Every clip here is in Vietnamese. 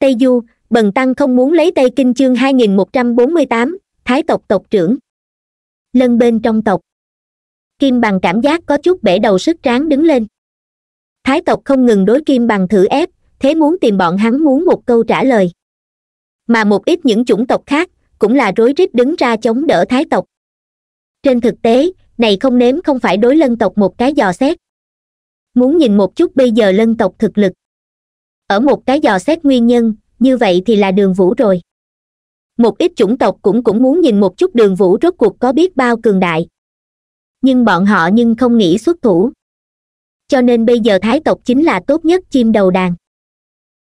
Tây Du, Bần Tăng không muốn lấy Tây Kinh chương 2148, Thái tộc tộc trưởng. Lân bên trong tộc. Kim bằng cảm giác có chút bể đầu sức tráng đứng lên. Thái tộc không ngừng đối Kim bằng thử ép, thế muốn tìm bọn hắn muốn một câu trả lời. Mà một ít những chủng tộc khác, cũng là rối rít đứng ra chống đỡ Thái tộc. Trên thực tế, này không nếm không phải đối lân tộc một cái dò xét. Muốn nhìn một chút bây giờ lân tộc thực lực. Ở một cái dò xét nguyên nhân, như vậy thì là đường vũ rồi. Một ít chủng tộc cũng cũng muốn nhìn một chút đường vũ rốt cuộc có biết bao cường đại. Nhưng bọn họ nhưng không nghĩ xuất thủ. Cho nên bây giờ thái tộc chính là tốt nhất chim đầu đàn.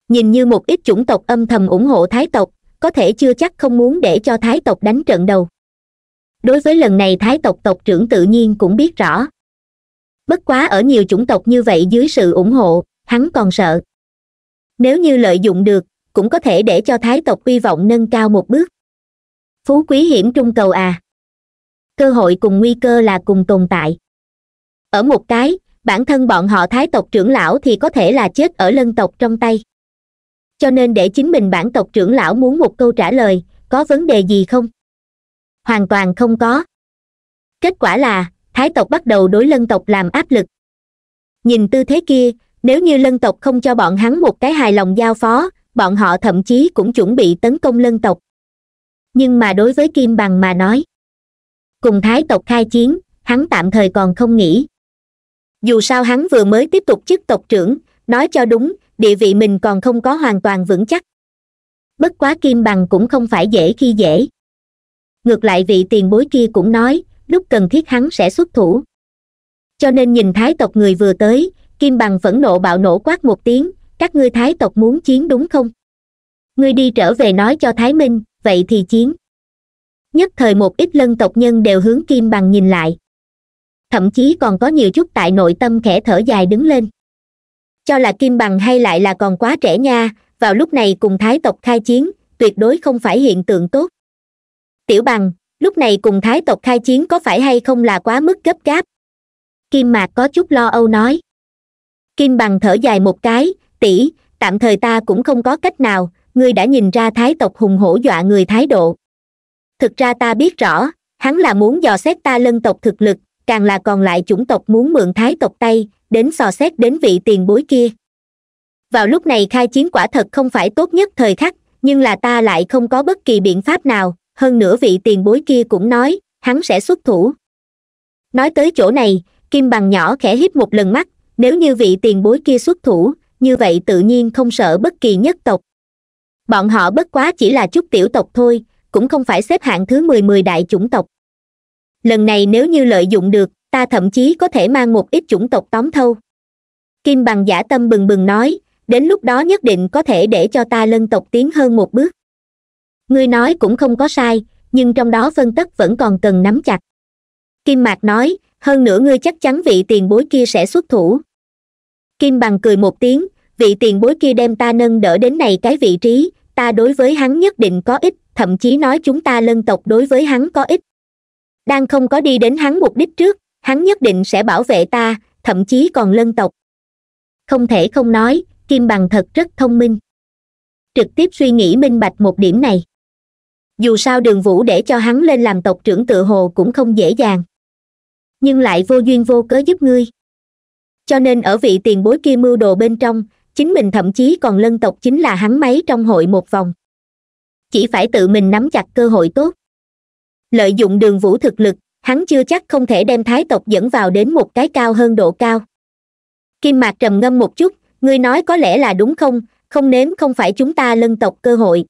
Nhìn như một ít chủng tộc âm thầm ủng hộ thái tộc có thể chưa chắc không muốn để cho thái tộc đánh trận đầu. Đối với lần này thái tộc tộc trưởng tự nhiên cũng biết rõ. Bất quá ở nhiều chủng tộc như vậy dưới sự ủng hộ hắn còn sợ nếu như lợi dụng được, cũng có thể để cho thái tộc hy vọng nâng cao một bước. Phú quý hiểm trung cầu à. Cơ hội cùng nguy cơ là cùng tồn tại. Ở một cái, bản thân bọn họ thái tộc trưởng lão thì có thể là chết ở lân tộc trong tay. Cho nên để chính mình bản tộc trưởng lão muốn một câu trả lời, có vấn đề gì không? Hoàn toàn không có. Kết quả là, thái tộc bắt đầu đối lân tộc làm áp lực. Nhìn tư thế kia nếu như lân tộc không cho bọn hắn một cái hài lòng giao phó, bọn họ thậm chí cũng chuẩn bị tấn công lân tộc. Nhưng mà đối với kim bằng mà nói, cùng thái tộc khai chiến, hắn tạm thời còn không nghĩ. Dù sao hắn vừa mới tiếp tục chức tộc trưởng, nói cho đúng, địa vị mình còn không có hoàn toàn vững chắc. Bất quá kim bằng cũng không phải dễ khi dễ. Ngược lại vị tiền bối kia cũng nói, lúc cần thiết hắn sẽ xuất thủ. Cho nên nhìn thái tộc người vừa tới kim bằng phẫn nộ bạo nổ quát một tiếng, các ngươi thái tộc muốn chiến đúng không? Ngươi đi trở về nói cho thái minh, vậy thì chiến. Nhất thời một ít lân tộc nhân đều hướng kim bằng nhìn lại. Thậm chí còn có nhiều chút tại nội tâm khẽ thở dài đứng lên. Cho là kim bằng hay lại là còn quá trẻ nha, vào lúc này cùng thái tộc khai chiến, tuyệt đối không phải hiện tượng tốt. Tiểu bằng, lúc này cùng thái tộc khai chiến có phải hay không là quá mức gấp gáp? Kim mạc có chút lo âu nói kim bằng thở dài một cái, tỷ, tạm thời ta cũng không có cách nào, ngươi đã nhìn ra thái tộc hùng hổ dọa người thái độ. Thực ra ta biết rõ, hắn là muốn dò xét ta lân tộc thực lực, càng là còn lại chủng tộc muốn mượn thái tộc tay, đến dò xét đến vị tiền bối kia. Vào lúc này khai chiến quả thật không phải tốt nhất thời khắc, nhưng là ta lại không có bất kỳ biện pháp nào, hơn nữa vị tiền bối kia cũng nói, hắn sẽ xuất thủ. Nói tới chỗ này, kim bằng nhỏ khẽ hít một lần mắt nếu như vị tiền bối kia xuất thủ, như vậy tự nhiên không sợ bất kỳ nhất tộc. Bọn họ bất quá chỉ là chút tiểu tộc thôi, cũng không phải xếp hạng thứ mười mười đại chủng tộc. Lần này nếu như lợi dụng được, ta thậm chí có thể mang một ít chủng tộc tóm thâu. Kim bằng giả tâm bừng bừng nói, đến lúc đó nhất định có thể để cho ta lân tộc tiến hơn một bước. Ngươi nói cũng không có sai, nhưng trong đó phân tất vẫn còn cần nắm chặt. Kim mạc nói hơn nữa ngươi chắc chắn vị tiền bối kia sẽ xuất thủ. Kim bằng cười một tiếng, vị tiền bối kia đem ta nâng đỡ đến này cái vị trí, ta đối với hắn nhất định có ích, thậm chí nói chúng ta lân tộc đối với hắn có ích. Đang không có đi đến hắn mục đích trước, hắn nhất định sẽ bảo vệ ta, thậm chí còn lân tộc. Không thể không nói, kim bằng thật rất thông minh. Trực tiếp suy nghĩ minh bạch một điểm này. Dù sao đường vũ để cho hắn lên làm tộc trưởng tự hồ cũng không dễ dàng nhưng lại vô duyên vô cớ giúp ngươi. Cho nên ở vị tiền bối kia mưu đồ bên trong, chính mình thậm chí còn lân tộc chính là hắn máy trong hội một vòng. Chỉ phải tự mình nắm chặt cơ hội tốt. Lợi dụng đường vũ thực lực, hắn chưa chắc không thể đem thái tộc dẫn vào đến một cái cao hơn độ cao. Kim mạc trầm ngâm một chút, ngươi nói có lẽ là đúng không không nếm không phải chúng ta lân tộc cơ hội.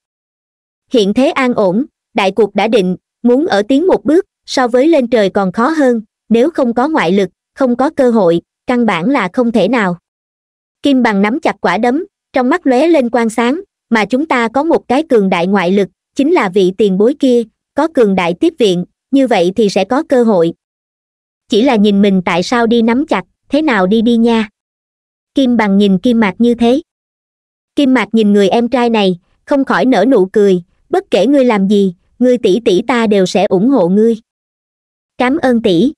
Hiện thế an ổn, đại cuộc đã định, muốn ở tiến một bước, so với lên trời còn khó hơn nếu không có ngoại lực, không có cơ hội, căn bản là không thể nào. Kim bằng nắm chặt quả đấm, trong mắt lóe lên quan sáng, mà chúng ta có một cái cường đại ngoại lực, chính là vị tiền bối kia, có cường đại tiếp viện, như vậy thì sẽ có cơ hội. Chỉ là nhìn mình tại sao đi nắm chặt, thế nào đi đi nha. Kim bằng nhìn kim mạc như thế. Kim mạc nhìn người em trai này, không khỏi nở nụ cười, bất kể ngươi làm gì, ngươi tỷ tỷ ta đều sẽ ủng hộ ngươi. Cám ơn tỷ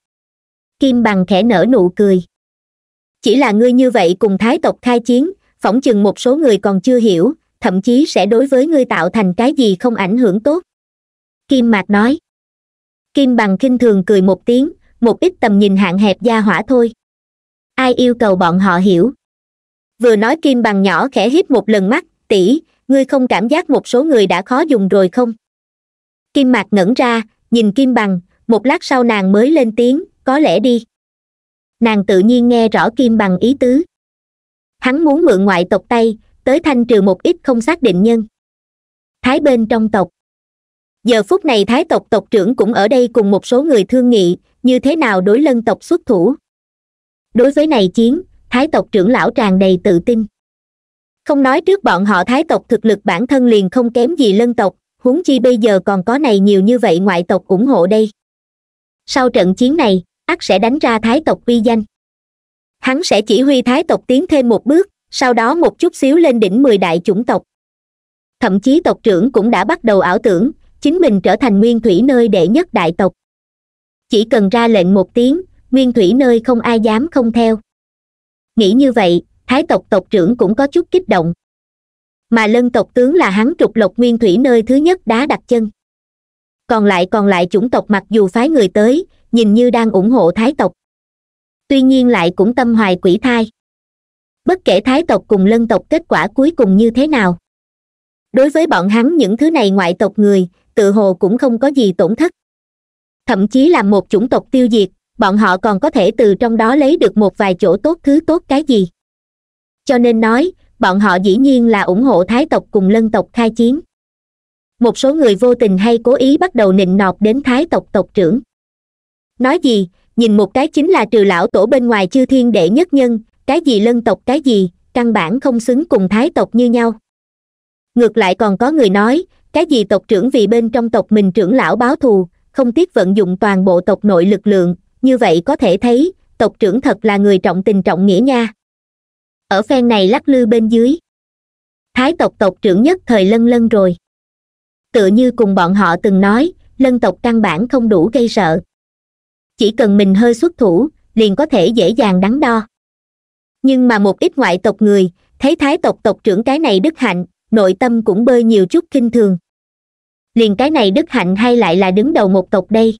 kim bằng khẽ nở nụ cười. Chỉ là ngươi như vậy cùng thái tộc khai chiến, phỏng chừng một số người còn chưa hiểu, thậm chí sẽ đối với ngươi tạo thành cái gì không ảnh hưởng tốt. Kim mạc nói. Kim bằng khinh thường cười một tiếng, một ít tầm nhìn hạn hẹp gia hỏa thôi. Ai yêu cầu bọn họ hiểu? Vừa nói kim bằng nhỏ khẽ hít một lần mắt, tỷ, ngươi không cảm giác một số người đã khó dùng rồi không? Kim mạc ngẩn ra, nhìn kim bằng, một lát sau nàng mới lên tiếng có lẽ đi. Nàng tự nhiên nghe rõ kim bằng ý tứ. Hắn muốn mượn ngoại tộc tay tới thanh trừ một ít không xác định nhân. Thái bên trong tộc. Giờ phút này thái tộc tộc trưởng cũng ở đây cùng một số người thương nghị, như thế nào đối lân tộc xuất thủ. Đối với này chiến, thái tộc trưởng lão tràn đầy tự tin. Không nói trước bọn họ thái tộc thực lực bản thân liền không kém gì lân tộc, huống chi bây giờ còn có này nhiều như vậy ngoại tộc ủng hộ đây. Sau trận chiến này ắt sẽ đánh ra thái tộc uy danh. Hắn sẽ chỉ huy thái tộc tiến thêm một bước, sau đó một chút xíu lên đỉnh mười đại chủng tộc. Thậm chí tộc trưởng cũng đã bắt đầu ảo tưởng, chính mình trở thành nguyên thủy nơi đệ nhất đại tộc. Chỉ cần ra lệnh một tiếng, nguyên thủy nơi không ai dám không theo. Nghĩ như vậy, thái tộc tộc trưởng cũng có chút kích động. Mà lân tộc tướng là hắn trục lộc nguyên thủy nơi thứ nhất đá đặt chân. Còn lại còn lại chủng tộc mặc dù phái người tới nhìn như đang ủng hộ thái tộc. Tuy nhiên lại cũng tâm hoài quỷ thai. Bất kể thái tộc cùng lân tộc kết quả cuối cùng như thế nào. Đối với bọn hắn những thứ này ngoại tộc người, tự hồ cũng không có gì tổn thất. Thậm chí là một chủng tộc tiêu diệt, bọn họ còn có thể từ trong đó lấy được một vài chỗ tốt thứ tốt cái gì. Cho nên nói, bọn họ dĩ nhiên là ủng hộ thái tộc cùng lân tộc khai chiến. Một số người vô tình hay cố ý bắt đầu nịnh nọt đến thái tộc tộc trưởng nói gì, nhìn một cái chính là trừ lão tổ bên ngoài chư thiên đệ nhất nhân, cái gì lân tộc, cái gì, căn bản không xứng cùng thái tộc như nhau. Ngược lại còn có người nói, cái gì tộc trưởng vì bên trong tộc mình trưởng lão báo thù, không tiếc vận dụng toàn bộ tộc nội lực lượng, như vậy có thể thấy, tộc trưởng thật là người trọng tình trọng nghĩa nha. Ở phen này lắc lư bên dưới, thái tộc tộc trưởng nhất thời lân lân rồi. Tựa như cùng bọn họ từng nói, lân tộc căn bản không đủ gây sợ chỉ cần mình hơi xuất thủ, liền có thể dễ dàng đắn đo. Nhưng mà một ít ngoại tộc người, thấy thái tộc tộc trưởng cái này đức hạnh, nội tâm cũng bơi nhiều chút kinh thường. Liền cái này đức hạnh hay lại là đứng đầu một tộc đây?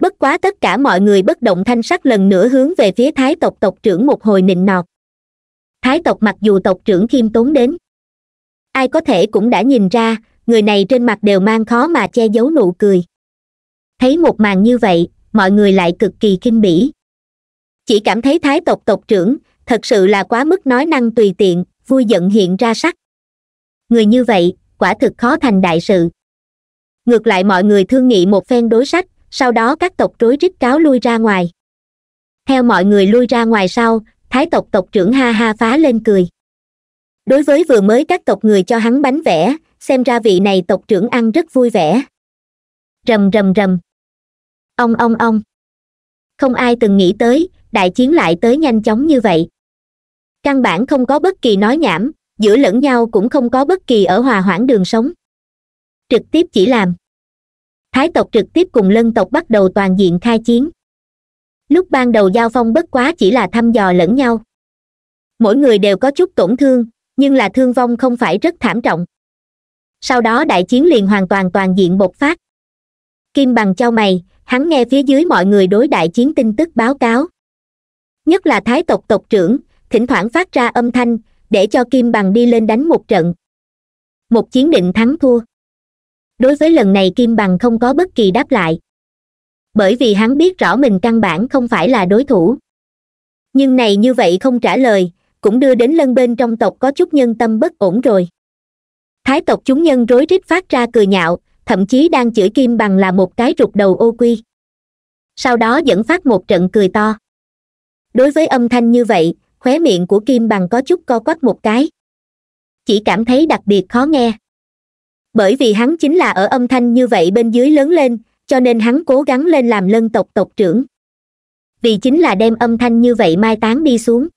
Bất quá tất cả mọi người bất động thanh sắc lần nữa hướng về phía thái tộc tộc trưởng một hồi nịnh nọt. Thái tộc mặc dù tộc trưởng khiêm tốn đến, ai có thể cũng đã nhìn ra, người này trên mặt đều mang khó mà che giấu nụ cười. Thấy một màn như vậy mọi người lại cực kỳ kinh bỉ. Chỉ cảm thấy thái tộc tộc trưởng, thật sự là quá mức nói năng tùy tiện, vui giận hiện ra sắc. Người như vậy, quả thực khó thành đại sự. Ngược lại mọi người thương nghị một phen đối sách, sau đó các tộc rối rít cáo lui ra ngoài. Theo mọi người lui ra ngoài sau, thái tộc tộc trưởng ha ha phá lên cười. Đối với vừa mới các tộc người cho hắn bánh vẽ, xem ra vị này tộc trưởng ăn rất vui vẻ. Rầm rầm rầm ông ông ông. Không ai từng nghĩ tới, đại chiến lại tới nhanh chóng như vậy. Căn bản không có bất kỳ nói nhảm, giữa lẫn nhau cũng không có bất kỳ ở hòa hoãn đường sống. Trực tiếp chỉ làm. Thái tộc trực tiếp cùng lân tộc bắt đầu toàn diện khai chiến. Lúc ban đầu giao phong bất quá chỉ là thăm dò lẫn nhau. Mỗi người đều có chút tổn thương, nhưng là thương vong không phải rất thảm trọng. Sau đó đại chiến liền hoàn toàn toàn diện bộc phát. Kim bằng cho mày hắn nghe phía dưới mọi người đối đại chiến tin tức báo cáo. Nhất là thái tộc tộc trưởng, thỉnh thoảng phát ra âm thanh, để cho kim bằng đi lên đánh một trận. Một chiến định thắng thua. Đối với lần này kim bằng không có bất kỳ đáp lại. Bởi vì hắn biết rõ mình căn bản không phải là đối thủ. Nhưng này như vậy không trả lời, cũng đưa đến lân bên trong tộc có chút nhân tâm bất ổn rồi. Thái tộc chúng nhân rối rít phát ra cười nhạo thậm chí đang chửi kim bằng là một cái rụt đầu ô quy. Sau đó dẫn phát một trận cười to. Đối với âm thanh như vậy, khóe miệng của kim bằng có chút co quắp một cái. Chỉ cảm thấy đặc biệt khó nghe. Bởi vì hắn chính là ở âm thanh như vậy bên dưới lớn lên, cho nên hắn cố gắng lên làm lân tộc tộc trưởng. Vì chính là đem âm thanh như vậy mai tán đi xuống.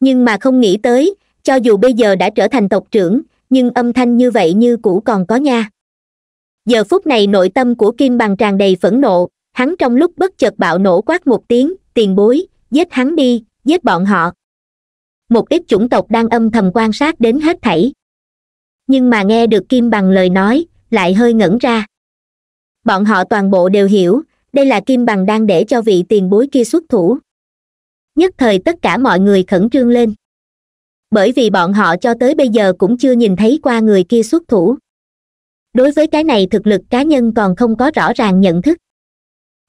Nhưng mà không nghĩ tới, cho dù bây giờ đã trở thành tộc trưởng, nhưng âm thanh như vậy như cũ còn có nha giờ phút này nội tâm của kim bằng tràn đầy phẫn nộ. Hắn trong lúc bất chợt bạo nổ quát một tiếng, tiền bối, giết hắn đi, giết bọn họ. Một ít chủng tộc đang âm thầm quan sát đến hết thảy. Nhưng mà nghe được kim bằng lời nói, lại hơi ngẩn ra. Bọn họ toàn bộ đều hiểu, đây là kim bằng đang để cho vị tiền bối kia xuất thủ. Nhất thời tất cả mọi người khẩn trương lên. Bởi vì bọn họ cho tới bây giờ cũng chưa nhìn thấy qua người kia xuất thủ đối với cái này thực lực cá nhân còn không có rõ ràng nhận thức.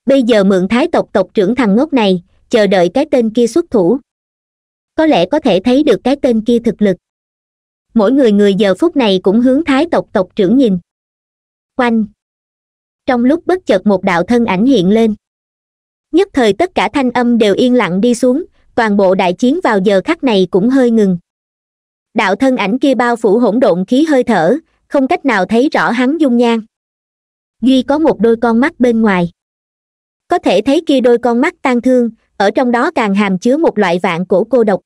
Bây giờ mượn thái tộc tộc trưởng thằng ngốc này, chờ đợi cái tên kia xuất thủ. Có lẽ có thể thấy được cái tên kia thực lực. Mỗi người người giờ phút này cũng hướng thái tộc tộc trưởng nhìn. Quanh trong lúc bất chợt một đạo thân ảnh hiện lên. Nhất thời tất cả thanh âm đều yên lặng đi xuống, toàn bộ đại chiến vào giờ khắc này cũng hơi ngừng. Đạo thân ảnh kia bao phủ hỗn độn khí hơi thở không cách nào thấy rõ hắn dung nhan. Duy có một đôi con mắt bên ngoài. Có thể thấy kia đôi con mắt tan thương, ở trong đó càng hàm chứa một loại vạn cổ cô độc.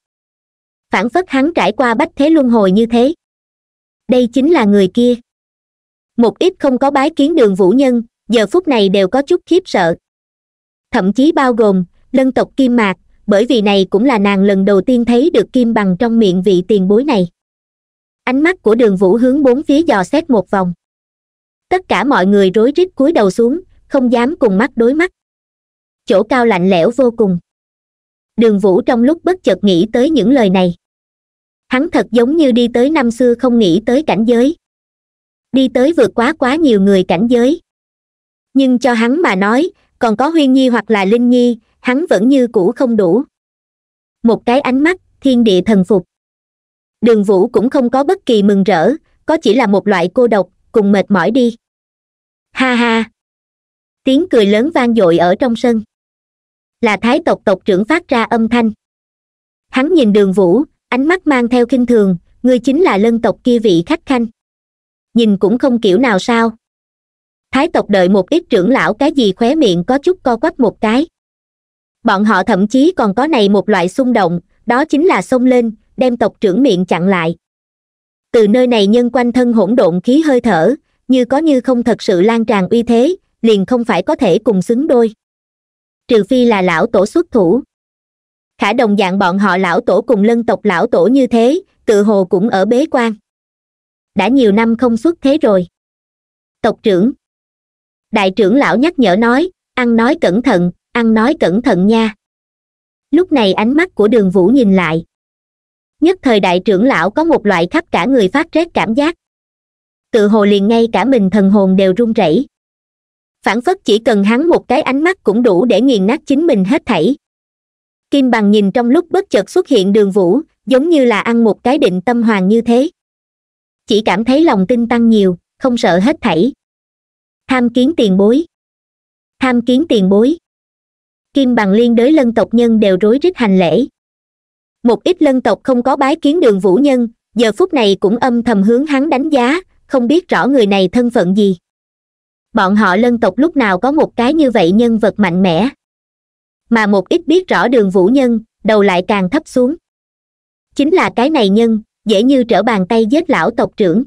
Phản phất hắn trải qua bách thế luân hồi như thế. Đây chính là người kia. Một ít không có bái kiến đường vũ nhân, giờ phút này đều có chút khiếp sợ. Thậm chí bao gồm, lân tộc kim mạc, bởi vì này cũng là nàng lần đầu tiên thấy được kim bằng trong miệng vị tiền bối này ánh mắt của đường vũ hướng bốn phía dò xét một vòng. Tất cả mọi người rối rít cúi đầu xuống, không dám cùng mắt đối mắt. Chỗ cao lạnh lẽo vô cùng. Đường vũ trong lúc bất chợt nghĩ tới những lời này. Hắn thật giống như đi tới năm xưa không nghĩ tới cảnh giới. Đi tới vượt quá quá nhiều người cảnh giới. Nhưng cho hắn mà nói, còn có huyên nhi hoặc là linh nhi, hắn vẫn như cũ không đủ. Một cái ánh mắt thiên địa thần phục đường vũ cũng không có bất kỳ mừng rỡ, có chỉ là một loại cô độc, cùng mệt mỏi đi. Ha ha. Tiếng cười lớn vang dội ở trong sân. Là thái tộc tộc trưởng phát ra âm thanh. Hắn nhìn đường vũ, ánh mắt mang theo kinh thường, ngươi chính là lân tộc kia vị khách khanh. Nhìn cũng không kiểu nào sao. Thái tộc đợi một ít trưởng lão cái gì khóe miệng có chút co quắp một cái. Bọn họ thậm chí còn có này một loại xung động, đó chính là xông lên đem tộc trưởng miệng chặn lại. Từ nơi này nhân quanh thân hỗn độn khí hơi thở, như có như không thật sự lan tràn uy thế, liền không phải có thể cùng xứng đôi. Trừ phi là lão tổ xuất thủ. Khả đồng dạng bọn họ lão tổ cùng lân tộc lão tổ như thế, tự hồ cũng ở bế quan. Đã nhiều năm không xuất thế rồi. Tộc trưởng. Đại trưởng lão nhắc nhở nói, ăn nói cẩn thận, ăn nói cẩn thận nha. Lúc này ánh mắt của đường vũ nhìn lại nhất thời đại trưởng lão có một loại khắp cả người phát rét cảm giác. Tự hồ liền ngay cả mình thần hồn đều run rẩy. Phản phất chỉ cần hắn một cái ánh mắt cũng đủ để nghiền nát chính mình hết thảy. Kim bằng nhìn trong lúc bất chợt xuất hiện đường vũ, giống như là ăn một cái định tâm hoàng như thế. Chỉ cảm thấy lòng tin tăng nhiều, không sợ hết thảy. Tham kiến tiền bối. Tham kiến tiền bối. Kim bằng liên đới lân tộc nhân đều rối rít hành lễ một ít lân tộc không có bái kiến đường vũ nhân, giờ phút này cũng âm thầm hướng hắn đánh giá, không biết rõ người này thân phận gì. Bọn họ lân tộc lúc nào có một cái như vậy nhân vật mạnh mẽ. Mà một ít biết rõ đường vũ nhân, đầu lại càng thấp xuống. Chính là cái này nhân, dễ như trở bàn tay giết lão tộc trưởng.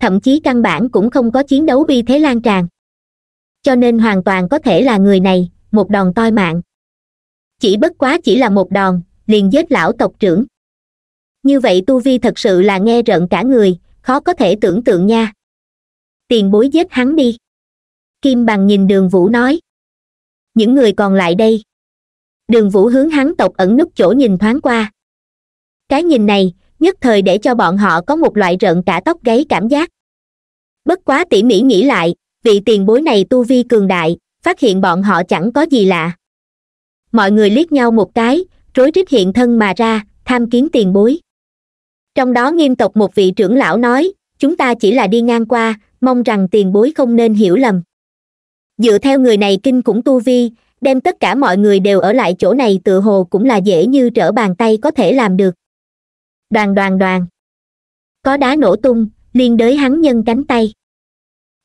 Thậm chí căn bản cũng không có chiến đấu bi thế lan tràn. Cho nên hoàn toàn có thể là người này, một đòn toi mạng. Chỉ bất quá chỉ là một đòn liền giết lão tộc trưởng. Như vậy tu vi thật sự là nghe rợn cả người, khó có thể tưởng tượng nha. Tiền bối giết hắn đi. Kim bằng nhìn đường vũ nói. Những người còn lại đây. Đường vũ hướng hắn tộc ẩn nút chỗ nhìn thoáng qua. Cái nhìn này, nhất thời để cho bọn họ có một loại rợn cả tóc gáy cảm giác. Bất quá tỉ mỉ nghĩ lại, vị tiền bối này tu vi cường đại, phát hiện bọn họ chẳng có gì lạ. Mọi người liếc nhau một cái rối rít hiện thân mà ra, tham kiến tiền bối. Trong đó nghiêm tộc một vị trưởng lão nói, chúng ta chỉ là đi ngang qua, mong rằng tiền bối không nên hiểu lầm. Dựa theo người này kinh cũng tu vi, đem tất cả mọi người đều ở lại chỗ này tự hồ cũng là dễ như trở bàn tay có thể làm được. Đoàn đoàn đoàn. Có đá nổ tung, liên đới hắn nhân cánh tay.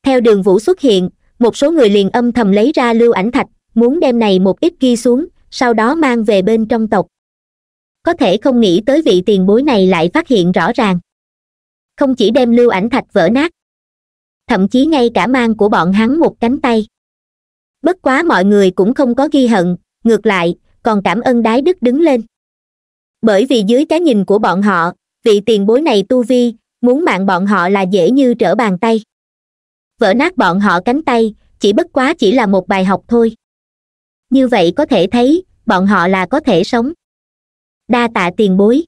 Theo đường vũ xuất hiện, một số người liền âm thầm lấy ra lưu ảnh thạch, muốn đem này một ít ghi xuống sau đó mang về bên trong tộc. Có thể không nghĩ tới vị tiền bối này lại phát hiện rõ ràng. Không chỉ đem lưu ảnh thạch vỡ nát, thậm chí ngay cả mang của bọn hắn một cánh tay. Bất quá mọi người cũng không có ghi hận, ngược lại, còn cảm ơn đái đức đứng lên. Bởi vì dưới cái nhìn của bọn họ, vị tiền bối này tu vi, muốn mạng bọn họ là dễ như trở bàn tay. Vỡ nát bọn họ cánh tay, chỉ bất quá chỉ là một bài học thôi như vậy có thể thấy, bọn họ là có thể sống. Đa tạ tiền bối.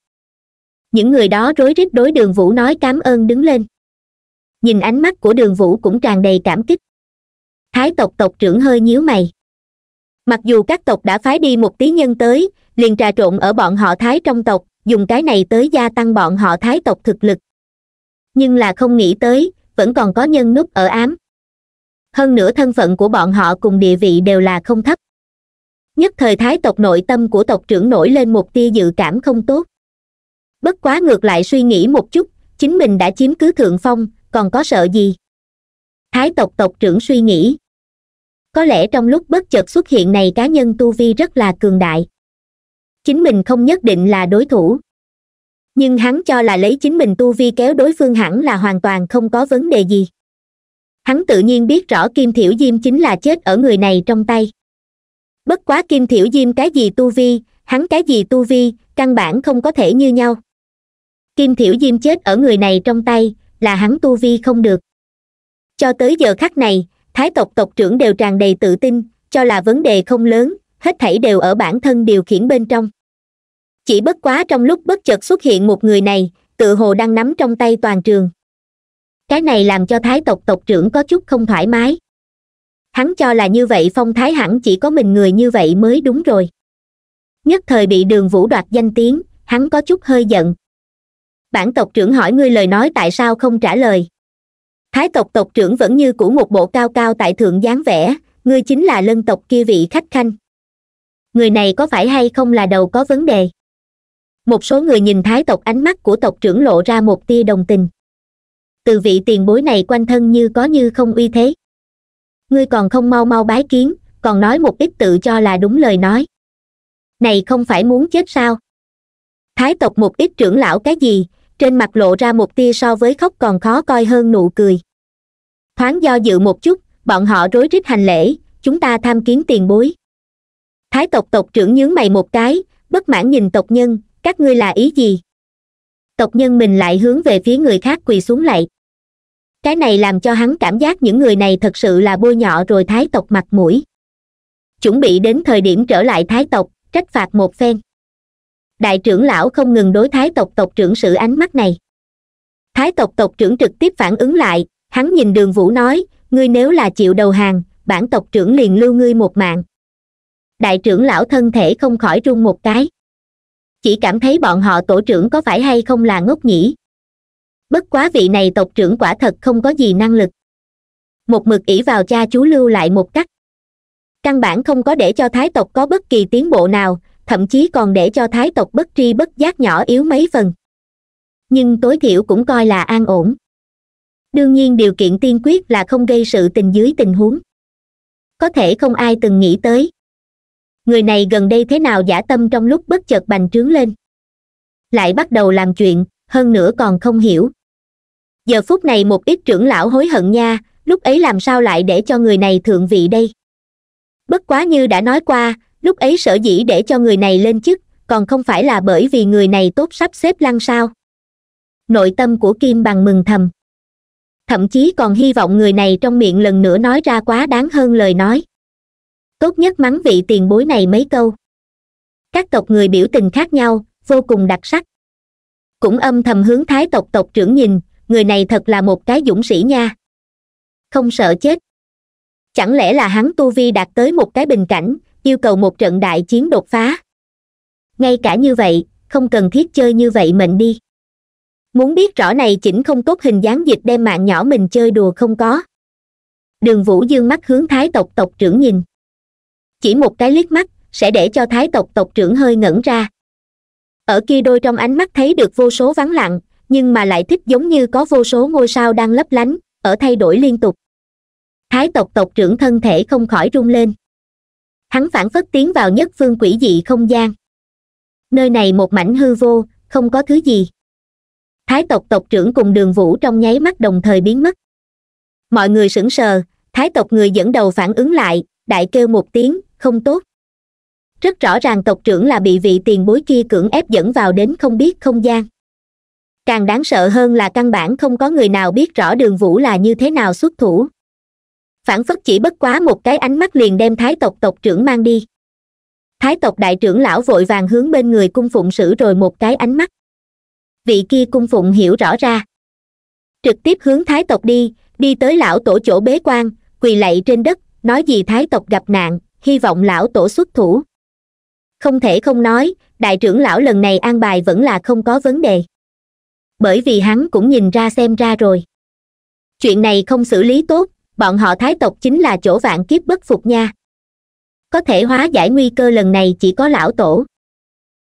Những người đó rối rít đối đường vũ nói cám ơn đứng lên. Nhìn ánh mắt của đường vũ cũng tràn đầy cảm kích. Thái tộc tộc trưởng hơi nhíu mày. Mặc dù các tộc đã phái đi một tí nhân tới, liền trà trộn ở bọn họ thái trong tộc, dùng cái này tới gia tăng bọn họ thái tộc thực lực. Nhưng là không nghĩ tới, vẫn còn có nhân núp ở ám. Hơn nữa thân phận của bọn họ cùng địa vị đều là không thấp nhất thời thái tộc nội tâm của tộc trưởng nổi lên một tia dự cảm không tốt. Bất quá ngược lại suy nghĩ một chút, chính mình đã chiếm cứ thượng phong, còn có sợ gì? Thái tộc tộc trưởng suy nghĩ. Có lẽ trong lúc bất chợt xuất hiện này cá nhân tu vi rất là cường đại. Chính mình không nhất định là đối thủ. Nhưng hắn cho là lấy chính mình tu vi kéo đối phương hẳn là hoàn toàn không có vấn đề gì. Hắn tự nhiên biết rõ kim thiểu diêm chính là chết ở người này trong tay bất quá kim thiểu diêm cái gì tu vi, hắn cái gì tu vi, căn bản không có thể như nhau. Kim thiểu diêm chết ở người này trong tay, là hắn tu vi không được. Cho tới giờ khắc này, thái tộc tộc trưởng đều tràn đầy tự tin, cho là vấn đề không lớn, hết thảy đều ở bản thân điều khiển bên trong. Chỉ bất quá trong lúc bất chợt xuất hiện một người này, tự hồ đang nắm trong tay toàn trường. Cái này làm cho thái tộc tộc trưởng có chút không thoải mái hắn cho là như vậy phong thái hẳn chỉ có mình người như vậy mới đúng rồi. Nhất thời bị đường vũ đoạt danh tiếng, hắn có chút hơi giận. Bản tộc trưởng hỏi ngươi lời nói tại sao không trả lời. Thái tộc tộc trưởng vẫn như cũ một bộ cao cao tại thượng dáng vẻ, ngươi chính là lân tộc kia vị khách khanh. Người này có phải hay không là đầu có vấn đề. Một số người nhìn thái tộc ánh mắt của tộc trưởng lộ ra một tia đồng tình. Từ vị tiền bối này quanh thân như có như không uy thế ngươi còn không mau mau bái kiến, còn nói một ít tự cho là đúng lời nói. Này không phải muốn chết sao? Thái tộc một ít trưởng lão cái gì, trên mặt lộ ra một tia so với khóc còn khó coi hơn nụ cười. Thoáng do dự một chút, bọn họ rối rít hành lễ, chúng ta tham kiến tiền bối. Thái tộc tộc trưởng nhướng mày một cái, bất mãn nhìn tộc nhân, các ngươi là ý gì? Tộc nhân mình lại hướng về phía người khác quỳ xuống lạy cái này làm cho hắn cảm giác những người này thật sự là bôi nhọ rồi thái tộc mặt mũi. Chuẩn bị đến thời điểm trở lại thái tộc, trách phạt một phen. Đại trưởng lão không ngừng đối thái tộc tộc trưởng sự ánh mắt này. Thái tộc tộc trưởng trực tiếp phản ứng lại, hắn nhìn đường vũ nói, ngươi nếu là chịu đầu hàng, bản tộc trưởng liền lưu ngươi một mạng. Đại trưởng lão thân thể không khỏi run một cái. Chỉ cảm thấy bọn họ tổ trưởng có phải hay không là ngốc nhỉ? Bất quá vị này tộc trưởng quả thật không có gì năng lực. Một mực ỷ vào cha chú lưu lại một cách căn bản không có để cho thái tộc có bất kỳ tiến bộ nào, thậm chí còn để cho thái tộc bất tri bất giác nhỏ yếu mấy phần. Nhưng tối thiểu cũng coi là an ổn. Đương nhiên điều kiện tiên quyết là không gây sự tình dưới tình huống. Có thể không ai từng nghĩ tới. Người này gần đây thế nào giả tâm trong lúc bất chợt bành trướng lên. Lại bắt đầu làm chuyện, hơn nữa còn không hiểu giờ phút này một ít trưởng lão hối hận nha, lúc ấy làm sao lại để cho người này thượng vị đây? Bất quá như đã nói qua, lúc ấy sở dĩ để cho người này lên chức, còn không phải là bởi vì người này tốt sắp xếp lăng sao? Nội tâm của kim bằng mừng thầm. Thậm chí còn hy vọng người này trong miệng lần nữa nói ra quá đáng hơn lời nói. Tốt nhất mắng vị tiền bối này mấy câu. Các tộc người biểu tình khác nhau, vô cùng đặc sắc. Cũng âm thầm hướng thái tộc tộc trưởng nhìn người này thật là một cái dũng sĩ nha. Không sợ chết. Chẳng lẽ là hắn tu vi đạt tới một cái bình cảnh, yêu cầu một trận đại chiến đột phá? Ngay cả như vậy, không cần thiết chơi như vậy mệnh đi. Muốn biết rõ này chỉnh không tốt hình dáng dịch đem mạng nhỏ mình chơi đùa không có. Đường vũ dương mắt hướng thái tộc tộc trưởng nhìn. Chỉ một cái liếc mắt, sẽ để cho thái tộc tộc trưởng hơi ngẩn ra. Ở kia đôi trong ánh mắt thấy được vô số vắng lặng nhưng mà lại thích giống như có vô số ngôi sao đang lấp lánh, ở thay đổi liên tục. Thái tộc tộc trưởng thân thể không khỏi rung lên. Hắn phản phất tiến vào nhất phương quỷ dị không gian. Nơi này một mảnh hư vô, không có thứ gì. Thái tộc tộc trưởng cùng đường vũ trong nháy mắt đồng thời biến mất. Mọi người sững sờ, thái tộc người dẫn đầu phản ứng lại, đại kêu một tiếng, không tốt. Rất rõ ràng tộc trưởng là bị vị tiền bối kia cưỡng ép dẫn vào đến không biết không gian càng đáng sợ hơn là căn bản không có người nào biết rõ đường vũ là như thế nào xuất thủ. Phản phất chỉ bất quá một cái ánh mắt liền đem thái tộc tộc trưởng mang đi. Thái tộc đại trưởng lão vội vàng hướng bên người cung phụng sử rồi một cái ánh mắt. Vị kia cung phụng hiểu rõ ra. Trực tiếp hướng thái tộc đi đi tới lão tổ chỗ bế quan, quỳ lạy trên đất, nói gì thái tộc gặp nạn, hy vọng lão tổ xuất thủ. Không thể không nói, đại trưởng lão lần này an bài vẫn là không có vấn đề bởi vì hắn cũng nhìn ra xem ra rồi. Chuyện này không xử lý tốt, bọn họ thái tộc chính là chỗ vạn kiếp bất phục nha. Có thể hóa giải nguy cơ lần này chỉ có lão tổ.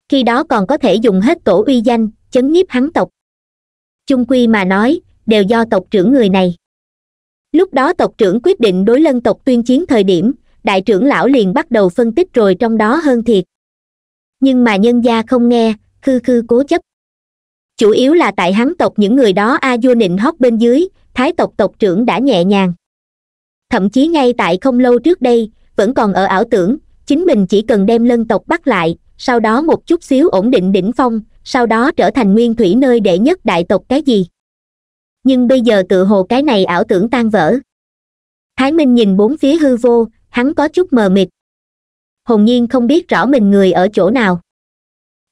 Khi đó còn có thể dùng hết tổ uy danh, chấn nhiếp hắn tộc. Chung quy mà nói, đều do tộc trưởng người này. Lúc đó tộc trưởng quyết định đối lân tộc tuyên chiến thời điểm, đại trưởng lão liền bắt đầu phân tích rồi trong đó hơn thiệt. Nhưng mà nhân gia không nghe, khư khư cố chấp chủ yếu là tại hắn tộc những người đó a vua nịnh hót bên dưới, thái tộc tộc trưởng đã nhẹ nhàng. Thậm chí ngay tại không lâu trước đây, vẫn còn ở ảo tưởng, chính mình chỉ cần đem lân tộc bắt lại, sau đó một chút xíu ổn định đỉnh phong, sau đó trở thành nguyên thủy nơi đệ nhất đại tộc cái gì. Nhưng bây giờ tự hồ cái này ảo tưởng tan vỡ. Thái minh nhìn bốn phía hư vô, hắn có chút mờ mịt. Hồn nhiên không biết rõ mình người ở chỗ nào.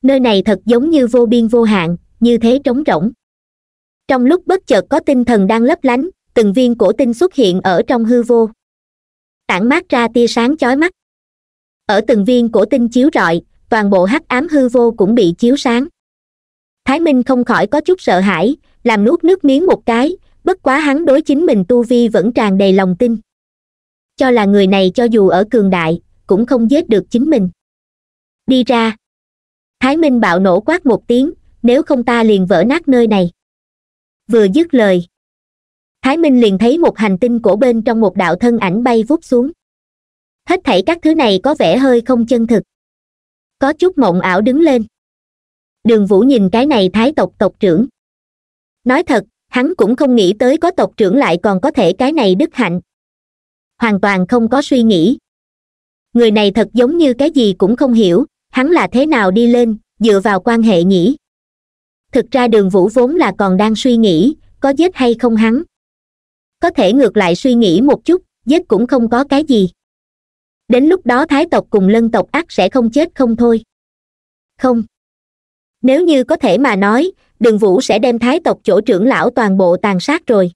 Nơi này thật giống như vô biên vô hạn như thế trống rỗng. Trong lúc bất chợt có tinh thần đang lấp lánh, từng viên cổ tinh xuất hiện ở trong hư vô. Tản mát ra tia sáng chói mắt. Ở từng viên cổ tinh chiếu rọi, toàn bộ hắc ám hư vô cũng bị chiếu sáng. Thái minh không khỏi có chút sợ hãi, làm nuốt nước miếng một cái, bất quá hắn đối chính mình tu vi vẫn tràn đầy lòng tin. Cho là người này cho dù ở cường đại, cũng không giết được chính mình. Đi ra. Thái minh bạo nổ quát một tiếng nếu không ta liền vỡ nát nơi này. Vừa dứt lời, thái minh liền thấy một hành tinh cổ bên trong một đạo thân ảnh bay vút xuống. Hết thảy các thứ này có vẻ hơi không chân thực. Có chút mộng ảo đứng lên. Đường vũ nhìn cái này thái tộc tộc trưởng. Nói thật, hắn cũng không nghĩ tới có tộc trưởng lại còn có thể cái này đức hạnh. Hoàn toàn không có suy nghĩ. Người này thật giống như cái gì cũng không hiểu, hắn là thế nào đi lên, dựa vào quan hệ nhỉ? Thực ra đường vũ vốn là còn đang suy nghĩ, có giết hay không hắn? Có thể ngược lại suy nghĩ một chút giết cũng không có cái gì. Đến lúc đó thái tộc cùng lân tộc ắt sẽ không chết không thôi. Không. Nếu như có thể mà nói, đường vũ sẽ đem thái tộc chỗ trưởng lão toàn bộ tàn sát rồi.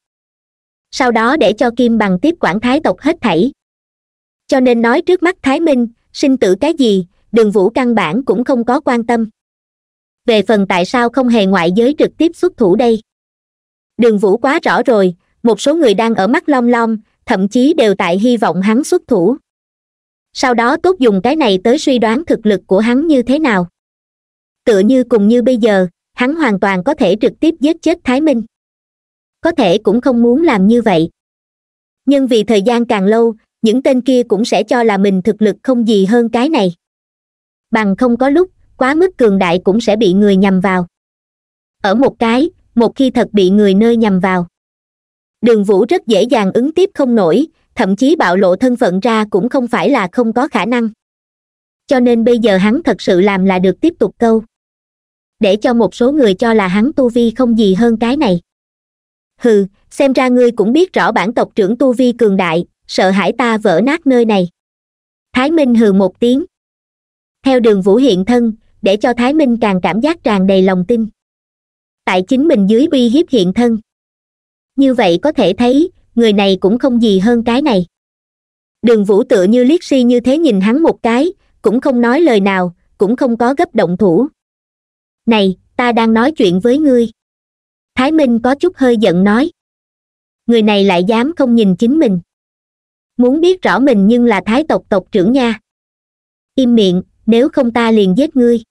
Sau đó để cho kim bằng tiếp quản thái tộc hết thảy. Cho nên nói trước mắt thái minh, sinh tử cái gì, đường vũ căn bản cũng không có quan tâm về phần tại sao không hề ngoại giới trực tiếp xuất thủ đây? Đường vũ quá rõ rồi, một số người đang ở mắt lom lom thậm chí đều tại hy vọng hắn xuất thủ. Sau đó tốt dùng cái này tới suy đoán thực lực của hắn như thế nào? Tựa như cùng như bây giờ, hắn hoàn toàn có thể trực tiếp giết chết thái minh. Có thể cũng không muốn làm như vậy. Nhưng vì thời gian càng lâu, những tên kia cũng sẽ cho là mình thực lực không gì hơn cái này. Bằng không có lúc quá mức cường đại cũng sẽ bị người nhầm vào. Ở một cái, một khi thật bị người nơi nhầm vào. Đường vũ rất dễ dàng ứng tiếp không nổi, thậm chí bạo lộ thân phận ra cũng không phải là không có khả năng. Cho nên bây giờ hắn thật sự làm là được tiếp tục câu. Để cho một số người cho là hắn tu vi không gì hơn cái này. Hừ, xem ra ngươi cũng biết rõ bản tộc trưởng tu vi cường đại, sợ hãi ta vỡ nát nơi này. Thái minh hừ một tiếng. Theo đường vũ hiện thân để cho thái minh càng cảm giác tràn đầy lòng tin. Tại chính mình dưới uy hiếp hiện thân. Như vậy có thể thấy, người này cũng không gì hơn cái này. Đường vũ tựa như liếc si như thế nhìn hắn một cái, cũng không nói lời nào, cũng không có gấp động thủ. Này, ta đang nói chuyện với ngươi. Thái minh có chút hơi giận nói. Người này lại dám không nhìn chính mình. Muốn biết rõ mình nhưng là thái tộc tộc trưởng nha. Im miệng nếu không ta liền giết ngươi.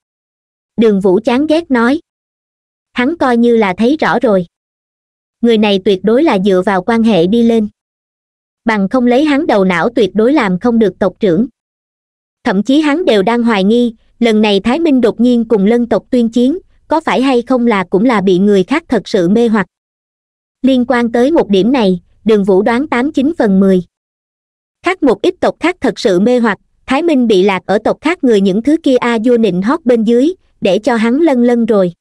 Đường vũ chán ghét nói. Hắn coi như là thấy rõ rồi. Người này tuyệt đối là dựa vào quan hệ đi lên. Bằng không lấy hắn đầu não tuyệt đối làm không được tộc trưởng. Thậm chí hắn đều đang hoài nghi, lần này thái minh đột nhiên cùng lân tộc tuyên chiến, có phải hay không là cũng là bị người khác thật sự mê hoặc. Liên quan tới một điểm này, đường vũ đoán tám chín phần mười. Khác một ít tộc khác thật sự mê hoặc thái minh bị lạc ở tộc khác người những thứ kia a vua nịnh hót bên dưới, để cho hắn lân lân rồi.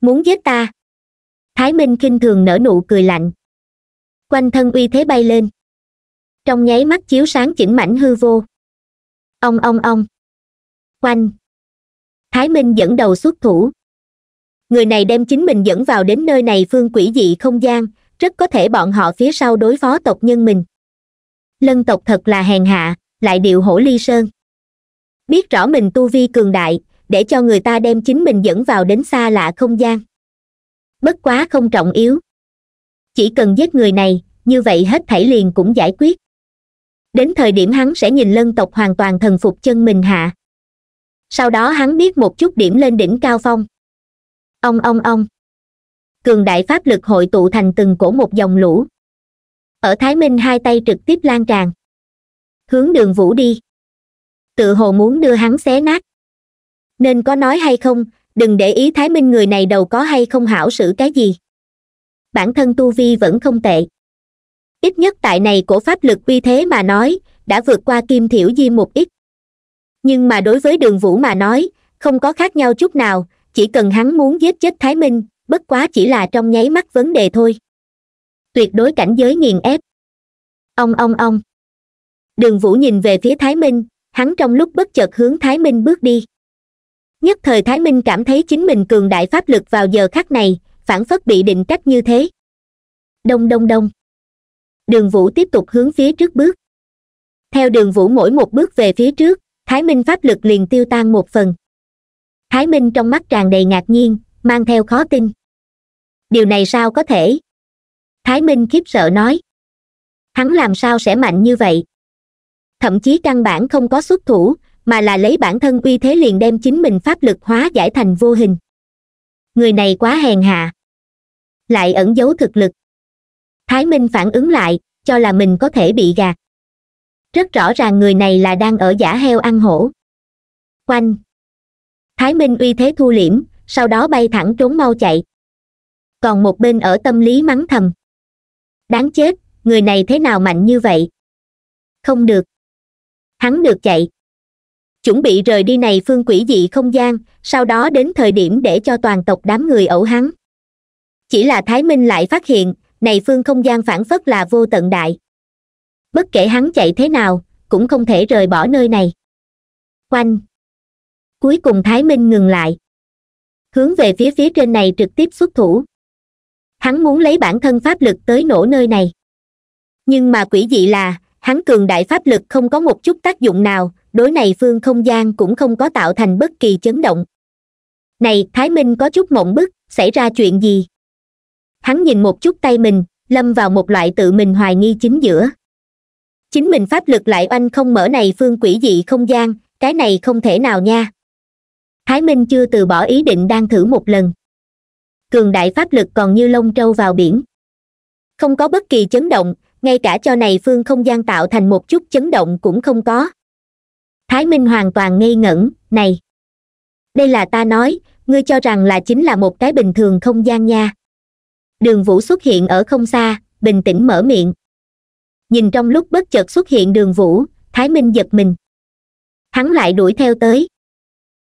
Muốn giết ta? Thái minh kinh thường nở nụ cười lạnh. Quanh thân uy thế bay lên. Trong nháy mắt chiếu sáng chỉnh mảnh hư vô. Ông ông ông quanh thái minh dẫn đầu xuất thủ. Người này đem chính mình dẫn vào đến nơi này phương quỷ dị không gian, rất có thể bọn họ phía sau đối phó tộc nhân mình. Lân tộc thật là hèn hạ lại điệu hổ ly sơn. Biết rõ mình tu vi cường đại, để cho người ta đem chính mình dẫn vào đến xa lạ không gian. Bất quá không trọng yếu. Chỉ cần giết người này, như vậy hết thảy liền cũng giải quyết. Đến thời điểm hắn sẽ nhìn lân tộc hoàn toàn thần phục chân mình hạ. Sau đó hắn biết một chút điểm lên đỉnh cao phong. Ông ông ông. Cường đại pháp lực hội tụ thành từng cổ một dòng lũ. Ở thái minh hai tay trực tiếp lan tràn hướng đường vũ đi. Tự hồ muốn đưa hắn xé nát. Nên có nói hay không, đừng để ý thái minh người này đầu có hay không hảo xử cái gì. Bản thân tu vi vẫn không tệ. Ít nhất tại này cổ pháp lực uy thế mà nói, đã vượt qua kim thiểu di một ít. Nhưng mà đối với đường vũ mà nói, không có khác nhau chút nào, chỉ cần hắn muốn giết chết thái minh, bất quá chỉ là trong nháy mắt vấn đề thôi. Tuyệt đối cảnh giới nghiền ép. Ông ông ông đường vũ nhìn về phía thái minh, hắn trong lúc bất chợt hướng thái minh bước đi. Nhất thời thái minh cảm thấy chính mình cường đại pháp lực vào giờ khắc này, phản phất bị định cách như thế. Đông đông đông. Đường vũ tiếp tục hướng phía trước bước. Theo đường vũ mỗi một bước về phía trước, thái minh pháp lực liền tiêu tan một phần. Thái minh trong mắt tràn đầy ngạc nhiên, mang theo khó tin. Điều này sao có thể? Thái minh khiếp sợ nói. Hắn làm sao sẽ mạnh như vậy? Thậm chí căn bản không có xuất thủ, mà là lấy bản thân uy thế liền đem chính mình pháp lực hóa giải thành vô hình. Người này quá hèn hạ. Lại ẩn giấu thực lực. Thái minh phản ứng lại, cho là mình có thể bị gạt. Rất rõ ràng người này là đang ở giả heo ăn hổ. Quanh thái minh uy thế thu liễm, sau đó bay thẳng trốn mau chạy. Còn một bên ở tâm lý mắng thầm. Đáng chết, người này thế nào mạnh như vậy? Không được hắn được chạy chuẩn bị rời đi này phương quỷ dị không gian, sau đó đến thời điểm để cho toàn tộc đám người ẩu hắn. Chỉ là thái minh lại phát hiện, này phương không gian phản phất là vô tận đại. Bất kể hắn chạy thế nào, cũng không thể rời bỏ nơi này. Quanh cuối cùng thái minh ngừng lại. Hướng về phía phía trên này trực tiếp xuất thủ. Hắn muốn lấy bản thân pháp lực tới nổ nơi này. Nhưng mà quỷ dị là hắn cường đại pháp lực không có một chút tác dụng nào, đối này phương không gian cũng không có tạo thành bất kỳ chấn động. Này, thái minh có chút mộng bức, xảy ra chuyện gì? Hắn nhìn một chút tay mình, lâm vào một loại tự mình hoài nghi chính giữa. Chính mình pháp lực lại oanh không mở này phương quỷ dị không gian, cái này không thể nào nha. Thái minh chưa từ bỏ ý định đang thử một lần. Cường đại pháp lực còn như lông trâu vào biển. Không có bất kỳ chấn động ngay cả cho này phương không gian tạo thành một chút chấn động cũng không có. Thái minh hoàn toàn ngây ngẩn, này, đây là ta nói, ngươi cho rằng là chính là một cái bình thường không gian nha. Đường vũ xuất hiện ở không xa, bình tĩnh mở miệng. Nhìn trong lúc bất chợt xuất hiện đường vũ, thái minh giật mình. Hắn lại đuổi theo tới.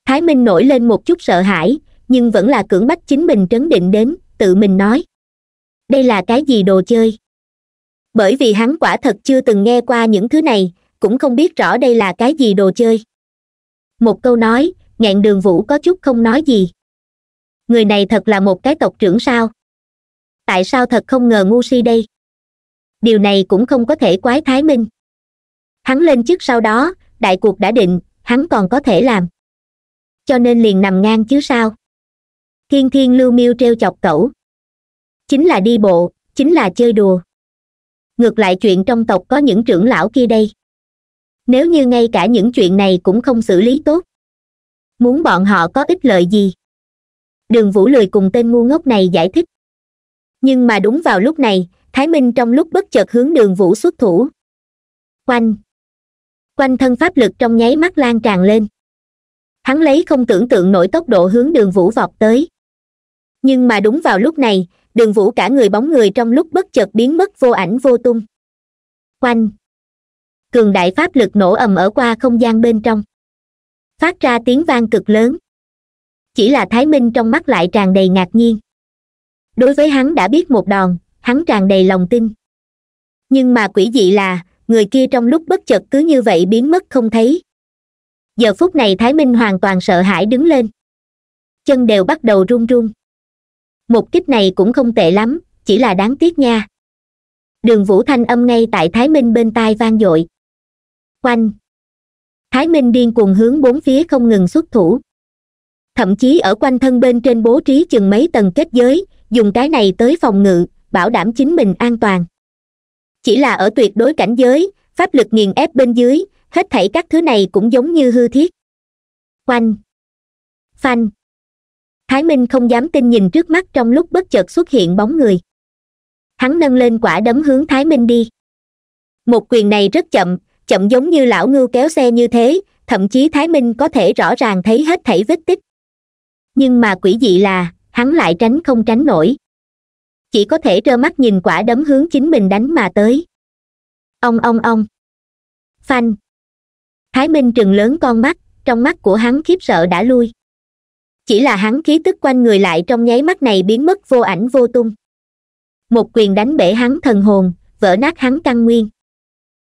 Thái minh nổi lên một chút sợ hãi, nhưng vẫn là cưỡng bách chính mình trấn định đến, tự mình nói, đây là cái gì đồ chơi? Bởi vì hắn quả thật chưa từng nghe qua những thứ này, cũng không biết rõ đây là cái gì đồ chơi. Một câu nói, ngạn đường vũ có chút không nói gì. Người này thật là một cái tộc trưởng sao? Tại sao thật không ngờ ngu si đây? Điều này cũng không có thể quái thái minh. Hắn lên chức sau đó, đại cuộc đã định, hắn còn có thể làm. Cho nên liền nằm ngang chứ sao? Thiên thiên lưu miêu treo chọc cẩu. Chính là đi bộ, chính là chơi đùa ngược lại chuyện trong tộc có những trưởng lão kia đây. Nếu như ngay cả những chuyện này cũng không xử lý tốt, muốn bọn họ có ích lợi gì? Đường vũ lười cùng tên ngu ngốc này giải thích. Nhưng mà đúng vào lúc này, thái minh trong lúc bất chợt hướng đường vũ xuất thủ. Quanh quanh thân pháp lực trong nháy mắt lan tràn lên. Hắn lấy không tưởng tượng nổi tốc độ hướng đường vũ vọt tới. Nhưng mà đúng vào lúc này đường vũ cả người bóng người trong lúc bất chợt biến mất vô ảnh vô tung. Quanh cường đại pháp lực nổ ầm ở qua không gian bên trong. Phát ra tiếng vang cực lớn. Chỉ là thái minh trong mắt lại tràn đầy ngạc nhiên. Đối với hắn đã biết một đòn, hắn tràn đầy lòng tin. Nhưng mà quỷ dị là, người kia trong lúc bất chợt cứ như vậy biến mất không thấy. Giờ phút này thái minh hoàn toàn sợ hãi đứng lên. Chân đều bắt đầu run run một kích này cũng không tệ lắm, chỉ là đáng tiếc nha. Đường vũ thanh âm ngay tại thái minh bên tai vang dội. Quanh thái minh điên cuồng hướng bốn phía không ngừng xuất thủ. Thậm chí ở quanh thân bên trên bố trí chừng mấy tầng kết giới, dùng cái này tới phòng ngự, bảo đảm chính mình an toàn. Chỉ là ở tuyệt đối cảnh giới, pháp lực nghiền ép bên dưới, hết thảy các thứ này cũng giống như hư thiết. Quanh phanh thái minh không dám tin nhìn trước mắt trong lúc bất chợt xuất hiện bóng người. Hắn nâng lên quả đấm hướng thái minh đi. Một quyền này rất chậm chậm giống như lão ngưu kéo xe như thế, thậm chí thái minh có thể rõ ràng thấy hết thảy vết tích. Nhưng mà quỷ dị là, hắn lại tránh không tránh nổi. Chỉ có thể trơ mắt nhìn quả đấm hướng chính mình đánh mà tới. Ông ông ông phanh. Thái minh trừng lớn con mắt, trong mắt của hắn khiếp sợ đã lui chỉ là hắn khí tức quanh người lại trong nháy mắt này biến mất vô ảnh vô tung. Một quyền đánh bể hắn thần hồn, vỡ nát hắn căn nguyên.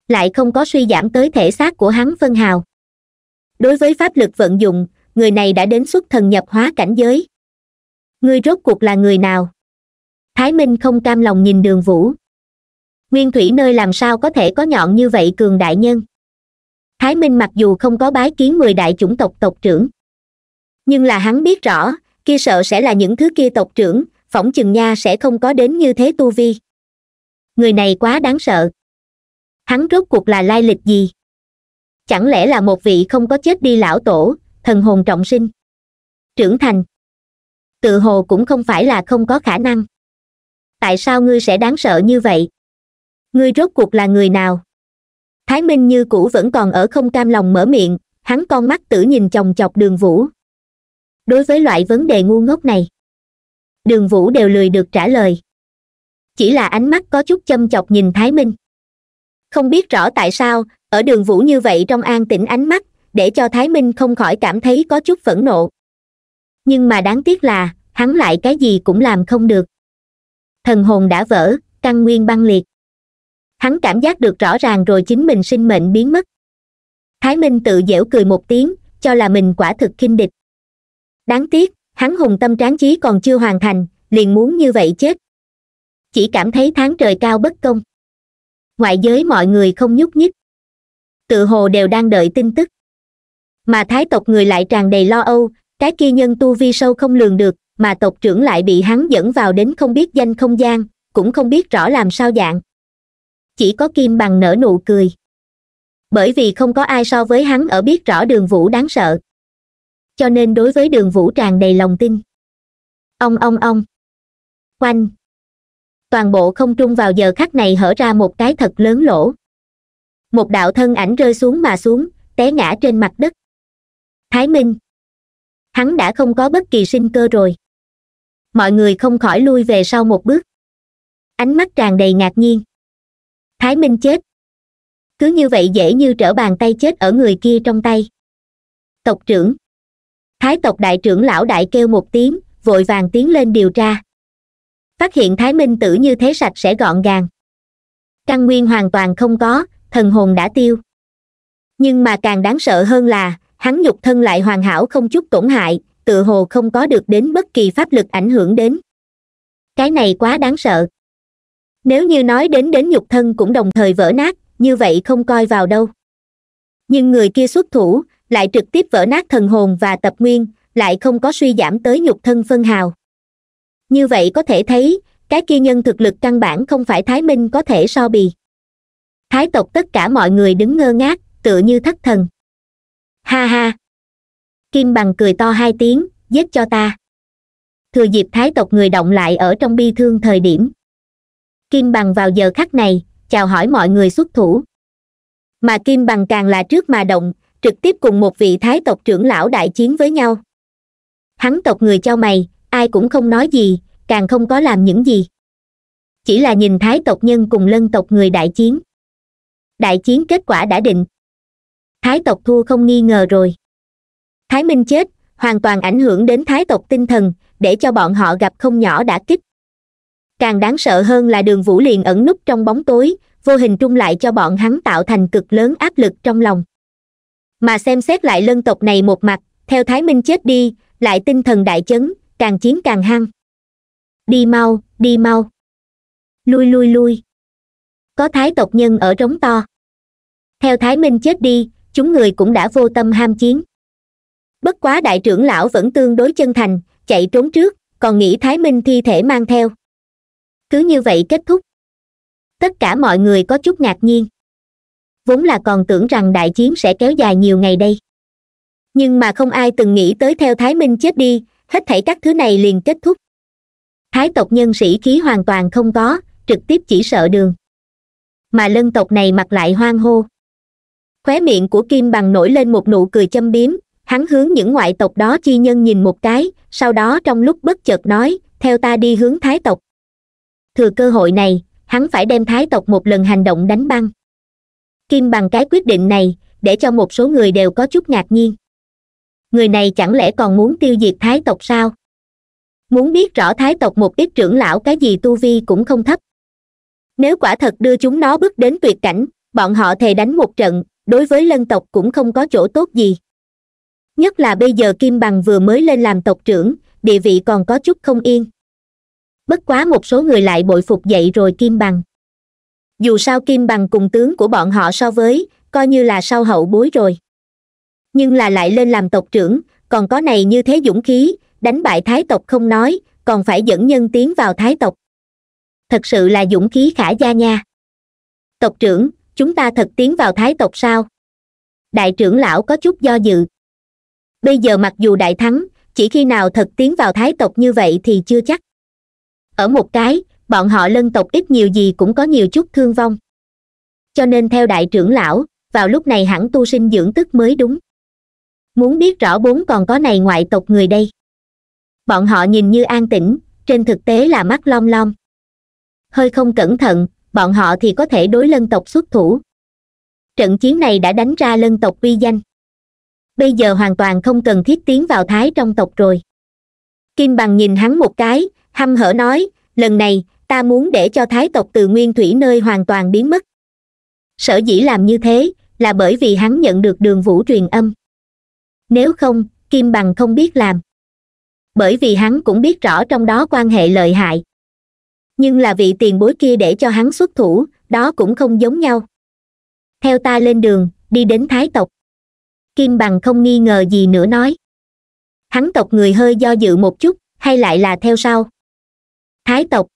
Lại không có suy giảm tới thể xác của hắn phân hào. Đối với pháp lực vận dụng, người này đã đến xuất thần nhập hóa cảnh giới. Ngươi rốt cuộc là người nào? Thái minh không cam lòng nhìn đường vũ. Nguyên thủy nơi làm sao có thể có nhọn như vậy cường đại nhân? Thái minh mặc dù không có bái kiến mười đại chủng tộc tộc trưởng nhưng là hắn biết rõ, kia sợ sẽ là những thứ kia tộc trưởng, phỏng chừng nha sẽ không có đến như thế tu vi. Người này quá đáng sợ. Hắn rốt cuộc là lai lịch gì? Chẳng lẽ là một vị không có chết đi lão tổ, thần hồn trọng sinh? Trưởng thành. Tự hồ cũng không phải là không có khả năng. Tại sao ngươi sẽ đáng sợ như vậy? Ngươi rốt cuộc là người nào? Thái minh như cũ vẫn còn ở không cam lòng mở miệng, hắn con mắt tử nhìn chòng chọc đường vũ đối với loại vấn đề ngu ngốc này. Đường vũ đều lười được trả lời. Chỉ là ánh mắt có chút châm chọc nhìn thái minh. Không biết rõ tại sao, ở đường vũ như vậy trong an tĩnh ánh mắt, để cho thái minh không khỏi cảm thấy có chút phẫn nộ. Nhưng mà đáng tiếc là, hắn lại cái gì cũng làm không được. Thần hồn đã vỡ, căn nguyên băng liệt. Hắn cảm giác được rõ ràng rồi chính mình sinh mệnh biến mất. Thái minh tự dễu cười một tiếng, cho là mình quả thực kinh địch đáng tiếc, hắn hùng tâm tráng chí còn chưa hoàn thành, liền muốn như vậy chết. Chỉ cảm thấy tháng trời cao bất công. Ngoại giới mọi người không nhúc nhích. Tự hồ đều đang đợi tin tức. Mà thái tộc người lại tràn đầy lo âu, cái kia nhân tu vi sâu không lường được, mà tộc trưởng lại bị hắn dẫn vào đến không biết danh không gian, cũng không biết rõ làm sao dạng. Chỉ có kim bằng nở nụ cười. Bởi vì không có ai so với hắn ở biết rõ đường vũ đáng sợ cho nên đối với đường vũ tràn đầy lòng tin. Ông ông ông. Quanh toàn bộ không trung vào giờ khắc này hở ra một cái thật lớn lỗ. Một đạo thân ảnh rơi xuống mà xuống, té ngã trên mặt đất. Thái minh. Hắn đã không có bất kỳ sinh cơ rồi. Mọi người không khỏi lui về sau một bước. Ánh mắt tràn đầy ngạc nhiên. Thái minh chết. Cứ như vậy dễ như trở bàn tay chết ở người kia trong tay. Tộc trưởng thái tộc đại trưởng lão đại kêu một tiếng, vội vàng tiến lên điều tra. Phát hiện thái minh tử như thế sạch sẽ gọn gàng. Căn nguyên hoàn toàn không có, thần hồn đã tiêu. Nhưng mà càng đáng sợ hơn là, hắn nhục thân lại hoàn hảo không chút tổn hại tự hồ không có được đến bất kỳ pháp lực ảnh hưởng đến. Cái này quá đáng sợ. Nếu như nói đến đến nhục thân cũng đồng thời vỡ nát, như vậy không coi vào đâu. Nhưng người kia xuất thủ lại trực tiếp vỡ nát thần hồn và tập nguyên, lại không có suy giảm tới nhục thân phân hào. Như vậy có thể thấy, cái kia nhân thực lực căn bản không phải thái minh có thể so bì. Thái tộc tất cả mọi người đứng ngơ ngác, tựa như thất thần. Ha ha. Kim bằng cười to hai tiếng, giết cho ta. Thừa dịp thái tộc người động lại ở trong bi thương thời điểm. Kim bằng vào giờ khắc này, chào hỏi mọi người xuất thủ. Mà kim bằng càng là trước mà động trực tiếp cùng một vị thái tộc trưởng lão đại chiến với nhau. Hắn tộc người cho mày, ai cũng không nói gì, càng không có làm những gì. Chỉ là nhìn thái tộc nhân cùng lân tộc người đại chiến. Đại chiến kết quả đã định. Thái tộc thua không nghi ngờ rồi. Thái minh chết, hoàn toàn ảnh hưởng đến thái tộc tinh thần, để cho bọn họ gặp không nhỏ đã kích. Càng đáng sợ hơn là đường vũ liền ẩn núp trong bóng tối, vô hình trung lại cho bọn hắn tạo thành cực lớn áp lực trong lòng mà xem xét lại lân tộc này một mặt, theo thái minh chết đi, lại tinh thần đại chấn, càng chiến càng hăng. Đi mau đi mau. Lui lui lui. Có thái tộc nhân ở trống to. Theo thái minh chết đi, chúng người cũng đã vô tâm ham chiến. Bất quá đại trưởng lão vẫn tương đối chân thành, chạy trốn trước, còn nghĩ thái minh thi thể mang theo. Cứ như vậy kết thúc. Tất cả mọi người có chút ngạc nhiên vốn là còn tưởng rằng đại chiến sẽ kéo dài nhiều ngày đây. Nhưng mà không ai từng nghĩ tới theo thái minh chết đi, hết thảy các thứ này liền kết thúc. Thái tộc nhân sĩ khí hoàn toàn không có, trực tiếp chỉ sợ đường. Mà lân tộc này mặc lại hoang hô. Khóe miệng của kim bằng nổi lên một nụ cười châm biếm, hắn hướng những ngoại tộc đó chi nhân nhìn một cái, sau đó trong lúc bất chợt nói, theo ta đi hướng thái tộc. Thừa cơ hội này, hắn phải đem thái tộc một lần hành động đánh băng kim bằng cái quyết định này, để cho một số người đều có chút ngạc nhiên. Người này chẳng lẽ còn muốn tiêu diệt thái tộc sao? Muốn biết rõ thái tộc một ít trưởng lão cái gì tu vi cũng không thấp. Nếu quả thật đưa chúng nó bước đến tuyệt cảnh, bọn họ thề đánh một trận, đối với lân tộc cũng không có chỗ tốt gì. Nhất là bây giờ kim bằng vừa mới lên làm tộc trưởng, địa vị còn có chút không yên. Bất quá một số người lại bội phục dậy rồi kim bằng dù sao kim bằng cùng tướng của bọn họ so với, coi như là sau hậu bối rồi. Nhưng là lại lên làm tộc trưởng, còn có này như thế dũng khí, đánh bại thái tộc không nói, còn phải dẫn nhân tiến vào thái tộc. Thật sự là dũng khí khả gia nha. Tộc trưởng, chúng ta thật tiến vào thái tộc sao? Đại trưởng lão có chút do dự. Bây giờ mặc dù đại thắng, chỉ khi nào thật tiến vào thái tộc như vậy thì chưa chắc. Ở một cái bọn họ lân tộc ít nhiều gì cũng có nhiều chút thương vong. Cho nên theo đại trưởng lão, vào lúc này hẳn tu sinh dưỡng tức mới đúng. Muốn biết rõ bốn còn có này ngoại tộc người đây. Bọn họ nhìn như an tĩnh, trên thực tế là mắt lom lom. Hơi không cẩn thận, bọn họ thì có thể đối lân tộc xuất thủ. Trận chiến này đã đánh ra lân tộc uy danh. Bây giờ hoàn toàn không cần thiết tiến vào thái trong tộc rồi. Kim bằng nhìn hắn một cái, hăm hở nói, lần này ta muốn để cho thái tộc từ nguyên thủy nơi hoàn toàn biến mất. Sở dĩ làm như thế, là bởi vì hắn nhận được đường vũ truyền âm. Nếu không, kim bằng không biết làm. Bởi vì hắn cũng biết rõ trong đó quan hệ lợi hại. Nhưng là vị tiền bối kia để cho hắn xuất thủ, đó cũng không giống nhau. Theo ta lên đường, đi đến thái tộc. Kim bằng không nghi ngờ gì nữa nói. Hắn tộc người hơi do dự một chút, hay lại là theo sau. Thái tộc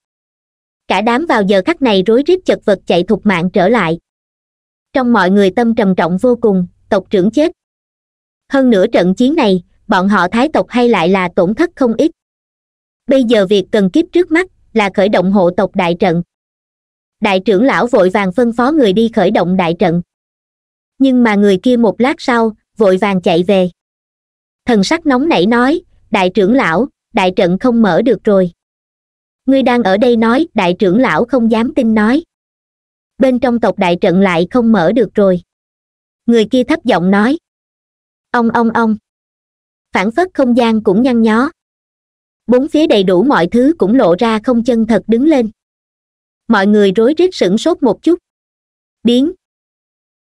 cả đám vào giờ khắc này rối rít chật vật chạy thục mạng trở lại. Trong mọi người tâm trầm trọng vô cùng, tộc trưởng chết. Hơn nữa trận chiến này, bọn họ thái tộc hay lại là tổn thất không ít. Bây giờ việc cần kiếp trước mắt là khởi động hộ tộc đại trận. Đại trưởng lão vội vàng phân phó người đi khởi động đại trận. Nhưng mà người kia một lát sau, vội vàng chạy về. Thần sắc nóng nảy nói, đại trưởng lão, đại trận không mở được rồi ngươi đang ở đây nói, đại trưởng lão không dám tin nói. Bên trong tộc đại trận lại không mở được rồi. Người kia thấp giọng nói. Ông ông ông. Phản phất không gian cũng nhăn nhó. Bốn phía đầy đủ mọi thứ cũng lộ ra không chân thật đứng lên. Mọi người rối rít sửng sốt một chút. Biến.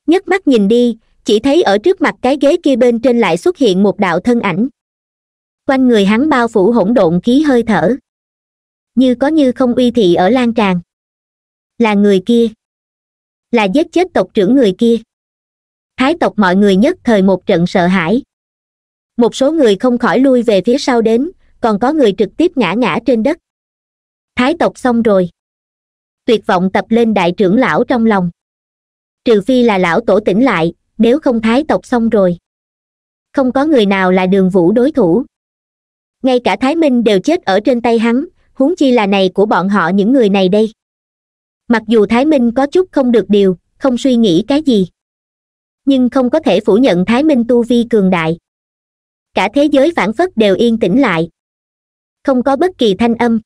Nhấc mắt nhìn đi, chỉ thấy ở trước mặt cái ghế kia bên trên lại xuất hiện một đạo thân ảnh. Quanh người hắn bao phủ hỗn độn khí hơi thở như có như không uy thị ở lan tràn. Là người kia. Là giết chết tộc trưởng người kia. Thái tộc mọi người nhất thời một trận sợ hãi. Một số người không khỏi lui về phía sau đến, còn có người trực tiếp ngã ngã trên đất. Thái tộc xong rồi. Tuyệt vọng tập lên đại trưởng lão trong lòng. Trừ phi là lão tổ tỉnh lại, nếu không thái tộc xong rồi. Không có người nào là đường vũ đối thủ. Ngay cả thái minh đều chết ở trên tay hắn huống chi là này của bọn họ những người này đây. Mặc dù thái minh có chút không được điều, không suy nghĩ cái gì. Nhưng không có thể phủ nhận thái minh tu vi cường đại. Cả thế giới phản phất đều yên tĩnh lại. Không có bất kỳ thanh âm.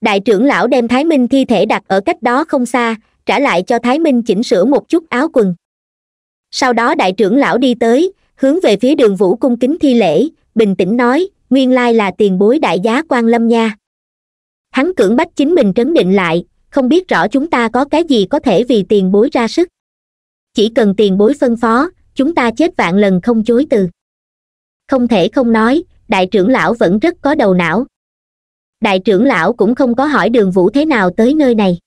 Đại trưởng lão đem thái minh thi thể đặt ở cách đó không xa, trả lại cho thái minh chỉnh sửa một chút áo quần. Sau đó đại trưởng lão đi tới, hướng về phía đường vũ cung kính thi lễ, bình tĩnh nói, nguyên lai là tiền bối đại giá quan lâm nha hắn cưỡng bách chính mình trấn định lại, không biết rõ chúng ta có cái gì có thể vì tiền bối ra sức. Chỉ cần tiền bối phân phó, chúng ta chết vạn lần không chối từ. Không thể không nói, đại trưởng lão vẫn rất có đầu não. Đại trưởng lão cũng không có hỏi đường vũ thế nào tới nơi này.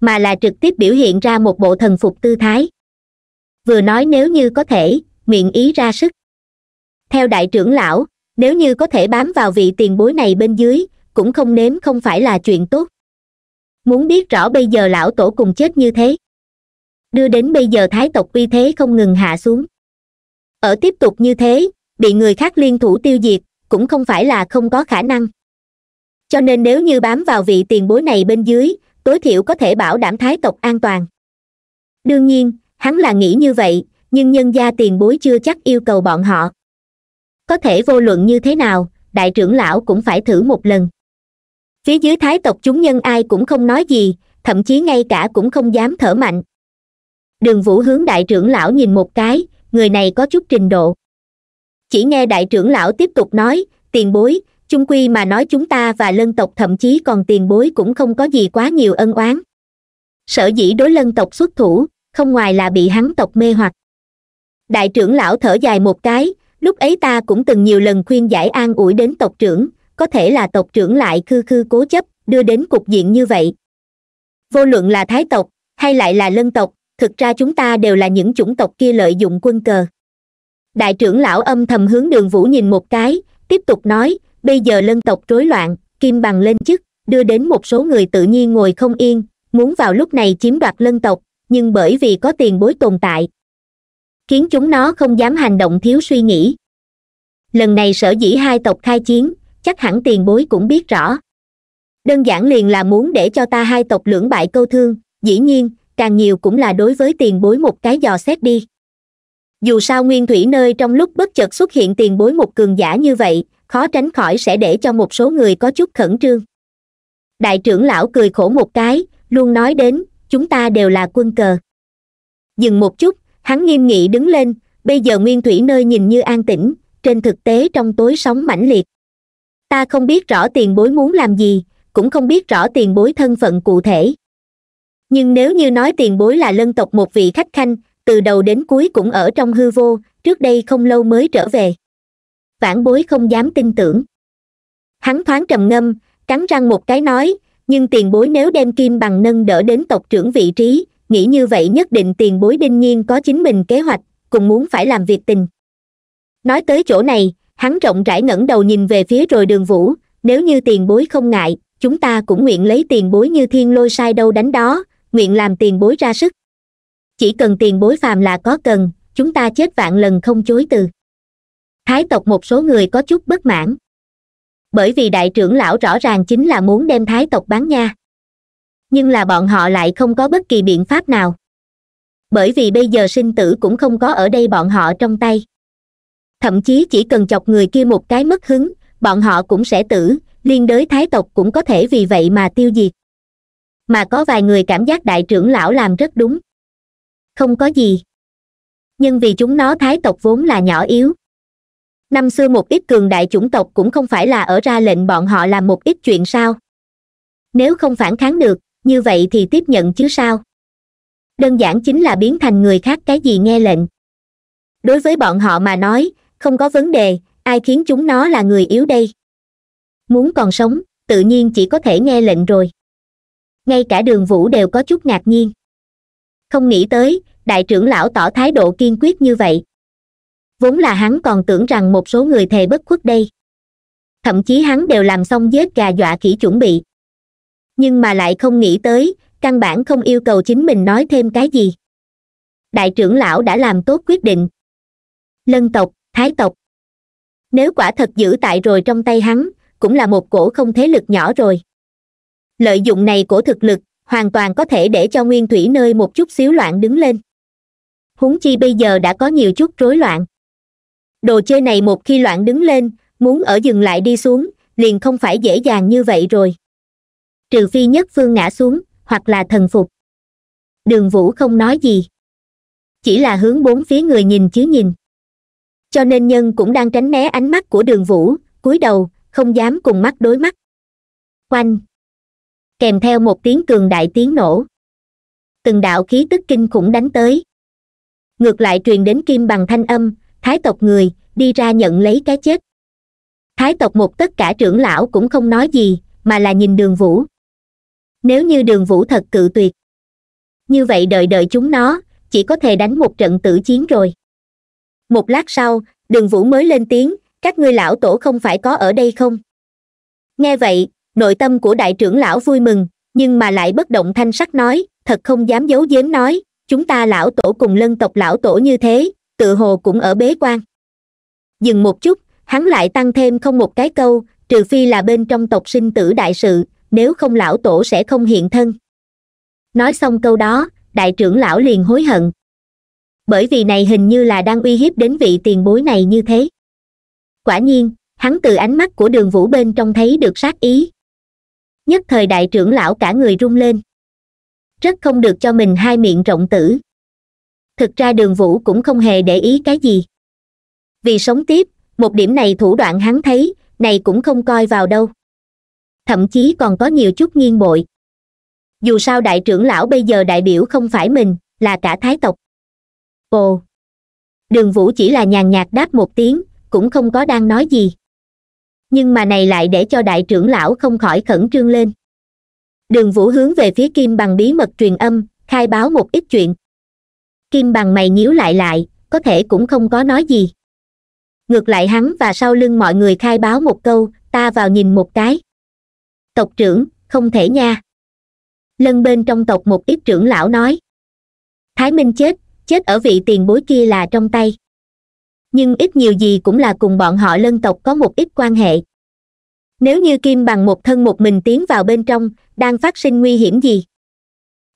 Mà là trực tiếp biểu hiện ra một bộ thần phục tư thái. Vừa nói nếu như có thể nguyện ý ra sức. Theo đại trưởng lão, nếu như có thể bám vào vị tiền bối này bên dưới cũng không nếm, không phải là chuyện tốt. Muốn biết rõ bây giờ lão tổ cùng chết như thế. Đưa đến bây giờ thái tộc uy thế không ngừng hạ xuống. Ở tiếp tục như thế, bị người khác liên thủ tiêu diệt, cũng không phải là không có khả năng. Cho nên nếu như bám vào vị tiền bối này bên dưới, tối thiểu có thể bảo đảm thái tộc an toàn. Đương nhiên, hắn là nghĩ như vậy, nhưng nhân gia tiền bối chưa chắc yêu cầu bọn họ. Có thể vô luận như thế nào, đại trưởng lão cũng phải thử một lần phía dưới thái tộc chúng nhân ai cũng không nói gì, thậm chí ngay cả cũng không dám thở mạnh. Đường vũ hướng đại trưởng lão nhìn một cái, người này có chút trình độ. Chỉ nghe đại trưởng lão tiếp tục nói, tiền bối, chung quy mà nói chúng ta và lân tộc thậm chí còn tiền bối cũng không có gì quá nhiều ân oán. Sở dĩ đối lân tộc xuất thủ, không ngoài là bị hắn tộc mê hoặc. Đại trưởng lão thở dài một cái, lúc ấy ta cũng từng nhiều lần khuyên giải an ủi đến tộc trưởng có thể là tộc trưởng lại khư khư cố chấp, đưa đến cục diện như vậy. Vô luận là thái tộc, hay lại là lân tộc, thực ra chúng ta đều là những chủng tộc kia lợi dụng quân cờ. Đại trưởng lão âm thầm hướng đường vũ nhìn một cái, tiếp tục nói, bây giờ lân tộc rối loạn, kim bằng lên chức, đưa đến một số người tự nhiên ngồi không yên, muốn vào lúc này chiếm đoạt lân tộc, nhưng bởi vì có tiền bối tồn tại, khiến chúng nó không dám hành động thiếu suy nghĩ. Lần này sở dĩ hai tộc khai chiến chắc hẳn tiền bối cũng biết rõ. Đơn giản liền là muốn để cho ta hai tộc lưỡng bại câu thương, dĩ nhiên, càng nhiều cũng là đối với tiền bối một cái dò xét đi. Dù sao nguyên thủy nơi trong lúc bất chợt xuất hiện tiền bối một cường giả như vậy, khó tránh khỏi sẽ để cho một số người có chút khẩn trương. Đại trưởng lão cười khổ một cái, luôn nói đến, chúng ta đều là quân cờ. Dừng một chút, hắn nghiêm nghị đứng lên, bây giờ nguyên thủy nơi nhìn như an tĩnh, trên thực tế trong tối sóng mãnh liệt ta không biết rõ tiền bối muốn làm gì, cũng không biết rõ tiền bối thân phận cụ thể. Nhưng nếu như nói tiền bối là lân tộc một vị khách khanh, từ đầu đến cuối cũng ở trong hư vô, trước đây không lâu mới trở về. Vãn bối không dám tin tưởng. Hắn thoáng trầm ngâm, cắn răng một cái nói, nhưng tiền bối nếu đem kim bằng nâng đỡ đến tộc trưởng vị trí, nghĩ như vậy nhất định tiền bối đinh nhiên có chính mình kế hoạch, cùng muốn phải làm việc tình. Nói tới chỗ này hắn rộng rãi ngẩng đầu nhìn về phía rồi đường vũ, nếu như tiền bối không ngại, chúng ta cũng nguyện lấy tiền bối như thiên lôi sai đâu đánh đó, nguyện làm tiền bối ra sức. Chỉ cần tiền bối phàm là có cần, chúng ta chết vạn lần không chối từ. Thái tộc một số người có chút bất mãn. Bởi vì đại trưởng lão rõ ràng chính là muốn đem thái tộc bán nha. Nhưng là bọn họ lại không có bất kỳ biện pháp nào. Bởi vì bây giờ sinh tử cũng không có ở đây bọn họ trong tay thậm chí chỉ cần chọc người kia một cái mất hứng, bọn họ cũng sẽ tử, liên đới thái tộc cũng có thể vì vậy mà tiêu diệt. Mà có vài người cảm giác đại trưởng lão làm rất đúng. Không có gì. Nhưng vì chúng nó thái tộc vốn là nhỏ yếu. Năm xưa một ít cường đại chủng tộc cũng không phải là ở ra lệnh bọn họ làm một ít chuyện sao. Nếu không phản kháng được, như vậy thì tiếp nhận chứ sao? Đơn giản chính là biến thành người khác cái gì nghe lệnh. Đối với bọn họ mà nói không có vấn đề, ai khiến chúng nó là người yếu đây? Muốn còn sống, tự nhiên chỉ có thể nghe lệnh rồi. Ngay cả đường vũ đều có chút ngạc nhiên. Không nghĩ tới, đại trưởng lão tỏ thái độ kiên quyết như vậy. Vốn là hắn còn tưởng rằng một số người thề bất khuất đây. Thậm chí hắn đều làm xong giết gà dọa kỹ chuẩn bị. Nhưng mà lại không nghĩ tới, căn bản không yêu cầu chính mình nói thêm cái gì. Đại trưởng lão đã làm tốt quyết định. Lân tộc thái tộc. Nếu quả thật giữ tại rồi trong tay hắn, cũng là một cổ không thế lực nhỏ rồi. Lợi dụng này của thực lực, hoàn toàn có thể để cho nguyên thủy nơi một chút xíu loạn đứng lên. Huống chi bây giờ đã có nhiều chút rối loạn. Đồ chơi này một khi loạn đứng lên, muốn ở dừng lại đi xuống, liền không phải dễ dàng như vậy rồi. Trừ phi nhất phương ngã xuống, hoặc là thần phục. Đường vũ không nói gì. Chỉ là hướng bốn phía người nhìn chứ nhìn cho nên nhân cũng đang tránh né ánh mắt của đường vũ, cúi đầu, không dám cùng mắt đối mắt. Oanh! Kèm theo một tiếng cường đại tiếng nổ. Từng đạo khí tức kinh khủng đánh tới. Ngược lại truyền đến kim bằng thanh âm, thái tộc người, đi ra nhận lấy cái chết. Thái tộc một tất cả trưởng lão cũng không nói gì, mà là nhìn đường vũ. Nếu như đường vũ thật cự tuyệt. Như vậy đợi đợi chúng nó, chỉ có thể đánh một trận tử chiến rồi một lát sau, đường vũ mới lên tiếng, các ngươi lão tổ không phải có ở đây không? Nghe vậy, nội tâm của đại trưởng lão vui mừng, nhưng mà lại bất động thanh sắc nói, thật không dám giấu giếm nói, chúng ta lão tổ cùng lân tộc lão tổ như thế, tự hồ cũng ở bế quan. Dừng một chút, hắn lại tăng thêm không một cái câu, trừ phi là bên trong tộc sinh tử đại sự, nếu không lão tổ sẽ không hiện thân. Nói xong câu đó, đại trưởng lão liền hối hận bởi vì này hình như là đang uy hiếp đến vị tiền bối này như thế. Quả nhiên, hắn từ ánh mắt của đường vũ bên trong thấy được sát ý. Nhất thời đại trưởng lão cả người run lên. Rất không được cho mình hai miệng rộng tử. Thực ra đường vũ cũng không hề để ý cái gì. Vì sống tiếp, một điểm này thủ đoạn hắn thấy, này cũng không coi vào đâu. Thậm chí còn có nhiều chút nghiêng bội. Dù sao đại trưởng lão bây giờ đại biểu không phải mình, là cả thái tộc ồ đường vũ chỉ là nhàn nhạt đáp một tiếng, cũng không có đang nói gì. Nhưng mà này lại để cho đại trưởng lão không khỏi khẩn trương lên. Đường vũ hướng về phía kim bằng bí mật truyền âm, khai báo một ít chuyện. Kim bằng mày nhíu lại lại, có thể cũng không có nói gì. Ngược lại hắn và sau lưng mọi người khai báo một câu, ta vào nhìn một cái. Tộc trưởng, không thể nha. Lân bên trong tộc một ít trưởng lão nói. Thái minh chết chết ở vị tiền bối kia là trong tay. Nhưng ít nhiều gì cũng là cùng bọn họ lân tộc có một ít quan hệ. Nếu như kim bằng một thân một mình tiến vào bên trong, đang phát sinh nguy hiểm gì?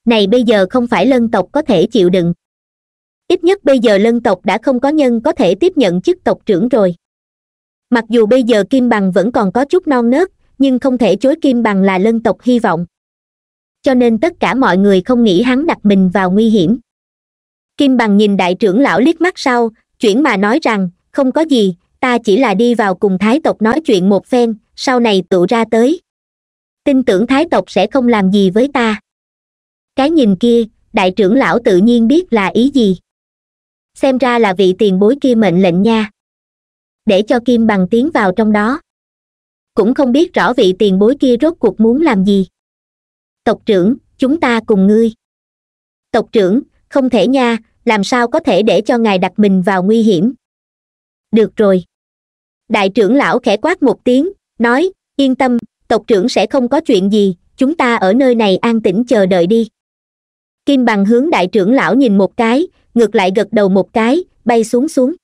Này bây giờ không phải lân tộc có thể chịu đựng. Ít nhất bây giờ lân tộc đã không có nhân có thể tiếp nhận chức tộc trưởng rồi. Mặc dù bây giờ kim bằng vẫn còn có chút non nớt, nhưng không thể chối kim bằng là lân tộc hy vọng. Cho nên tất cả mọi người không nghĩ hắn đặt mình vào nguy hiểm kim bằng nhìn đại trưởng lão liếc mắt sau, chuyển mà nói rằng, không có gì, ta chỉ là đi vào cùng thái tộc nói chuyện một phen, sau này tự ra tới. Tin tưởng thái tộc sẽ không làm gì với ta. Cái nhìn kia, đại trưởng lão tự nhiên biết là ý gì. Xem ra là vị tiền bối kia mệnh lệnh nha. Để cho kim bằng tiến vào trong đó. Cũng không biết rõ vị tiền bối kia rốt cuộc muốn làm gì. Tộc trưởng, chúng ta cùng ngươi. Tộc trưởng không thể nha, làm sao có thể để cho ngài đặt mình vào nguy hiểm? Được rồi. Đại trưởng lão khẽ quát một tiếng, nói, yên tâm, tộc trưởng sẽ không có chuyện gì, chúng ta ở nơi này an tĩnh chờ đợi đi. Kim bằng hướng đại trưởng lão nhìn một cái, ngược lại gật đầu một cái, bay xuống xuống.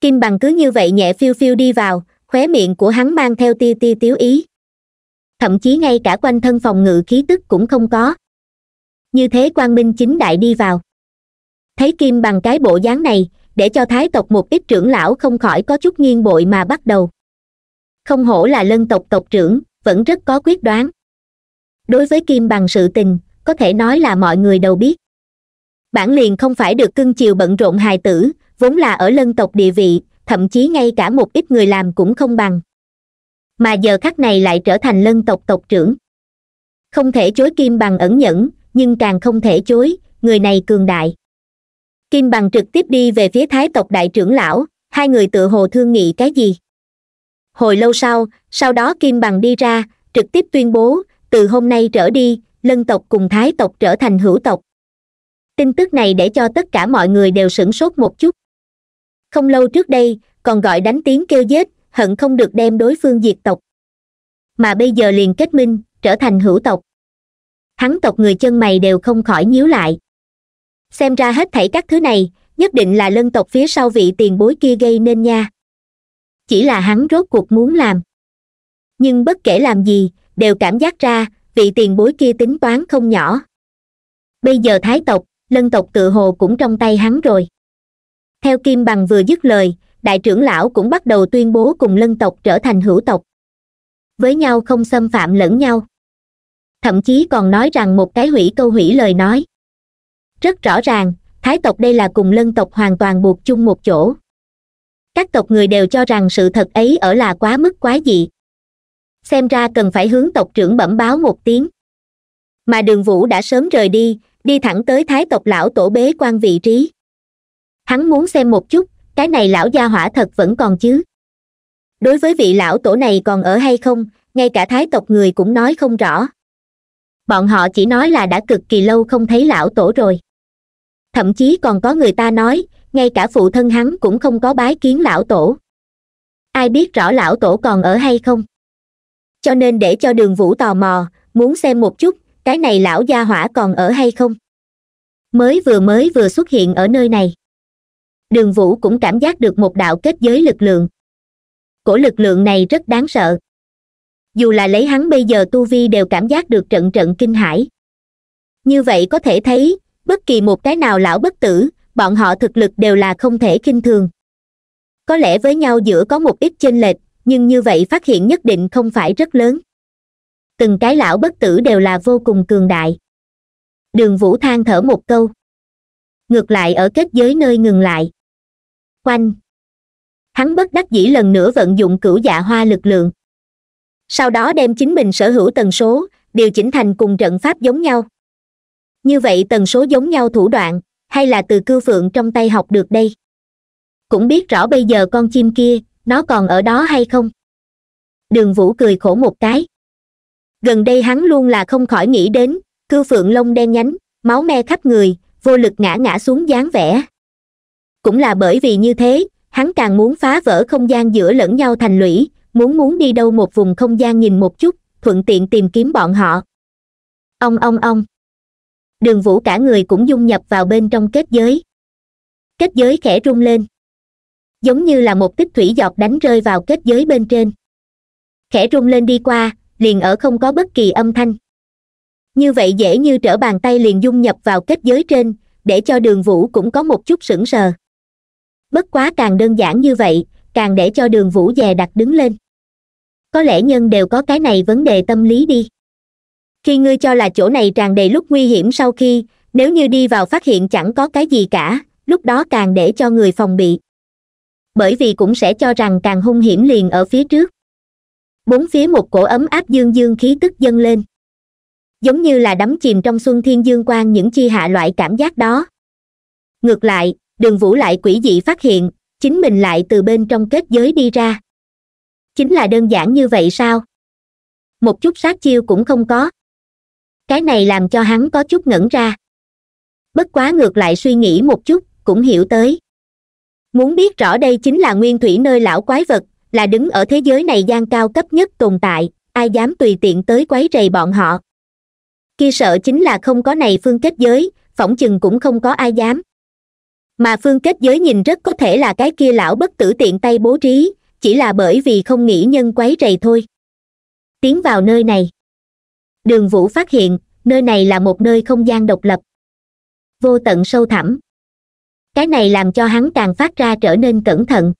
Kim bằng cứ như vậy nhẹ phiêu phiêu đi vào, khóe miệng của hắn mang theo tia tia tiếu ý. Thậm chí ngay cả quanh thân phòng ngự khí tức cũng không có như thế quang minh chính đại đi vào. Thấy kim bằng cái bộ dáng này, để cho thái tộc một ít trưởng lão không khỏi có chút nghiêng bội mà bắt đầu. Không hổ là lân tộc tộc trưởng, vẫn rất có quyết đoán. Đối với kim bằng sự tình, có thể nói là mọi người đều biết. Bản liền không phải được cưng chiều bận rộn hài tử, vốn là ở lân tộc địa vị, thậm chí ngay cả một ít người làm cũng không bằng. Mà giờ khắc này lại trở thành lân tộc tộc trưởng. Không thể chối kim bằng ẩn nhẫn nhưng càng không thể chối, người này cường đại. Kim bằng trực tiếp đi về phía thái tộc đại trưởng lão, hai người tự hồ thương nghị cái gì? Hồi lâu sau sau đó kim bằng đi ra, trực tiếp tuyên bố, từ hôm nay trở đi, lân tộc cùng thái tộc trở thành hữu tộc. Tin tức này để cho tất cả mọi người đều sửng sốt một chút. Không lâu trước đây, còn gọi đánh tiếng kêu giết, hận không được đem đối phương diệt tộc. Mà bây giờ liền kết minh, trở thành hữu tộc hắn tộc người chân mày đều không khỏi nhíu lại. Xem ra hết thảy các thứ này, nhất định là lân tộc phía sau vị tiền bối kia gây nên nha. Chỉ là hắn rốt cuộc muốn làm. Nhưng bất kể làm gì, đều cảm giác ra, vị tiền bối kia tính toán không nhỏ. Bây giờ thái tộc, lân tộc tự hồ cũng trong tay hắn rồi. Theo kim bằng vừa dứt lời, đại trưởng lão cũng bắt đầu tuyên bố cùng lân tộc trở thành hữu tộc. Với nhau không xâm phạm lẫn nhau thậm chí còn nói rằng một cái hủy câu hủy lời nói. Rất rõ ràng, thái tộc đây là cùng lân tộc hoàn toàn buộc chung một chỗ. Các tộc người đều cho rằng sự thật ấy ở là quá mức quá dị. Xem ra cần phải hướng tộc trưởng bẩm báo một tiếng. Mà đường vũ đã sớm rời đi đi thẳng tới thái tộc lão tổ bế quan vị trí. Hắn muốn xem một chút, cái này lão gia hỏa thật vẫn còn chứ? Đối với vị lão tổ này còn ở hay không, ngay cả thái tộc người cũng nói không rõ bọn họ chỉ nói là đã cực kỳ lâu không thấy lão tổ rồi. Thậm chí còn có người ta nói, ngay cả phụ thân hắn cũng không có bái kiến lão tổ. Ai biết rõ lão tổ còn ở hay không? Cho nên để cho đường vũ tò mò, muốn xem một chút, cái này lão gia hỏa còn ở hay không? Mới vừa mới vừa xuất hiện ở nơi này. Đường vũ cũng cảm giác được một đạo kết giới lực lượng. Cổ lực lượng này rất đáng sợ dù là lấy hắn bây giờ tu vi đều cảm giác được trận trận kinh hãi. Như vậy có thể thấy, bất kỳ một cái nào lão bất tử, bọn họ thực lực đều là không thể kinh thường. Có lẽ với nhau giữa có một ít chênh lệch, nhưng như vậy phát hiện nhất định không phải rất lớn. Từng cái lão bất tử đều là vô cùng cường đại. Đường vũ than thở một câu. Ngược lại ở kết giới nơi ngừng lại. Quanh hắn bất đắc dĩ lần nữa vận dụng cửu dạ hoa lực lượng sau đó đem chính mình sở hữu tần số, điều chỉnh thành cùng trận pháp giống nhau. Như vậy tần số giống nhau thủ đoạn, hay là từ cư phượng trong tay học được đây? Cũng biết rõ bây giờ con chim kia, nó còn ở đó hay không? Đường vũ cười khổ một cái. Gần đây hắn luôn là không khỏi nghĩ đến, cư phượng lông đen nhánh, máu me khắp người, vô lực ngã ngã xuống dáng vẻ. Cũng là bởi vì như thế, hắn càng muốn phá vỡ không gian giữa lẫn nhau thành lũy muốn muốn đi đâu một vùng không gian nhìn một chút, thuận tiện tìm kiếm bọn họ. Ông ông ông. Đường vũ cả người cũng dung nhập vào bên trong kết giới. Kết giới khẽ rung lên. Giống như là một tích thủy giọt đánh rơi vào kết giới bên trên. Khẽ rung lên đi qua, liền ở không có bất kỳ âm thanh. Như vậy dễ như trở bàn tay liền dung nhập vào kết giới trên, để cho đường vũ cũng có một chút sững sờ. Bất quá càng đơn giản như vậy, càng để cho đường vũ dè đặt đứng lên có lẽ nhân đều có cái này vấn đề tâm lý đi. Khi ngươi cho là chỗ này tràn đầy lúc nguy hiểm sau khi, nếu như đi vào phát hiện chẳng có cái gì cả, lúc đó càng để cho người phòng bị. Bởi vì cũng sẽ cho rằng càng hung hiểm liền ở phía trước. Bốn phía một cổ ấm áp dương dương khí tức dâng lên. Giống như là đắm chìm trong xuân thiên dương quang những chi hạ loại cảm giác đó. Ngược lại, đường vũ lại quỷ dị phát hiện, chính mình lại từ bên trong kết giới đi ra chính là đơn giản như vậy sao? Một chút sát chiêu cũng không có. Cái này làm cho hắn có chút ngẩn ra. Bất quá ngược lại suy nghĩ một chút, cũng hiểu tới. Muốn biết rõ đây chính là nguyên thủy nơi lão quái vật, là đứng ở thế giới này gian cao cấp nhất tồn tại, ai dám tùy tiện tới quấy rầy bọn họ? Kia sợ chính là không có này phương kết giới, phỏng chừng cũng không có ai dám. Mà phương kết giới nhìn rất có thể là cái kia lão bất tử tiện tay bố trí chỉ là bởi vì không nghĩ nhân quấy rầy thôi. Tiến vào nơi này. Đường vũ phát hiện, nơi này là một nơi không gian độc lập. Vô tận sâu thẳm. Cái này làm cho hắn càng phát ra trở nên cẩn thận.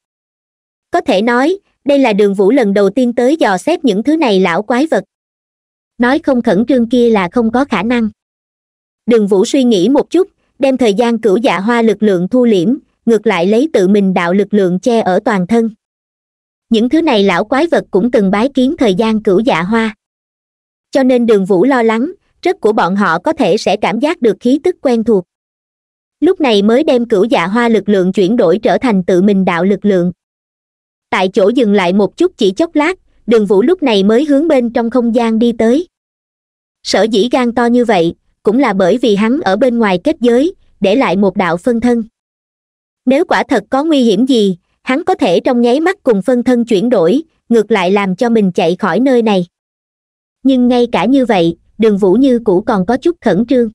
Có thể nói, đây là đường vũ lần đầu tiên tới dò xét những thứ này lão quái vật. Nói không khẩn trương kia là không có khả năng. Đường vũ suy nghĩ một chút, đem thời gian cửu dạ hoa lực lượng thu liễm, ngược lại lấy tự mình đạo lực lượng che ở toàn thân những thứ này lão quái vật cũng từng bái kiến thời gian cửu dạ hoa. Cho nên đường vũ lo lắng, rất của bọn họ có thể sẽ cảm giác được khí tức quen thuộc. Lúc này mới đem cửu dạ hoa lực lượng chuyển đổi trở thành tự mình đạo lực lượng. Tại chỗ dừng lại một chút chỉ chốc lát, đường vũ lúc này mới hướng bên trong không gian đi tới. Sở dĩ gan to như vậy, cũng là bởi vì hắn ở bên ngoài kết giới, để lại một đạo phân thân. Nếu quả thật có nguy hiểm gì hắn có thể trong nháy mắt cùng phân thân chuyển đổi, ngược lại làm cho mình chạy khỏi nơi này. Nhưng ngay cả như vậy, đường vũ như cũ còn có chút khẩn trương.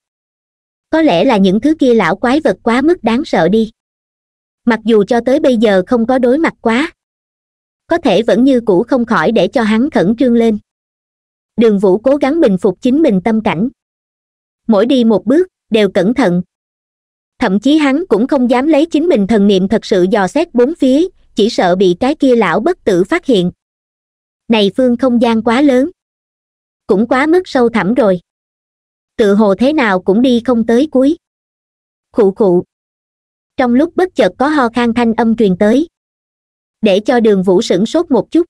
Có lẽ là những thứ kia lão quái vật quá mức đáng sợ đi. Mặc dù cho tới bây giờ không có đối mặt quá, có thể vẫn như cũ không khỏi để cho hắn khẩn trương lên. Đường vũ cố gắng bình phục chính mình tâm cảnh. Mỗi đi một bước, đều cẩn thận thậm chí hắn cũng không dám lấy chính mình thần niệm thật sự dò xét bốn phía, chỉ sợ bị cái kia lão bất tử phát hiện. Này phương không gian quá lớn. Cũng quá mức sâu thẳm rồi. Tự hồ thế nào cũng đi không tới cuối. Khụ khụ. Trong lúc bất chợt có ho khan thanh âm truyền tới. Để cho đường vũ sửng sốt một chút.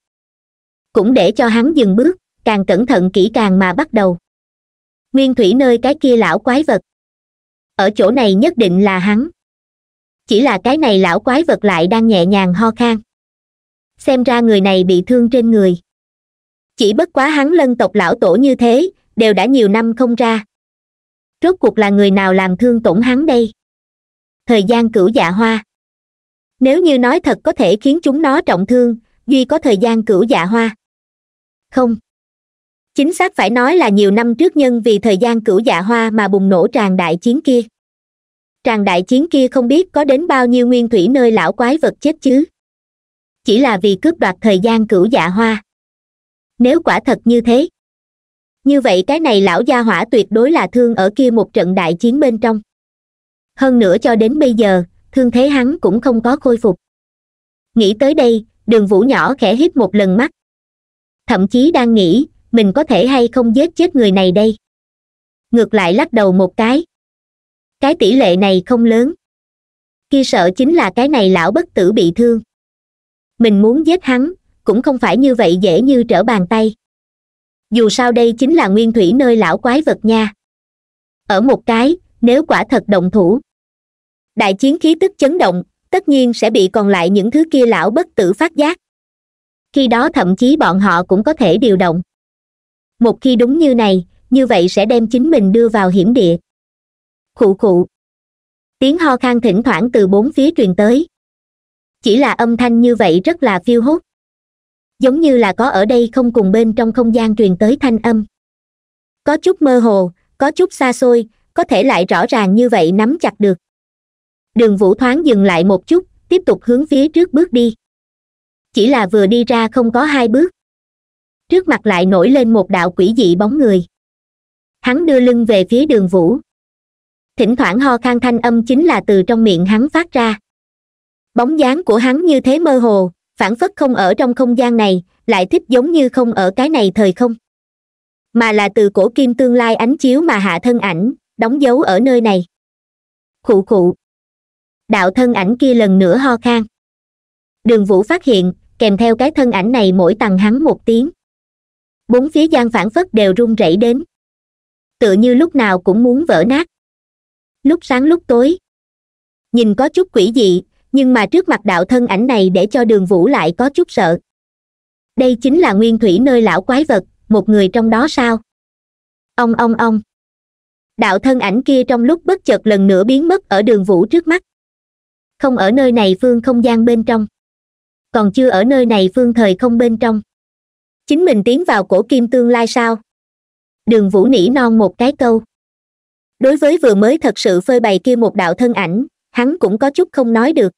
Cũng để cho hắn dừng bước, càng cẩn thận kỹ càng mà bắt đầu. Nguyên thủy nơi cái kia lão quái vật ở chỗ này nhất định là hắn. Chỉ là cái này lão quái vật lại đang nhẹ nhàng ho khan. Xem ra người này bị thương trên người. Chỉ bất quá hắn lân tộc lão tổ như thế, đều đã nhiều năm không ra. Rốt cuộc là người nào làm thương tổn hắn đây? Thời gian cửu dạ hoa. Nếu như nói thật có thể khiến chúng nó trọng thương, duy có thời gian cửu dạ hoa. Không chính xác phải nói là nhiều năm trước nhân vì thời gian cửu dạ hoa mà bùng nổ tràn đại chiến kia. Tràn đại chiến kia không biết có đến bao nhiêu nguyên thủy nơi lão quái vật chết chứ. Chỉ là vì cướp đoạt thời gian cửu dạ hoa. Nếu quả thật như thế. Như vậy cái này lão gia hỏa tuyệt đối là thương ở kia một trận đại chiến bên trong. Hơn nữa cho đến bây giờ, thương thế hắn cũng không có khôi phục. Nghĩ tới đây, đường vũ nhỏ khẽ hít một lần mắt. Thậm chí đang nghĩ mình có thể hay không giết chết người này đây? Ngược lại lắc đầu một cái. Cái tỷ lệ này không lớn. Kia sợ chính là cái này lão bất tử bị thương. Mình muốn giết hắn, cũng không phải như vậy dễ như trở bàn tay. Dù sao đây chính là nguyên thủy nơi lão quái vật nha. Ở một cái, nếu quả thật động thủ. Đại chiến khí tức chấn động, tất nhiên sẽ bị còn lại những thứ kia lão bất tử phát giác. Khi đó thậm chí bọn họ cũng có thể điều động một khi đúng như này, như vậy sẽ đem chính mình đưa vào hiểm địa. Khụ khụ. Tiếng ho khan thỉnh thoảng từ bốn phía truyền tới. Chỉ là âm thanh như vậy rất là phiêu hốt. Giống như là có ở đây không cùng bên trong không gian truyền tới thanh âm. Có chút mơ hồ, có chút xa xôi, có thể lại rõ ràng như vậy nắm chặt được. Đường vũ thoáng dừng lại một chút, tiếp tục hướng phía trước bước đi. Chỉ là vừa đi ra không có hai bước trước mặt lại nổi lên một đạo quỷ dị bóng người. Hắn đưa lưng về phía đường vũ. Thỉnh thoảng ho khan thanh âm chính là từ trong miệng hắn phát ra. Bóng dáng của hắn như thế mơ hồ, phản phất không ở trong không gian này, lại thích giống như không ở cái này thời không. Mà là từ cổ kim tương lai ánh chiếu mà hạ thân ảnh, đóng dấu ở nơi này. Khụ khụ. Đạo thân ảnh kia lần nữa ho khan. Đường vũ phát hiện, kèm theo cái thân ảnh này mỗi tầng hắn một tiếng bốn phía gian phản phất đều run rẩy đến. Tựa như lúc nào cũng muốn vỡ nát. Lúc sáng lúc tối. Nhìn có chút quỷ dị, nhưng mà trước mặt đạo thân ảnh này để cho đường vũ lại có chút sợ. Đây chính là nguyên thủy nơi lão quái vật, một người trong đó sao? Ông ông ông. Đạo thân ảnh kia trong lúc bất chợt lần nữa biến mất ở đường vũ trước mắt. Không ở nơi này phương không gian bên trong. Còn chưa ở nơi này phương thời không bên trong chính mình tiến vào cổ kim tương lai sao? Đường vũ nỉ non một cái câu. Đối với vừa mới thật sự phơi bày kia một đạo thân ảnh, hắn cũng có chút không nói được.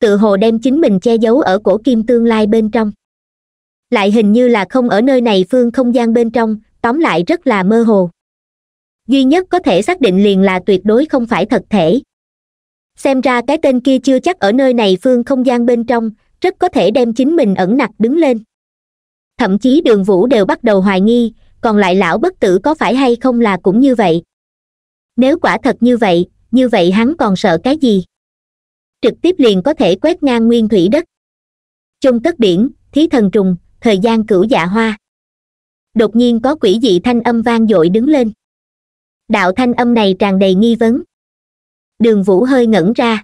Tự hồ đem chính mình che giấu ở cổ kim tương lai bên trong. Lại hình như là không ở nơi này phương không gian bên trong, tóm lại rất là mơ hồ. Duy nhất có thể xác định liền là tuyệt đối không phải thật thể. Xem ra cái tên kia chưa chắc ở nơi này phương không gian bên trong, rất có thể đem chính mình ẩn nặc đứng lên thậm chí đường vũ đều bắt đầu hoài nghi, còn lại lão bất tử có phải hay không là cũng như vậy. Nếu quả thật như vậy như vậy hắn còn sợ cái gì? Trực tiếp liền có thể quét ngang nguyên thủy đất. Chung tất biển, thí thần trùng, thời gian cửu dạ hoa. Đột nhiên có quỷ dị thanh âm vang dội đứng lên. Đạo thanh âm này tràn đầy nghi vấn. Đường vũ hơi ngẩn ra.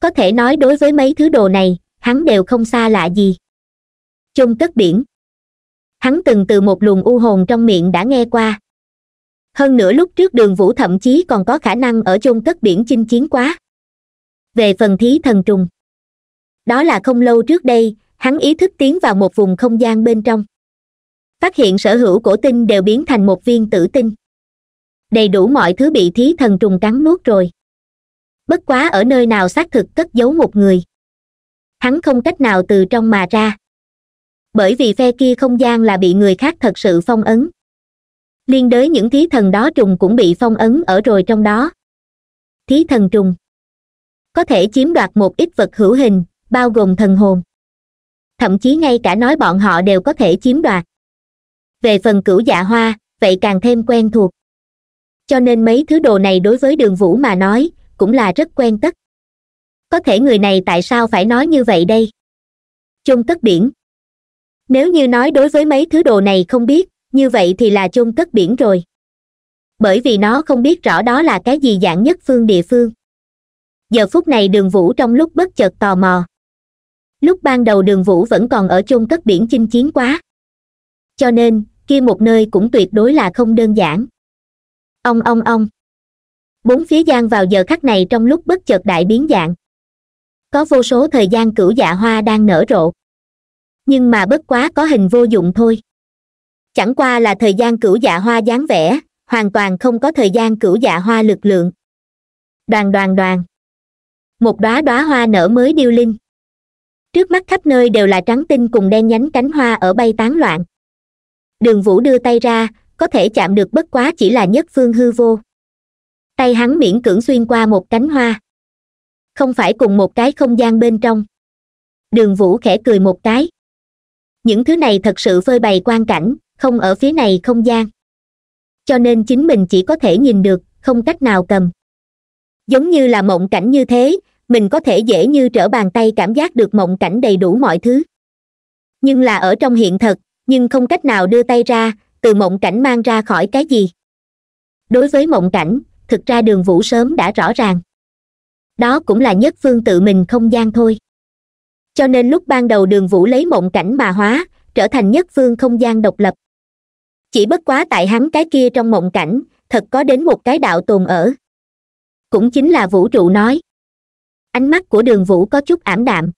Có thể nói đối với mấy thứ đồ này, hắn đều không xa lạ gì chung tất biển. Hắn từng từ một luồng u hồn trong miệng đã nghe qua. Hơn nữa lúc trước đường vũ thậm chí còn có khả năng ở chung cất biển chinh chiến quá. Về phần thí thần trùng. Đó là không lâu trước đây, hắn ý thức tiến vào một vùng không gian bên trong. Phát hiện sở hữu cổ tinh đều biến thành một viên tử tinh. Đầy đủ mọi thứ bị thí thần trùng cắn nuốt rồi. Bất quá ở nơi nào xác thực cất giấu một người. Hắn không cách nào từ trong mà ra bởi vì phe kia không gian là bị người khác thật sự phong ấn. Liên đới những thí thần đó trùng cũng bị phong ấn ở rồi trong đó. Thí thần trùng có thể chiếm đoạt một ít vật hữu hình, bao gồm thần hồn. Thậm chí ngay cả nói bọn họ đều có thể chiếm đoạt. Về phần cửu dạ hoa, vậy càng thêm quen thuộc. Cho nên mấy thứ đồ này đối với đường vũ mà nói, cũng là rất quen tất. Có thể người này tại sao phải nói như vậy đây? Chôn tất biển nếu như nói đối với mấy thứ đồ này không biết, như vậy thì là chôn cất biển rồi. Bởi vì nó không biết rõ đó là cái gì dạng nhất phương địa phương. Giờ phút này đường vũ trong lúc bất chợt tò mò. Lúc ban đầu đường vũ vẫn còn ở chôn cất biển chinh chiến quá. Cho nên, kia một nơi cũng tuyệt đối là không đơn giản. Ông ông ông bốn phía gian vào giờ khắc này trong lúc bất chợt đại biến dạng. Có vô số thời gian cửu dạ hoa đang nở rộ nhưng mà bất quá có hình vô dụng thôi. Chẳng qua là thời gian cửu dạ hoa dáng vẻ, hoàn toàn không có thời gian cửu dạ hoa lực lượng. Đoàn đoàn đoàn. Một đóa đóa hoa nở mới điêu linh. Trước mắt khắp nơi đều là trắng tinh cùng đen nhánh cánh hoa ở bay tán loạn. Đường vũ đưa tay ra, có thể chạm được bất quá chỉ là nhất phương hư vô. Tay hắn miễn cưỡng xuyên qua một cánh hoa. Không phải cùng một cái không gian bên trong. Đường vũ khẽ cười một cái những thứ này thật sự phơi bày quan cảnh, không ở phía này không gian. Cho nên chính mình chỉ có thể nhìn được, không cách nào cầm. Giống như là mộng cảnh như thế, mình có thể dễ như trở bàn tay cảm giác được mộng cảnh đầy đủ mọi thứ. Nhưng là ở trong hiện thật nhưng không cách nào đưa tay ra, từ mộng cảnh mang ra khỏi cái gì. Đối với mộng cảnh, thực ra đường vũ sớm đã rõ ràng. Đó cũng là nhất phương tự mình không gian thôi cho nên lúc ban đầu đường vũ lấy mộng cảnh mà hóa, trở thành nhất phương không gian độc lập. Chỉ bất quá tại hắn cái kia trong mộng cảnh, thật có đến một cái đạo tồn ở. Cũng chính là vũ trụ nói. Ánh mắt của đường vũ có chút ảm đạm.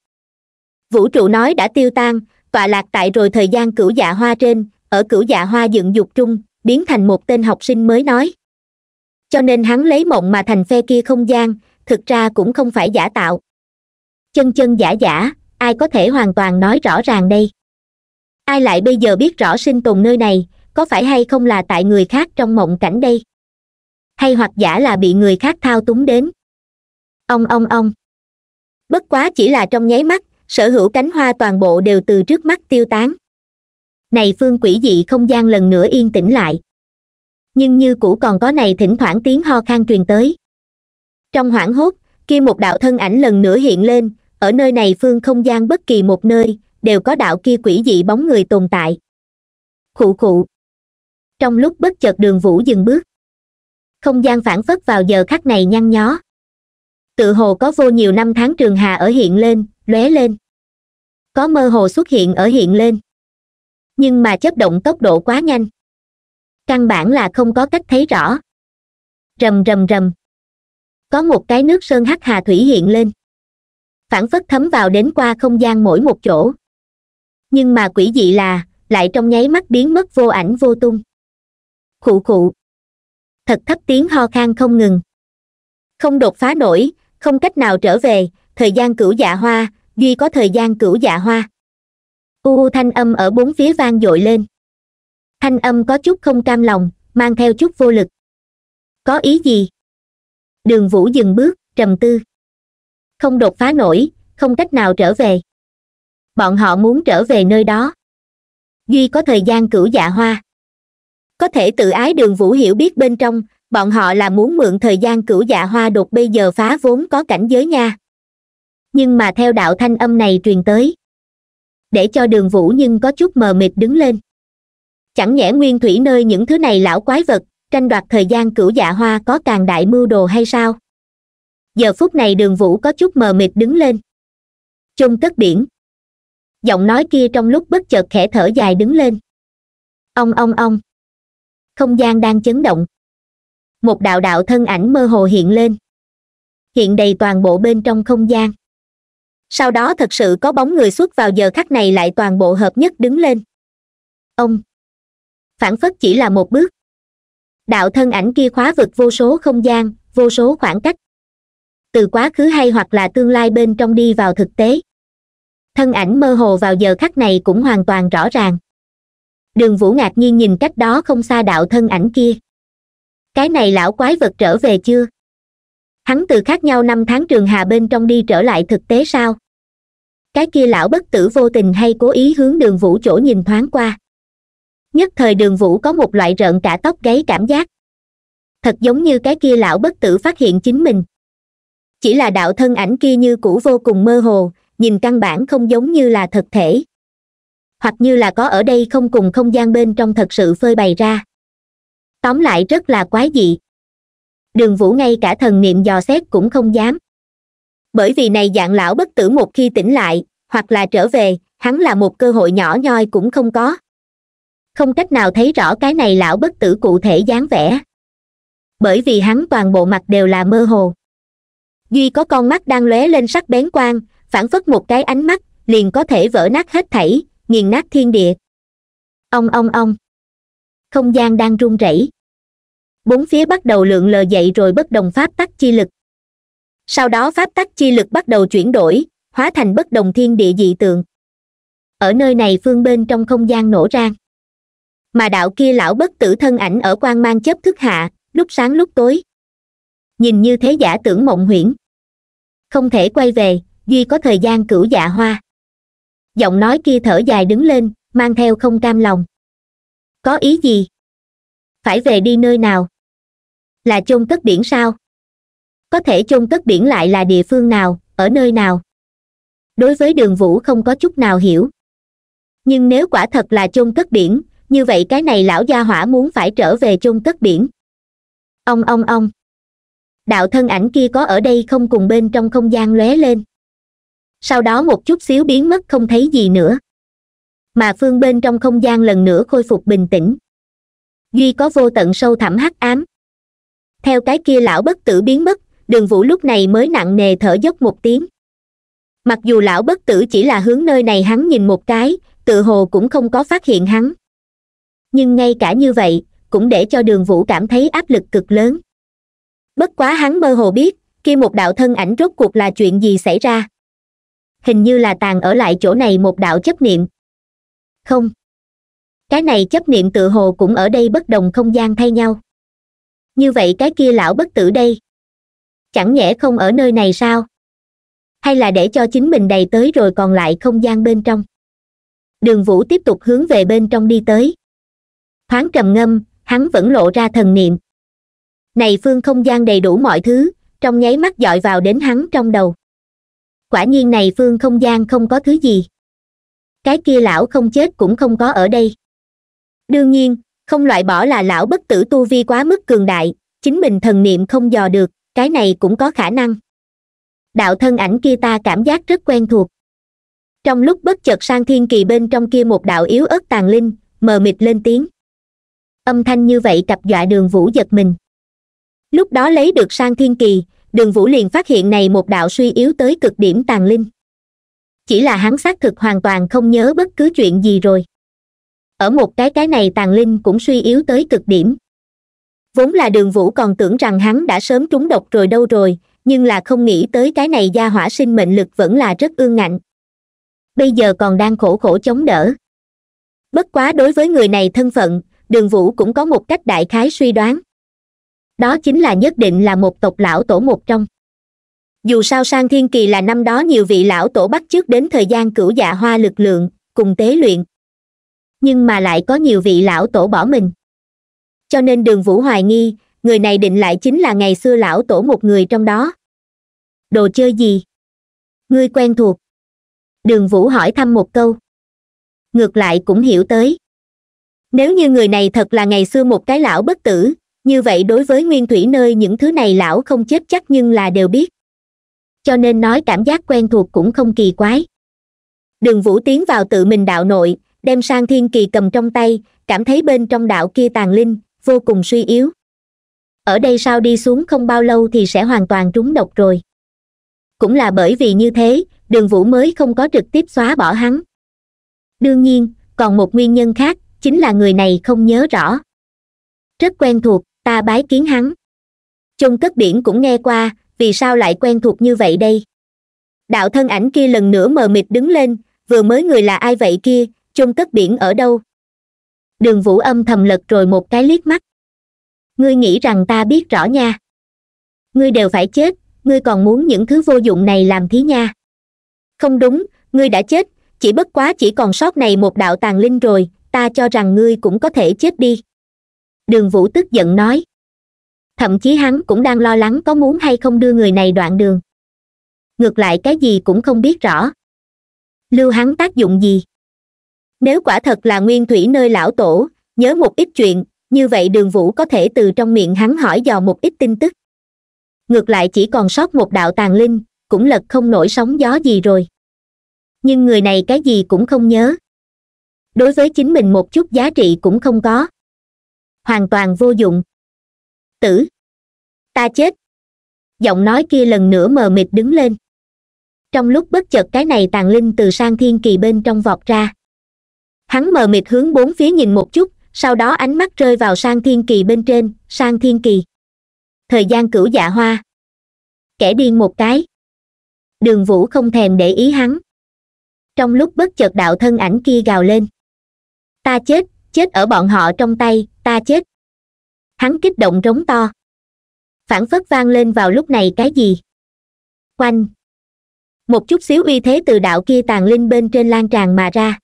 Vũ trụ nói đã tiêu tan, tọa lạc tại rồi thời gian cửu dạ hoa trên, ở cửu dạ hoa dựng dục trung, biến thành một tên học sinh mới nói. Cho nên hắn lấy mộng mà thành phe kia không gian, thực ra cũng không phải giả tạo. Chân chân giả giả ai có thể hoàn toàn nói rõ ràng đây? Ai lại bây giờ biết rõ sinh tồn nơi này, có phải hay không là tại người khác trong mộng cảnh đây? Hay hoặc giả là bị người khác thao túng đến? Ông ông ông. Bất quá chỉ là trong nháy mắt, sở hữu cánh hoa toàn bộ đều từ trước mắt tiêu tán. Này phương quỷ dị không gian lần nữa yên tĩnh lại. Nhưng như cũ còn có này thỉnh thoảng tiếng ho khan truyền tới. Trong hoảng hốt, kia một đạo thân ảnh lần nữa hiện lên ở nơi này phương không gian bất kỳ một nơi, đều có đạo kia quỷ dị bóng người tồn tại. Khụ khụ. Trong lúc bất chợt đường vũ dừng bước. Không gian phản phất vào giờ khắc này nhăn nhó. Tự hồ có vô nhiều năm tháng trường hà ở hiện lên, lóe lên. Có mơ hồ xuất hiện ở hiện lên. Nhưng mà chấp động tốc độ quá nhanh. Căn bản là không có cách thấy rõ. Rầm rầm rầm. Có một cái nước sơn hắc hà thủy hiện lên phản phất thấm vào đến qua không gian mỗi một chỗ. Nhưng mà quỷ dị là, lại trong nháy mắt biến mất vô ảnh vô tung. Khụ khụ. Thật thấp tiếng ho khan không ngừng. Không đột phá nổi, không cách nào trở về, thời gian cửu dạ hoa, duy có thời gian cửu dạ hoa. U u thanh âm ở bốn phía vang dội lên. Thanh âm có chút không cam lòng, mang theo chút vô lực. Có ý gì? Đường vũ dừng bước, trầm tư không đột phá nổi, không cách nào trở về. Bọn họ muốn trở về nơi đó. Duy có thời gian cửu dạ hoa. Có thể tự ái đường vũ hiểu biết bên trong, bọn họ là muốn mượn thời gian cửu dạ hoa đột bây giờ phá vốn có cảnh giới nha. Nhưng mà theo đạo thanh âm này truyền tới. Để cho đường vũ nhưng có chút mờ mịt đứng lên. Chẳng nhẽ nguyên thủy nơi những thứ này lão quái vật, tranh đoạt thời gian cửu dạ hoa có càng đại mưu đồ hay sao? Giờ phút này đường vũ có chút mờ mịt đứng lên. Chung cất biển. Giọng nói kia trong lúc bất chợt khẽ thở dài đứng lên. Ông ông ông. Không gian đang chấn động. Một đạo đạo thân ảnh mơ hồ hiện lên. Hiện đầy toàn bộ bên trong không gian. Sau đó thật sự có bóng người xuất vào giờ khắc này lại toàn bộ hợp nhất đứng lên. Ông. Phản phất chỉ là một bước. Đạo thân ảnh kia khóa vực vô số không gian, vô số khoảng cách từ quá khứ hay hoặc là tương lai bên trong đi vào thực tế. Thân ảnh mơ hồ vào giờ khắc này cũng hoàn toàn rõ ràng. Đường vũ ngạc nhiên nhìn cách đó không xa đạo thân ảnh kia. Cái này lão quái vật trở về chưa? Hắn từ khác nhau năm tháng trường hà bên trong đi trở lại thực tế sao? Cái kia lão bất tử vô tình hay cố ý hướng đường vũ chỗ nhìn thoáng qua? Nhất thời đường vũ có một loại rợn cả tóc gáy cảm giác. Thật giống như cái kia lão bất tử phát hiện chính mình chỉ là đạo thân ảnh kia như cũ vô cùng mơ hồ, nhìn căn bản không giống như là thực thể. Hoặc như là có ở đây không cùng không gian bên trong thật sự phơi bày ra. Tóm lại rất là quái dị. Đường vũ ngay cả thần niệm dò xét cũng không dám. Bởi vì này dạng lão bất tử một khi tỉnh lại, hoặc là trở về, hắn là một cơ hội nhỏ nhoi cũng không có. Không cách nào thấy rõ cái này lão bất tử cụ thể dáng vẻ. Bởi vì hắn toàn bộ mặt đều là mơ hồ duy có con mắt đang lóe lên sắc bén quang, phản phất một cái ánh mắt, liền có thể vỡ nát hết thảy, nghiền nát thiên địa. Ông ông ông không gian đang run rẩy. Bốn phía bắt đầu lượn lờ dậy rồi bất đồng pháp tắc chi lực. Sau đó pháp tắc chi lực bắt đầu chuyển đổi, hóa thành bất đồng thiên địa dị tượng. Ở nơi này phương bên trong không gian nổ rang mà đạo kia lão bất tử thân ảnh ở quan mang chấp thức hạ, lúc sáng lúc tối. Nhìn như thế giả tưởng mộng huyễn không thể quay về, duy có thời gian cửu dạ hoa. Giọng nói kia thở dài đứng lên, mang theo không cam lòng. Có ý gì? Phải về đi nơi nào? Là chôn cất biển sao? Có thể chôn cất biển lại là địa phương nào, ở nơi nào? Đối với đường vũ không có chút nào hiểu. Nhưng nếu quả thật là chôn cất biển, như vậy cái này lão gia hỏa muốn phải trở về chôn cất biển. Ông ông ông đạo thân ảnh kia có ở đây không cùng bên trong không gian lóe lên. Sau đó một chút xíu biến mất không thấy gì nữa. Mà phương bên trong không gian lần nữa khôi phục bình tĩnh. Duy có vô tận sâu thẳm hắc ám. Theo cái kia lão bất tử biến mất, đường vũ lúc này mới nặng nề thở dốc một tiếng. Mặc dù lão bất tử chỉ là hướng nơi này hắn nhìn một cái, tự hồ cũng không có phát hiện hắn. Nhưng ngay cả như vậy, cũng để cho đường vũ cảm thấy áp lực cực lớn bất quá hắn mơ hồ biết, kia một đạo thân ảnh rốt cuộc là chuyện gì xảy ra. Hình như là tàn ở lại chỗ này một đạo chấp niệm. Không. Cái này chấp niệm tự hồ cũng ở đây bất đồng không gian thay nhau. Như vậy cái kia lão bất tử đây, chẳng nhẽ không ở nơi này sao? Hay là để cho chính mình đầy tới rồi còn lại không gian bên trong? Đường vũ tiếp tục hướng về bên trong đi tới. Thoáng trầm ngâm, hắn vẫn lộ ra thần niệm này phương không gian đầy đủ mọi thứ, trong nháy mắt dọi vào đến hắn trong đầu. Quả nhiên này phương không gian không có thứ gì. Cái kia lão không chết cũng không có ở đây. Đương nhiên, không loại bỏ là lão bất tử tu vi quá mức cường đại, chính mình thần niệm không dò được, cái này cũng có khả năng. Đạo thân ảnh kia ta cảm giác rất quen thuộc. Trong lúc bất chợt sang thiên kỳ bên trong kia một đạo yếu ớt tàn linh, mờ mịt lên tiếng. Âm thanh như vậy cặp dọa đường vũ giật mình lúc đó lấy được sang thiên kỳ, đường vũ liền phát hiện này một đạo suy yếu tới cực điểm tàn linh. Chỉ là hắn xác thực hoàn toàn không nhớ bất cứ chuyện gì rồi. Ở một cái cái này tàn linh cũng suy yếu tới cực điểm. Vốn là đường vũ còn tưởng rằng hắn đã sớm trúng độc rồi đâu rồi, nhưng là không nghĩ tới cái này gia hỏa sinh mệnh lực vẫn là rất ương ngạnh. Bây giờ còn đang khổ khổ chống đỡ. Bất quá đối với người này thân phận, đường vũ cũng có một cách đại khái suy đoán đó chính là nhất định là một tộc lão tổ một trong. Dù sao sang thiên kỳ là năm đó nhiều vị lão tổ bắt trước đến thời gian cửu dạ hoa lực lượng, cùng tế luyện. Nhưng mà lại có nhiều vị lão tổ bỏ mình. Cho nên đường vũ hoài nghi, người này định lại chính là ngày xưa lão tổ một người trong đó. Đồ chơi gì? Ngươi quen thuộc. Đường vũ hỏi thăm một câu. Ngược lại cũng hiểu tới. Nếu như người này thật là ngày xưa một cái lão bất tử như vậy đối với nguyên thủy nơi những thứ này lão không chết chắc nhưng là đều biết. Cho nên nói cảm giác quen thuộc cũng không kỳ quái. Đường vũ tiến vào tự mình đạo nội, đem sang thiên kỳ cầm trong tay, cảm thấy bên trong đạo kia tàn linh, vô cùng suy yếu. Ở đây sao đi xuống không bao lâu thì sẽ hoàn toàn trúng độc rồi. Cũng là bởi vì như thế, đường vũ mới không có trực tiếp xóa bỏ hắn. Đương nhiên, còn một nguyên nhân khác, chính là người này không nhớ rõ. Rất quen thuộc ta bái kiến hắn. Chung cất biển cũng nghe qua, vì sao lại quen thuộc như vậy đây? Đạo thân ảnh kia lần nữa mờ mịt đứng lên, vừa mới người là ai vậy kia Chung cất biển ở đâu? Đường vũ âm thầm lật rồi một cái liếc mắt. Ngươi nghĩ rằng ta biết rõ nha. Ngươi đều phải chết, ngươi còn muốn những thứ vô dụng này làm thí nha. Không đúng, ngươi đã chết, chỉ bất quá chỉ còn sót này một đạo tàn linh rồi, ta cho rằng ngươi cũng có thể chết đi đường vũ tức giận nói. Thậm chí hắn cũng đang lo lắng có muốn hay không đưa người này đoạn đường. Ngược lại cái gì cũng không biết rõ. Lưu hắn tác dụng gì? Nếu quả thật là nguyên thủy nơi lão tổ, nhớ một ít chuyện, như vậy đường vũ có thể từ trong miệng hắn hỏi dò một ít tin tức. Ngược lại chỉ còn sót một đạo tàn linh, cũng lật không nổi sóng gió gì rồi. Nhưng người này cái gì cũng không nhớ. Đối với chính mình một chút giá trị cũng không có hoàn toàn vô dụng. Tử. Ta chết. Giọng nói kia lần nữa mờ mịt đứng lên. Trong lúc bất chợt cái này tàn linh từ sang thiên kỳ bên trong vọt ra. Hắn mờ mịt hướng bốn phía nhìn một chút, sau đó ánh mắt rơi vào sang thiên kỳ bên trên, sang thiên kỳ. Thời gian cửu dạ hoa. Kẻ điên một cái. Đường vũ không thèm để ý hắn. Trong lúc bất chợt đạo thân ảnh kia gào lên. Ta chết chết ở bọn họ trong tay ta chết. Hắn kích động rống to. Phản phất vang lên vào lúc này cái gì? Quanh một chút xíu uy thế từ đạo kia tàn linh bên trên lan tràn mà ra.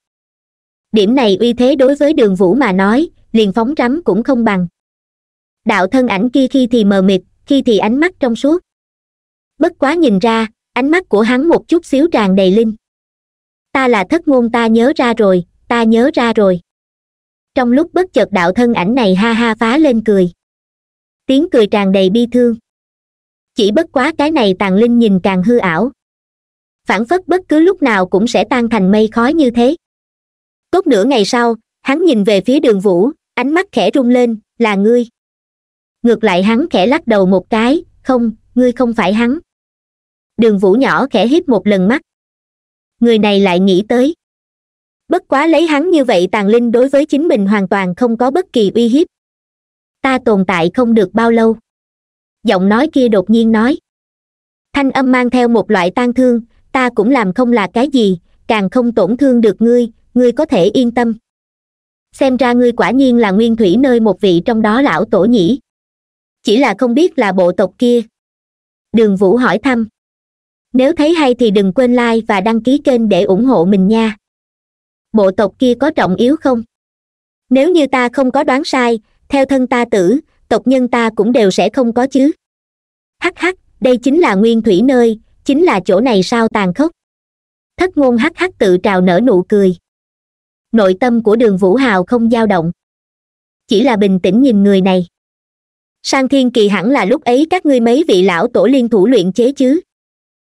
Điểm này uy thế đối với đường vũ mà nói, liền phóng rắm cũng không bằng. Đạo thân ảnh kia khi thì mờ mịt, khi thì ánh mắt trong suốt. Bất quá nhìn ra, ánh mắt của hắn một chút xíu tràn đầy linh. Ta là thất ngôn ta nhớ ra rồi, ta nhớ ra rồi trong lúc bất chợt đạo thân ảnh này ha ha phá lên cười. Tiếng cười tràn đầy bi thương. Chỉ bất quá cái này tàn linh nhìn càng hư ảo. Phản phất bất cứ lúc nào cũng sẽ tan thành mây khói như thế. Cốt nửa ngày sau, hắn nhìn về phía đường vũ, ánh mắt khẽ rung lên, là ngươi. Ngược lại hắn khẽ lắc đầu một cái, không, ngươi không phải hắn. Đường vũ nhỏ khẽ hít một lần mắt. Người này lại nghĩ tới bất quá lấy hắn như vậy tàn linh đối với chính mình hoàn toàn không có bất kỳ uy hiếp. Ta tồn tại không được bao lâu. Giọng nói kia đột nhiên nói. Thanh âm mang theo một loại tang thương, ta cũng làm không là cái gì, càng không tổn thương được ngươi ngươi có thể yên tâm. Xem ra ngươi quả nhiên là nguyên thủy nơi một vị trong đó lão tổ nhỉ. Chỉ là không biết là bộ tộc kia. Đường vũ hỏi thăm. Nếu thấy hay thì đừng quên like và đăng ký kênh để ủng hộ mình nha bộ tộc kia có trọng yếu không? Nếu như ta không có đoán sai, theo thân ta tử, tộc nhân ta cũng đều sẽ không có chứ. Hắc hắc, đây chính là nguyên thủy nơi, chính là chỗ này sao tàn khốc? Thất ngôn hắc hắc tự trào nở nụ cười. Nội tâm của đường vũ hào không dao động. Chỉ là bình tĩnh nhìn người này. Sang thiên kỳ hẳn là lúc ấy các ngươi mấy vị lão tổ liên thủ luyện chế chứ?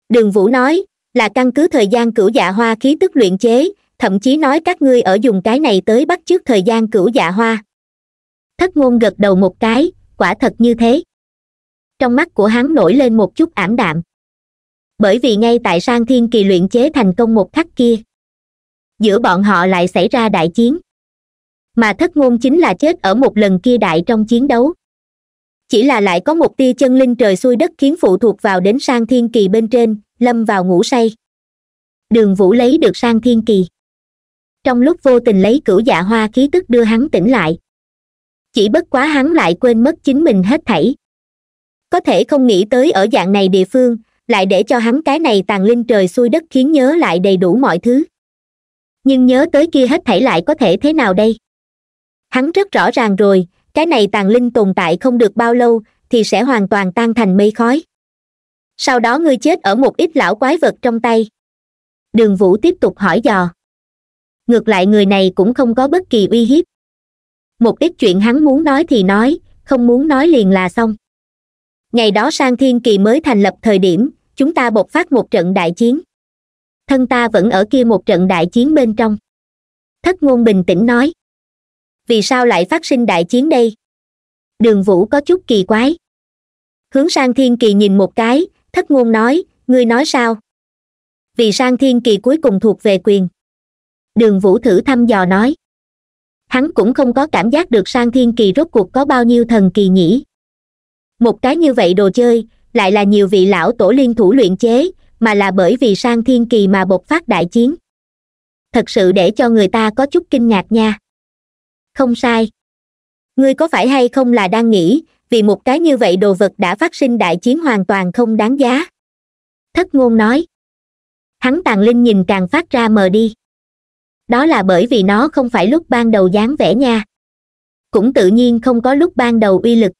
Đường vũ nói, là căn cứ thời gian cửu dạ hoa khí tức luyện chế thậm chí nói các ngươi ở dùng cái này tới bắt trước thời gian cửu dạ hoa. Thất ngôn gật đầu một cái, quả thật như thế. Trong mắt của hắn nổi lên một chút ảm đạm. Bởi vì ngay tại sang thiên kỳ luyện chế thành công một khắc kia, giữa bọn họ lại xảy ra đại chiến. Mà thất ngôn chính là chết ở một lần kia đại trong chiến đấu. Chỉ là lại có một tia chân linh trời xuôi đất khiến phụ thuộc vào đến sang thiên kỳ bên trên, lâm vào ngủ say. Đường vũ lấy được sang thiên kỳ trong lúc vô tình lấy cửu dạ hoa khí tức đưa hắn tỉnh lại. Chỉ bất quá hắn lại quên mất chính mình hết thảy. Có thể không nghĩ tới ở dạng này địa phương, lại để cho hắn cái này tàn linh trời xuôi đất khiến nhớ lại đầy đủ mọi thứ. Nhưng nhớ tới kia hết thảy lại có thể thế nào đây? Hắn rất rõ ràng rồi, cái này tàn linh tồn tại không được bao lâu, thì sẽ hoàn toàn tan thành mây khói. Sau đó ngươi chết ở một ít lão quái vật trong tay. Đường vũ tiếp tục hỏi dò ngược lại người này cũng không có bất kỳ uy hiếp. Một ít chuyện hắn muốn nói thì nói, không muốn nói liền là xong. Ngày đó sang thiên kỳ mới thành lập thời điểm, chúng ta bộc phát một trận đại chiến. Thân ta vẫn ở kia một trận đại chiến bên trong. Thất ngôn bình tĩnh nói. Vì sao lại phát sinh đại chiến đây? Đường vũ có chút kỳ quái. Hướng sang thiên kỳ nhìn một cái, thất ngôn nói, ngươi nói sao? Vì sang thiên kỳ cuối cùng thuộc về quyền đường vũ thử thăm dò nói. Hắn cũng không có cảm giác được sang thiên kỳ rốt cuộc có bao nhiêu thần kỳ nhỉ. Một cái như vậy đồ chơi, lại là nhiều vị lão tổ liên thủ luyện chế, mà là bởi vì sang thiên kỳ mà bộc phát đại chiến. Thật sự để cho người ta có chút kinh ngạc nha. Không sai. Ngươi có phải hay không là đang nghĩ, vì một cái như vậy đồ vật đã phát sinh đại chiến hoàn toàn không đáng giá. Thất ngôn nói. Hắn tàn linh nhìn càng phát ra mờ đi đó là bởi vì nó không phải lúc ban đầu dáng vẻ nha. Cũng tự nhiên không có lúc ban đầu uy lực.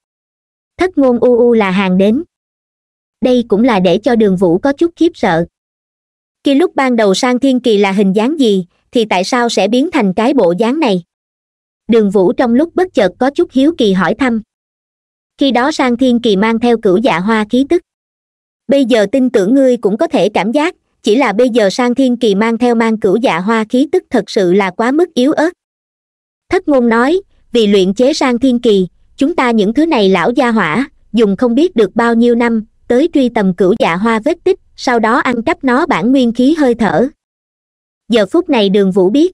Thất ngôn u u là hàng đến. Đây cũng là để cho đường vũ có chút khiếp sợ. Khi lúc ban đầu sang thiên kỳ là hình dáng gì, thì tại sao sẽ biến thành cái bộ dáng này? Đường vũ trong lúc bất chợt có chút hiếu kỳ hỏi thăm. Khi đó sang thiên kỳ mang theo cửu dạ hoa khí tức. Bây giờ tin tưởng ngươi cũng có thể cảm giác chỉ là bây giờ sang thiên kỳ mang theo mang cửu dạ hoa khí tức thật sự là quá mức yếu ớt. Thất ngôn nói, vì luyện chế sang thiên kỳ, chúng ta những thứ này lão gia hỏa, dùng không biết được bao nhiêu năm, tới truy tầm cửu dạ hoa vết tích, sau đó ăn cắp nó bản nguyên khí hơi thở. Giờ phút này đường vũ biết.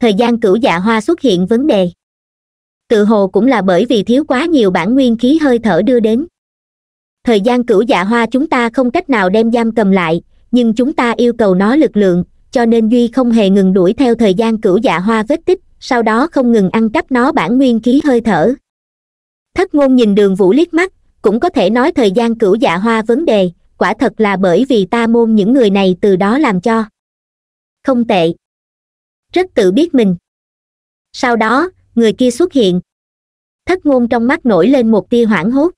Thời gian cửu dạ hoa xuất hiện vấn đề. Tự hồ cũng là bởi vì thiếu quá nhiều bản nguyên khí hơi thở đưa đến. Thời gian cửu dạ hoa chúng ta không cách nào đem giam cầm lại nhưng chúng ta yêu cầu nó lực lượng, cho nên duy không hề ngừng đuổi theo thời gian cửu dạ hoa vết tích, sau đó không ngừng ăn cắp nó bản nguyên khí hơi thở. Thất ngôn nhìn đường vũ liếc mắt, cũng có thể nói thời gian cửu dạ hoa vấn đề, quả thật là bởi vì ta môn những người này từ đó làm cho. Không tệ. Rất tự biết mình. Sau đó, người kia xuất hiện. Thất ngôn trong mắt nổi lên một tia hoảng hốt.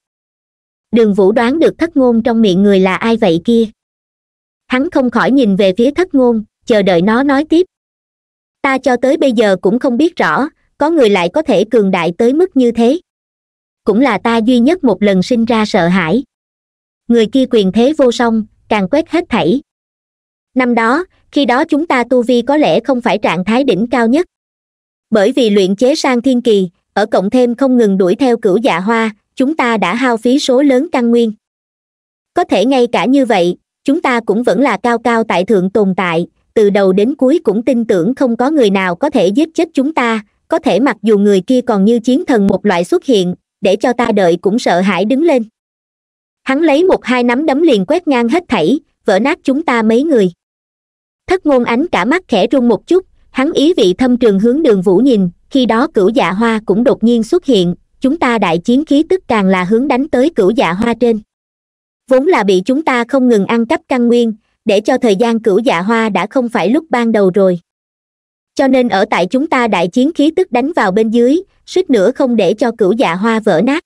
Đường vũ đoán được thất ngôn trong miệng người là ai vậy kia hắn không khỏi nhìn về phía thất ngôn, chờ đợi nó nói tiếp. Ta cho tới bây giờ cũng không biết rõ, có người lại có thể cường đại tới mức như thế. Cũng là ta duy nhất một lần sinh ra sợ hãi. Người kia quyền thế vô song càng quét hết thảy. Năm đó, khi đó chúng ta tu vi có lẽ không phải trạng thái đỉnh cao nhất. Bởi vì luyện chế sang thiên kỳ, ở cộng thêm không ngừng đuổi theo cửu dạ hoa, chúng ta đã hao phí số lớn căn nguyên. Có thể ngay cả như vậy chúng ta cũng vẫn là cao cao tại thượng tồn tại, từ đầu đến cuối cũng tin tưởng không có người nào có thể giết chết chúng ta, có thể mặc dù người kia còn như chiến thần một loại xuất hiện, để cho ta đợi cũng sợ hãi đứng lên. Hắn lấy một hai nắm đấm liền quét ngang hết thảy, vỡ nát chúng ta mấy người. Thất ngôn ánh cả mắt khẽ run một chút, hắn ý vị thâm trường hướng đường vũ nhìn, khi đó cửu dạ hoa cũng đột nhiên xuất hiện, chúng ta đại chiến khí tức càng là hướng đánh tới cửu dạ hoa trên vốn là bị chúng ta không ngừng ăn cắp căn nguyên, để cho thời gian cửu dạ hoa đã không phải lúc ban đầu rồi. Cho nên ở tại chúng ta đại chiến khí tức đánh vào bên dưới, suýt nữa không để cho cửu dạ hoa vỡ nát.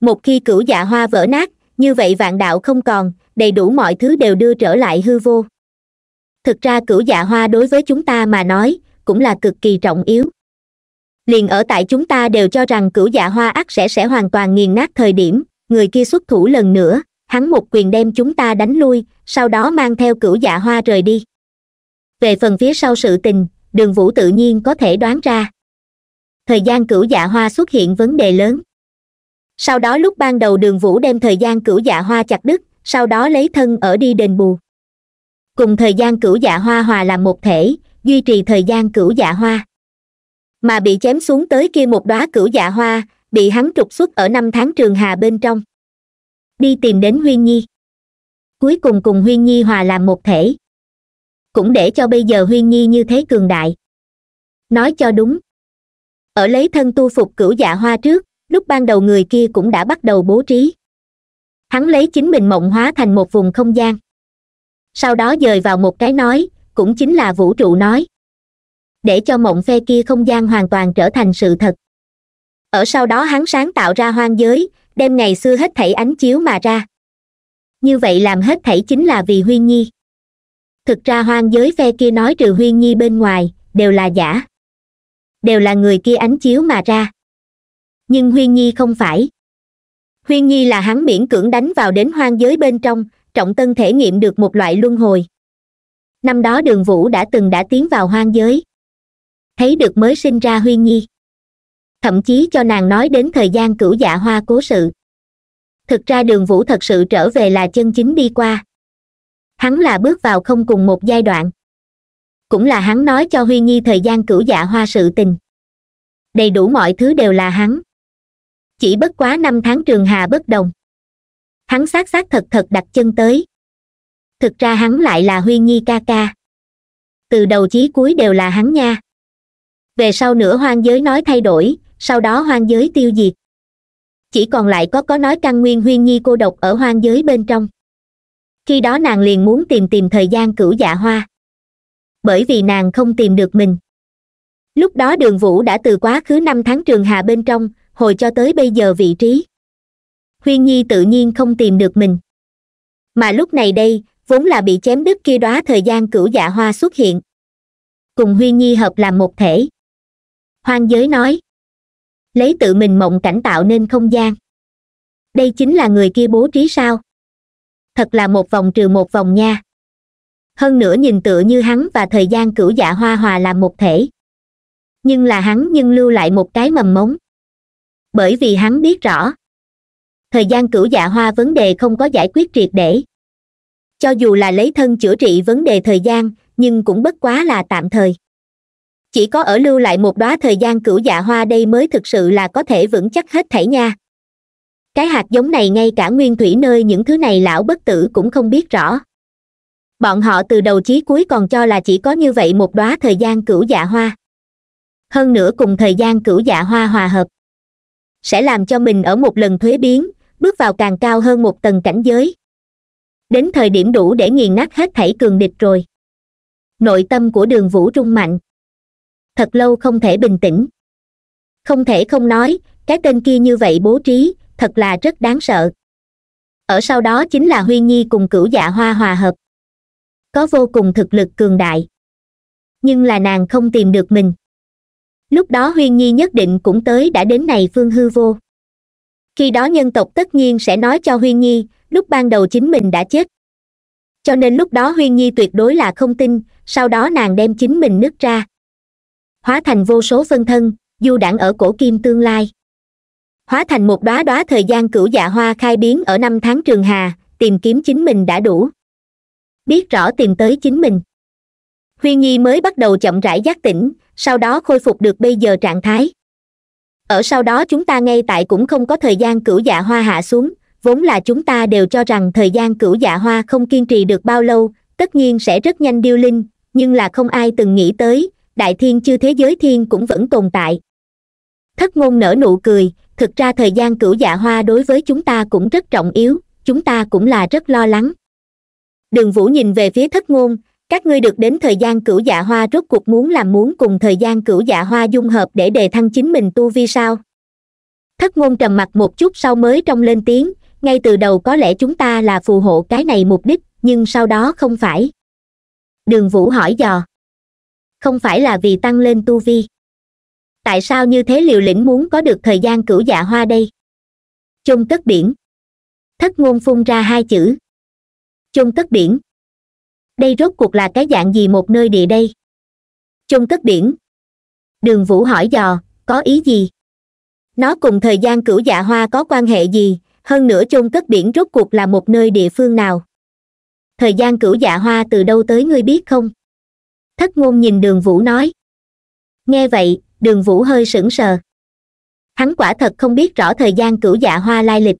Một khi cửu dạ hoa vỡ nát, như vậy vạn đạo không còn, đầy đủ mọi thứ đều đưa trở lại hư vô. Thực ra cửu dạ hoa đối với chúng ta mà nói, cũng là cực kỳ trọng yếu. Liền ở tại chúng ta đều cho rằng cửu dạ hoa ắt sẽ sẽ hoàn toàn nghiền nát thời điểm, người kia xuất thủ lần nữa hắn một quyền đem chúng ta đánh lui, sau đó mang theo cửu dạ hoa rời đi. Về phần phía sau sự tình, đường vũ tự nhiên có thể đoán ra. Thời gian cửu dạ hoa xuất hiện vấn đề lớn. Sau đó lúc ban đầu đường vũ đem thời gian cửu dạ hoa chặt đứt, sau đó lấy thân ở đi đền bù. Cùng thời gian cửu dạ hoa hòa làm một thể, duy trì thời gian cửu dạ hoa. Mà bị chém xuống tới kia một đóa cửu dạ hoa, bị hắn trục xuất ở năm tháng trường hà bên trong đi tìm đến huyên nhi. Cuối cùng cùng huyên nhi hòa làm một thể. Cũng để cho bây giờ huyên nhi như thế cường đại. Nói cho đúng. Ở lấy thân tu phục cửu dạ hoa trước, lúc ban đầu người kia cũng đã bắt đầu bố trí. Hắn lấy chính mình mộng hóa thành một vùng không gian. Sau đó dời vào một cái nói, cũng chính là vũ trụ nói. Để cho mộng phe kia không gian hoàn toàn trở thành sự thật. Ở sau đó hắn sáng tạo ra hoang giới đem ngày xưa hết thảy ánh chiếu mà ra. Như vậy làm hết thảy chính là vì huyên nhi. Thực ra hoang giới phe kia nói trừ huyên nhi bên ngoài, đều là giả. Đều là người kia ánh chiếu mà ra. Nhưng huyên nhi không phải. Huyên nhi là hắn miễn cưỡng đánh vào đến hoang giới bên trong, trọng tân thể nghiệm được một loại luân hồi. Năm đó đường vũ đã từng đã tiến vào hoang giới. Thấy được mới sinh ra huyên nhi thậm chí cho nàng nói đến thời gian cửu dạ hoa cố sự. Thực ra đường vũ thật sự trở về là chân chính đi qua. Hắn là bước vào không cùng một giai đoạn. Cũng là hắn nói cho huy nhi thời gian cửu dạ hoa sự tình. Đầy đủ mọi thứ đều là hắn. Chỉ bất quá năm tháng trường hà bất đồng. Hắn xác xác thật thật đặt chân tới. Thực ra hắn lại là huy nhi ca ca. Từ đầu chí cuối đều là hắn nha. Về sau nữa hoang giới nói thay đổi sau đó hoang giới tiêu diệt. Chỉ còn lại có có nói căn nguyên huyên nhi cô độc ở hoang giới bên trong. Khi đó nàng liền muốn tìm tìm thời gian cửu dạ hoa. Bởi vì nàng không tìm được mình. Lúc đó đường vũ đã từ quá khứ năm tháng trường hà bên trong, hồi cho tới bây giờ vị trí. Huyên nhi tự nhiên không tìm được mình. Mà lúc này đây, vốn là bị chém đứt kia đóa thời gian cửu dạ hoa xuất hiện. Cùng huyên nhi hợp làm một thể. Hoang giới nói lấy tự mình mộng cảnh tạo nên không gian. Đây chính là người kia bố trí sao? Thật là một vòng trừ một vòng nha. Hơn nữa nhìn tựa như hắn và thời gian cửu dạ hoa hòa làm một thể. Nhưng là hắn nhưng lưu lại một cái mầm mống. Bởi vì hắn biết rõ, thời gian cửu dạ hoa vấn đề không có giải quyết triệt để. Cho dù là lấy thân chữa trị vấn đề thời gian, nhưng cũng bất quá là tạm thời chỉ có ở lưu lại một đóa thời gian cửu dạ hoa đây mới thực sự là có thể vững chắc hết thảy nha. Cái hạt giống này ngay cả nguyên thủy nơi những thứ này lão bất tử cũng không biết rõ. Bọn họ từ đầu chí cuối còn cho là chỉ có như vậy một đóa thời gian cửu dạ hoa. Hơn nữa cùng thời gian cửu dạ hoa hòa hợp, sẽ làm cho mình ở một lần thuế biến, bước vào càng cao hơn một tầng cảnh giới. Đến thời điểm đủ để nghiền nát hết thảy cường địch rồi. Nội tâm của đường vũ trung mạnh thật lâu không thể bình tĩnh. Không thể không nói, cái tên kia như vậy bố trí, thật là rất đáng sợ. Ở sau đó chính là huy nhi cùng cửu dạ hoa hòa hợp. Có vô cùng thực lực cường đại. Nhưng là nàng không tìm được mình. Lúc đó huyên nhi nhất định cũng tới đã đến này phương hư vô. Khi đó nhân tộc tất nhiên sẽ nói cho huyên nhi, lúc ban đầu chính mình đã chết. Cho nên lúc đó huyên nhi tuyệt đối là không tin, sau đó nàng đem chính mình nứt ra hóa thành vô số phân thân, du đảng ở cổ kim tương lai. Hóa thành một đóa đóa thời gian cửu dạ hoa khai biến ở năm tháng trường hà, tìm kiếm chính mình đã đủ. Biết rõ tìm tới chính mình. Huyên nhi mới bắt đầu chậm rãi giác tỉnh, sau đó khôi phục được bây giờ trạng thái. Ở sau đó chúng ta ngay tại cũng không có thời gian cửu dạ hoa hạ xuống, vốn là chúng ta đều cho rằng thời gian cửu dạ hoa không kiên trì được bao lâu, tất nhiên sẽ rất nhanh điêu linh, nhưng là không ai từng nghĩ tới đại thiên chư thế giới thiên cũng vẫn tồn tại. Thất ngôn nở nụ cười, thực ra thời gian cửu dạ hoa đối với chúng ta cũng rất trọng yếu, chúng ta cũng là rất lo lắng. Đường vũ nhìn về phía thất ngôn, các ngươi được đến thời gian cửu dạ hoa rốt cuộc muốn làm muốn cùng thời gian cửu dạ hoa dung hợp để đề thăng chính mình tu vi sao? Thất ngôn trầm mặt một chút sau mới trong lên tiếng, ngay từ đầu có lẽ chúng ta là phù hộ cái này mục đích, nhưng sau đó không phải. Đường vũ hỏi dò không phải là vì tăng lên tu vi. Tại sao như thế liều lĩnh muốn có được thời gian cửu dạ hoa đây? Chôn cất biển. Thất ngôn phun ra hai chữ. Chôn cất biển. Đây rốt cuộc là cái dạng gì một nơi địa đây? Chôn cất biển. Đường vũ hỏi dò, có ý gì? Nó cùng thời gian cửu dạ hoa có quan hệ gì? Hơn nữa chôn cất biển rốt cuộc là một nơi địa phương nào? Thời gian cửu dạ hoa từ đâu tới ngươi biết không? Thất ngôn nhìn đường vũ nói. Nghe vậy, đường vũ hơi sững sờ. Hắn quả thật không biết rõ thời gian cửu dạ hoa lai lịch.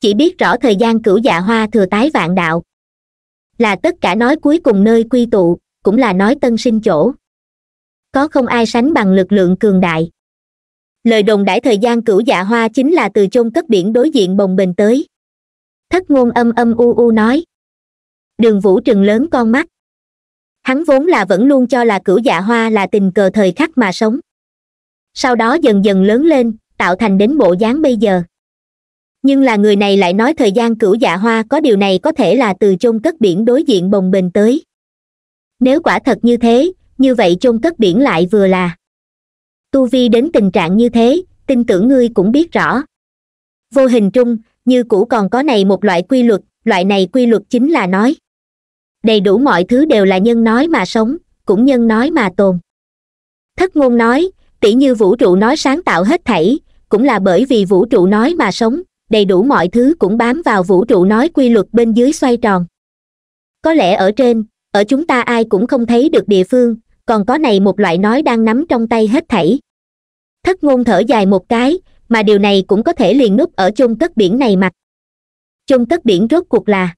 Chỉ biết rõ thời gian cửu dạ hoa thừa tái vạn đạo. Là tất cả nói cuối cùng nơi quy tụ, cũng là nói tân sinh chỗ. Có không ai sánh bằng lực lượng cường đại. Lời đồn đãi thời gian cửu dạ hoa chính là từ chôn cất biển đối diện bồng bềnh tới. Thất ngôn âm âm u u nói. Đường vũ trừng lớn con mắt hắn vốn là vẫn luôn cho là cửu dạ hoa là tình cờ thời khắc mà sống. Sau đó dần dần lớn lên, tạo thành đến bộ dáng bây giờ. Nhưng là người này lại nói thời gian cửu dạ hoa có điều này có thể là từ chôn cất biển đối diện bồng bềnh tới. Nếu quả thật như thế, như vậy chôn cất biển lại vừa là. Tu vi đến tình trạng như thế, tin tưởng ngươi cũng biết rõ. Vô hình trung, như cũ còn có này một loại quy luật, loại này quy luật chính là nói đầy đủ mọi thứ đều là nhân nói mà sống, cũng nhân nói mà tồn. Thất ngôn nói tỷ như vũ trụ nói sáng tạo hết thảy, cũng là bởi vì vũ trụ nói mà sống, đầy đủ mọi thứ cũng bám vào vũ trụ nói quy luật bên dưới xoay tròn. Có lẽ ở trên, ở chúng ta ai cũng không thấy được địa phương, còn có này một loại nói đang nắm trong tay hết thảy. Thất ngôn thở dài một cái, mà điều này cũng có thể liền núp ở chôn cất biển này mặt chôn cất biển rốt cuộc là.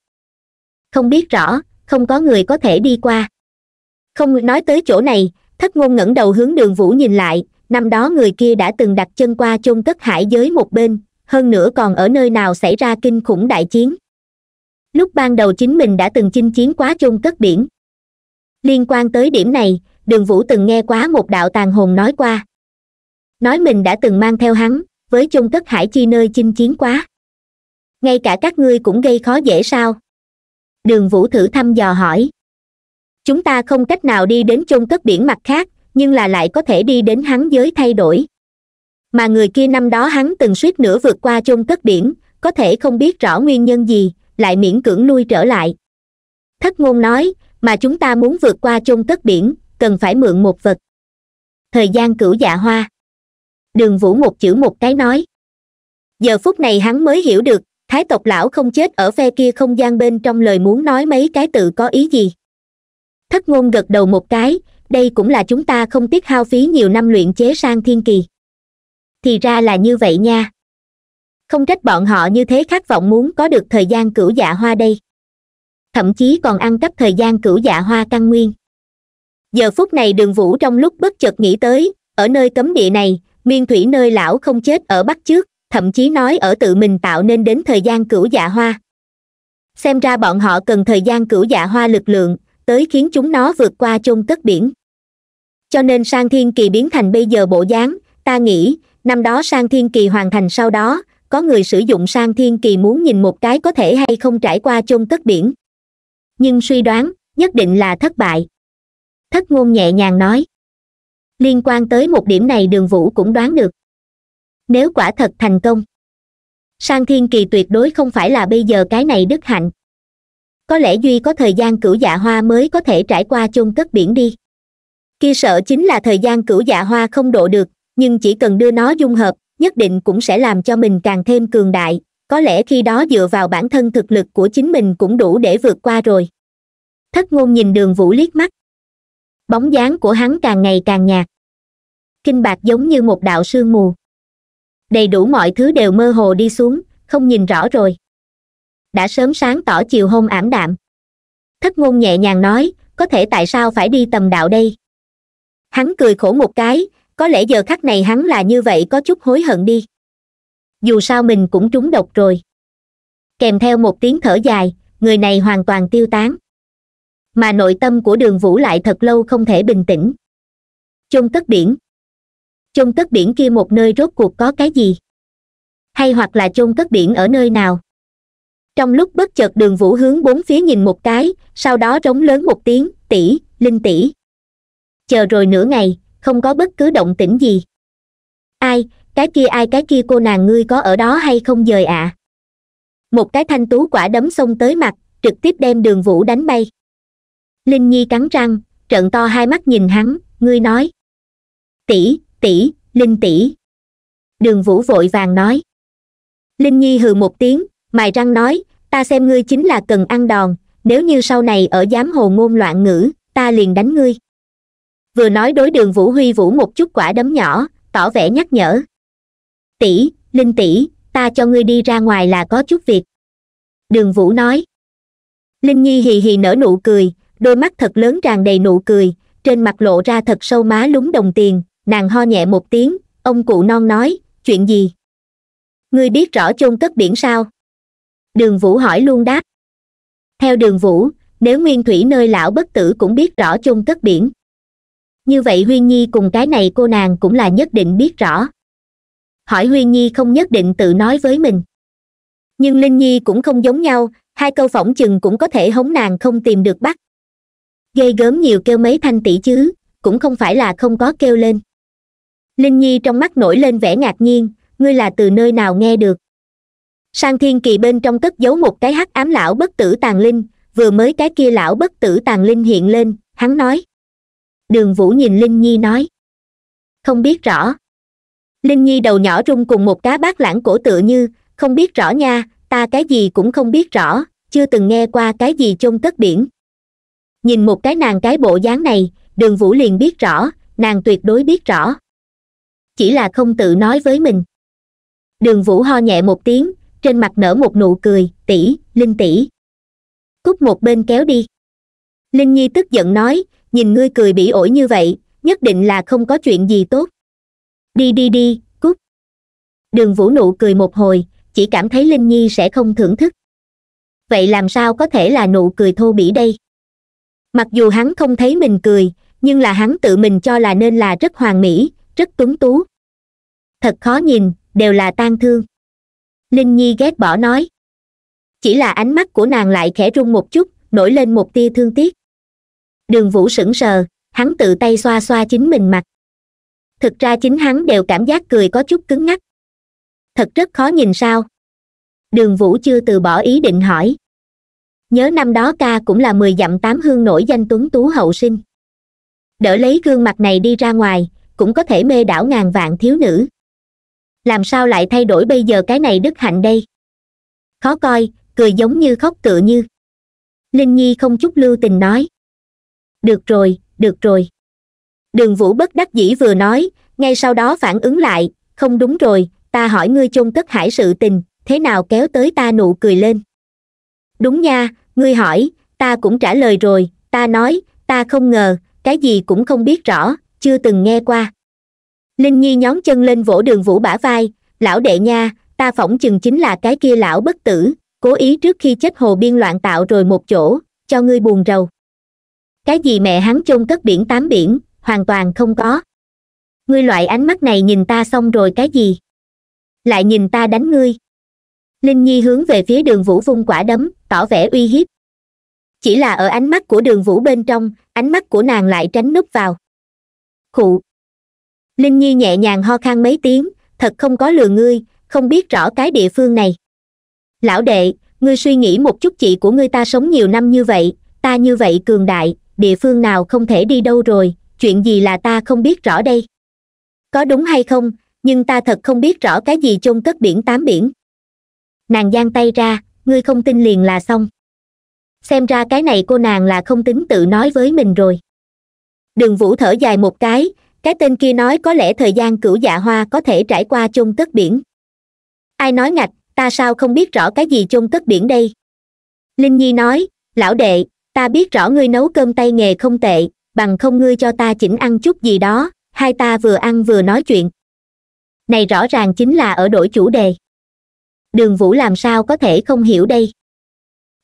Không biết rõ không có người có thể đi qua. Không nói tới chỗ này, thất ngôn ngẩng đầu hướng đường vũ nhìn lại, năm đó người kia đã từng đặt chân qua chôn cất hải giới một bên, hơn nữa còn ở nơi nào xảy ra kinh khủng đại chiến. Lúc ban đầu chính mình đã từng chinh chiến quá chôn cất biển. Liên quan tới điểm này, đường vũ từng nghe quá một đạo tàn hồn nói qua. Nói mình đã từng mang theo hắn, với chôn cất hải chi nơi chinh chiến quá. Ngay cả các ngươi cũng gây khó dễ sao? Đường vũ thử thăm dò hỏi. Chúng ta không cách nào đi đến chôn cất biển mặt khác, nhưng là lại có thể đi đến hắn giới thay đổi. Mà người kia năm đó hắn từng suýt nữa vượt qua chôn cất biển, có thể không biết rõ nguyên nhân gì, lại miễn cưỡng lui trở lại. Thất ngôn nói, mà chúng ta muốn vượt qua chôn cất biển, cần phải mượn một vật. Thời gian cửu dạ hoa. Đường vũ một chữ một cái nói. Giờ phút này hắn mới hiểu được thái tộc lão không chết ở phe kia không gian bên trong lời muốn nói mấy cái tự có ý gì. Thất ngôn gật đầu một cái, đây cũng là chúng ta không tiếc hao phí nhiều năm luyện chế sang thiên kỳ. Thì ra là như vậy nha. Không trách bọn họ như thế khát vọng muốn có được thời gian cửu dạ hoa đây. Thậm chí còn ăn cắp thời gian cửu dạ hoa căn nguyên. Giờ phút này đường vũ trong lúc bất chợt nghĩ tới, ở nơi cấm địa này, miên thủy nơi lão không chết ở bắc trước thậm chí nói ở tự mình tạo nên đến thời gian cửu dạ hoa. Xem ra bọn họ cần thời gian cửu dạ hoa lực lượng, tới khiến chúng nó vượt qua chôn cất biển. Cho nên sang thiên kỳ biến thành bây giờ bộ dáng, ta nghĩ, năm đó sang thiên kỳ hoàn thành sau đó, có người sử dụng sang thiên kỳ muốn nhìn một cái có thể hay không trải qua chôn cất biển. Nhưng suy đoán, nhất định là thất bại. Thất ngôn nhẹ nhàng nói. Liên quan tới một điểm này đường vũ cũng đoán được nếu quả thật thành công, sang thiên kỳ tuyệt đối không phải là bây giờ cái này đức hạnh. Có lẽ duy có thời gian cửu dạ hoa mới có thể trải qua chôn cất biển đi. Kia sợ chính là thời gian cửu dạ hoa không độ được, nhưng chỉ cần đưa nó dung hợp, nhất định cũng sẽ làm cho mình càng thêm cường đại. Có lẽ khi đó dựa vào bản thân thực lực của chính mình cũng đủ để vượt qua rồi. Thất ngôn nhìn đường vũ liếc mắt. Bóng dáng của hắn càng ngày càng nhạt. Kinh bạc giống như một đạo sương mù đầy đủ mọi thứ đều mơ hồ đi xuống, không nhìn rõ rồi. Đã sớm sáng tỏ chiều hôm ảm đạm. Thất ngôn nhẹ nhàng nói, có thể tại sao phải đi tầm đạo đây? Hắn cười khổ một cái, có lẽ giờ khắc này hắn là như vậy có chút hối hận đi. Dù sao mình cũng trúng độc rồi. Kèm theo một tiếng thở dài, người này hoàn toàn tiêu tán. Mà nội tâm của đường vũ lại thật lâu không thể bình tĩnh. Chôn cất biển chôn cất biển kia một nơi rốt cuộc có cái gì? Hay hoặc là chôn cất biển ở nơi nào? Trong lúc bất chợt đường vũ hướng bốn phía nhìn một cái, sau đó trống lớn một tiếng, tỷ, linh tỷ. Chờ rồi nửa ngày, không có bất cứ động tĩnh gì. Ai, cái kia ai, cái kia cô nàng ngươi có ở đó hay không dời ạ? À? một cái thanh tú quả đấm xông tới mặt, trực tiếp đem đường vũ đánh bay. Linh nhi cắn răng, trợn to hai mắt nhìn hắn, ngươi nói. Tỷ tỷ, linh tỷ. Đường vũ vội vàng nói. Linh nhi hừ một tiếng, mài răng nói, ta xem ngươi chính là cần ăn đòn, nếu như sau này ở giám hồ ngôn loạn ngữ, ta liền đánh ngươi. Vừa nói đối đường vũ huy vũ một chút quả đấm nhỏ, tỏ vẻ nhắc nhở. Tỷ, linh tỷ, ta cho ngươi đi ra ngoài là có chút việc. Đường vũ nói. Linh nhi hì hì nở nụ cười, đôi mắt thật lớn tràn đầy nụ cười, trên mặt lộ ra thật sâu má lúng đồng tiền nàng ho nhẹ một tiếng, ông cụ non nói, chuyện gì? Ngươi biết rõ chôn cất biển sao? Đường vũ hỏi luôn đáp. Theo đường vũ, nếu nguyên thủy nơi lão bất tử cũng biết rõ chôn cất biển. Như vậy huyên nhi cùng cái này cô nàng cũng là nhất định biết rõ. Hỏi huyên nhi không nhất định tự nói với mình. Nhưng linh nhi cũng không giống nhau, hai câu phỏng chừng cũng có thể hống nàng không tìm được bắt. Ghê gớm nhiều kêu mấy thanh tỷ chứ, cũng không phải là không có kêu lên linh nhi trong mắt nổi lên vẻ ngạc nhiên, ngươi là từ nơi nào nghe được? Sang thiên kỳ bên trong cất giấu một cái hắc ám lão bất tử tàn linh, vừa mới cái kia lão bất tử tàn linh hiện lên, hắn nói. Đường vũ nhìn linh nhi nói. Không biết rõ. Linh nhi đầu nhỏ rung cùng một cá bát lãng cổ tựa như, không biết rõ nha, ta cái gì cũng không biết rõ, chưa từng nghe qua cái gì chôn cất biển. Nhìn một cái nàng cái bộ dáng này, đường vũ liền biết rõ, nàng tuyệt đối biết rõ chỉ là không tự nói với mình. Đường vũ ho nhẹ một tiếng, trên mặt nở một nụ cười, tỷ, linh tỷ. Cút một bên kéo đi. Linh nhi tức giận nói, nhìn ngươi cười bỉ ổi như vậy, nhất định là không có chuyện gì tốt. Đi đi đi cút đường vũ nụ cười một hồi, chỉ cảm thấy linh nhi sẽ không thưởng thức. Vậy làm sao có thể là nụ cười thô bỉ đây? Mặc dù hắn không thấy mình cười, nhưng là hắn tự mình cho là nên là rất hoàn mỹ, rất tuấn tú thật khó nhìn, đều là tan thương. Linh nhi ghét bỏ nói. Chỉ là ánh mắt của nàng lại khẽ rung một chút, nổi lên một tia thương tiếc. Đường vũ sững sờ, hắn tự tay xoa xoa chính mình mặt. Thực ra chính hắn đều cảm giác cười có chút cứng ngắc. Thật rất khó nhìn sao? Đường vũ chưa từ bỏ ý định hỏi. Nhớ năm đó ca cũng là mười dặm tám hương nổi danh tuấn tú hậu sinh. Đỡ lấy gương mặt này đi ra ngoài, cũng có thể mê đảo ngàn vạn thiếu nữ làm sao lại thay đổi bây giờ cái này đức hạnh đây? Khó coi, cười giống như khóc tựa như. Linh nhi không chút lưu tình nói. Được rồi được rồi. Đường vũ bất đắc dĩ vừa nói, ngay sau đó phản ứng lại, không đúng rồi, ta hỏi ngươi chôn cất hải sự tình, thế nào kéo tới ta nụ cười lên? Đúng nha, ngươi hỏi, ta cũng trả lời rồi, ta nói, ta không ngờ, cái gì cũng không biết rõ, chưa từng nghe qua linh nhi nhón chân lên vỗ đường vũ bả vai. Lão đệ nha, ta phỏng chừng chính là cái kia lão bất tử. Cố ý trước khi chết hồ biên loạn tạo rồi một chỗ, cho ngươi buồn rầu. Cái gì mẹ hắn chôn cất biển tám biển, hoàn toàn không có. Ngươi loại ánh mắt này nhìn ta xong rồi cái gì? Lại nhìn ta đánh ngươi. Linh nhi hướng về phía đường vũ vung quả đấm, tỏ vẻ uy hiếp. Chỉ là ở ánh mắt của đường vũ bên trong, ánh mắt của nàng lại tránh núp vào. Khụ linh nhi nhẹ nhàng ho khan mấy tiếng, thật không có lừa ngươi, không biết rõ cái địa phương này. Lão đệ, ngươi suy nghĩ một chút chị của ngươi ta sống nhiều năm như vậy, ta như vậy cường đại, địa phương nào không thể đi đâu rồi, chuyện gì là ta không biết rõ đây? Có đúng hay không, nhưng ta thật không biết rõ cái gì chôn cất biển tám biển. Nàng giang tay ra, ngươi không tin liền là xong. Xem ra cái này cô nàng là không tính tự nói với mình rồi. Đường vũ thở dài một cái cái tên kia nói có lẽ thời gian cửu dạ hoa có thể trải qua chôn cất biển. Ai nói ngạch, ta sao không biết rõ cái gì chôn cất biển đây? Linh nhi nói, lão đệ, ta biết rõ ngươi nấu cơm tay nghề không tệ, bằng không ngươi cho ta chỉnh ăn chút gì đó, hai ta vừa ăn vừa nói chuyện. Này rõ ràng chính là ở đổi chủ đề. Đường vũ làm sao có thể không hiểu đây?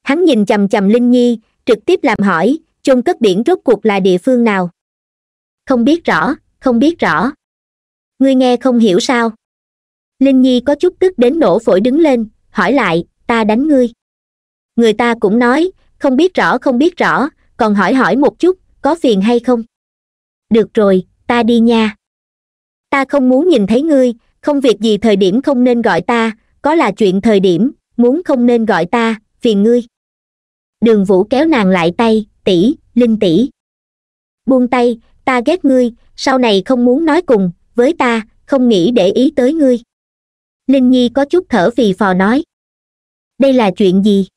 Hắn nhìn chằm chằm linh nhi, trực tiếp làm hỏi, chôn cất biển rốt cuộc là địa phương nào? Không biết rõ không biết rõ. Ngươi nghe không hiểu sao? Linh nhi có chút tức đến nổ phổi đứng lên, hỏi lại, ta đánh ngươi. Người ta cũng nói, không biết rõ, không biết rõ, còn hỏi hỏi một chút, có phiền hay không? Được rồi, ta đi nha. Ta không muốn nhìn thấy ngươi, không việc gì thời điểm không nên gọi ta, có là chuyện thời điểm, muốn không nên gọi ta, phiền ngươi. Đường vũ kéo nàng lại tay, tỷ, linh tỷ. Buông tay, ta ghét ngươi sau này không muốn nói cùng, với ta, không nghĩ để ý tới ngươi. Linh nhi có chút thở phì phò nói. Đây là chuyện gì?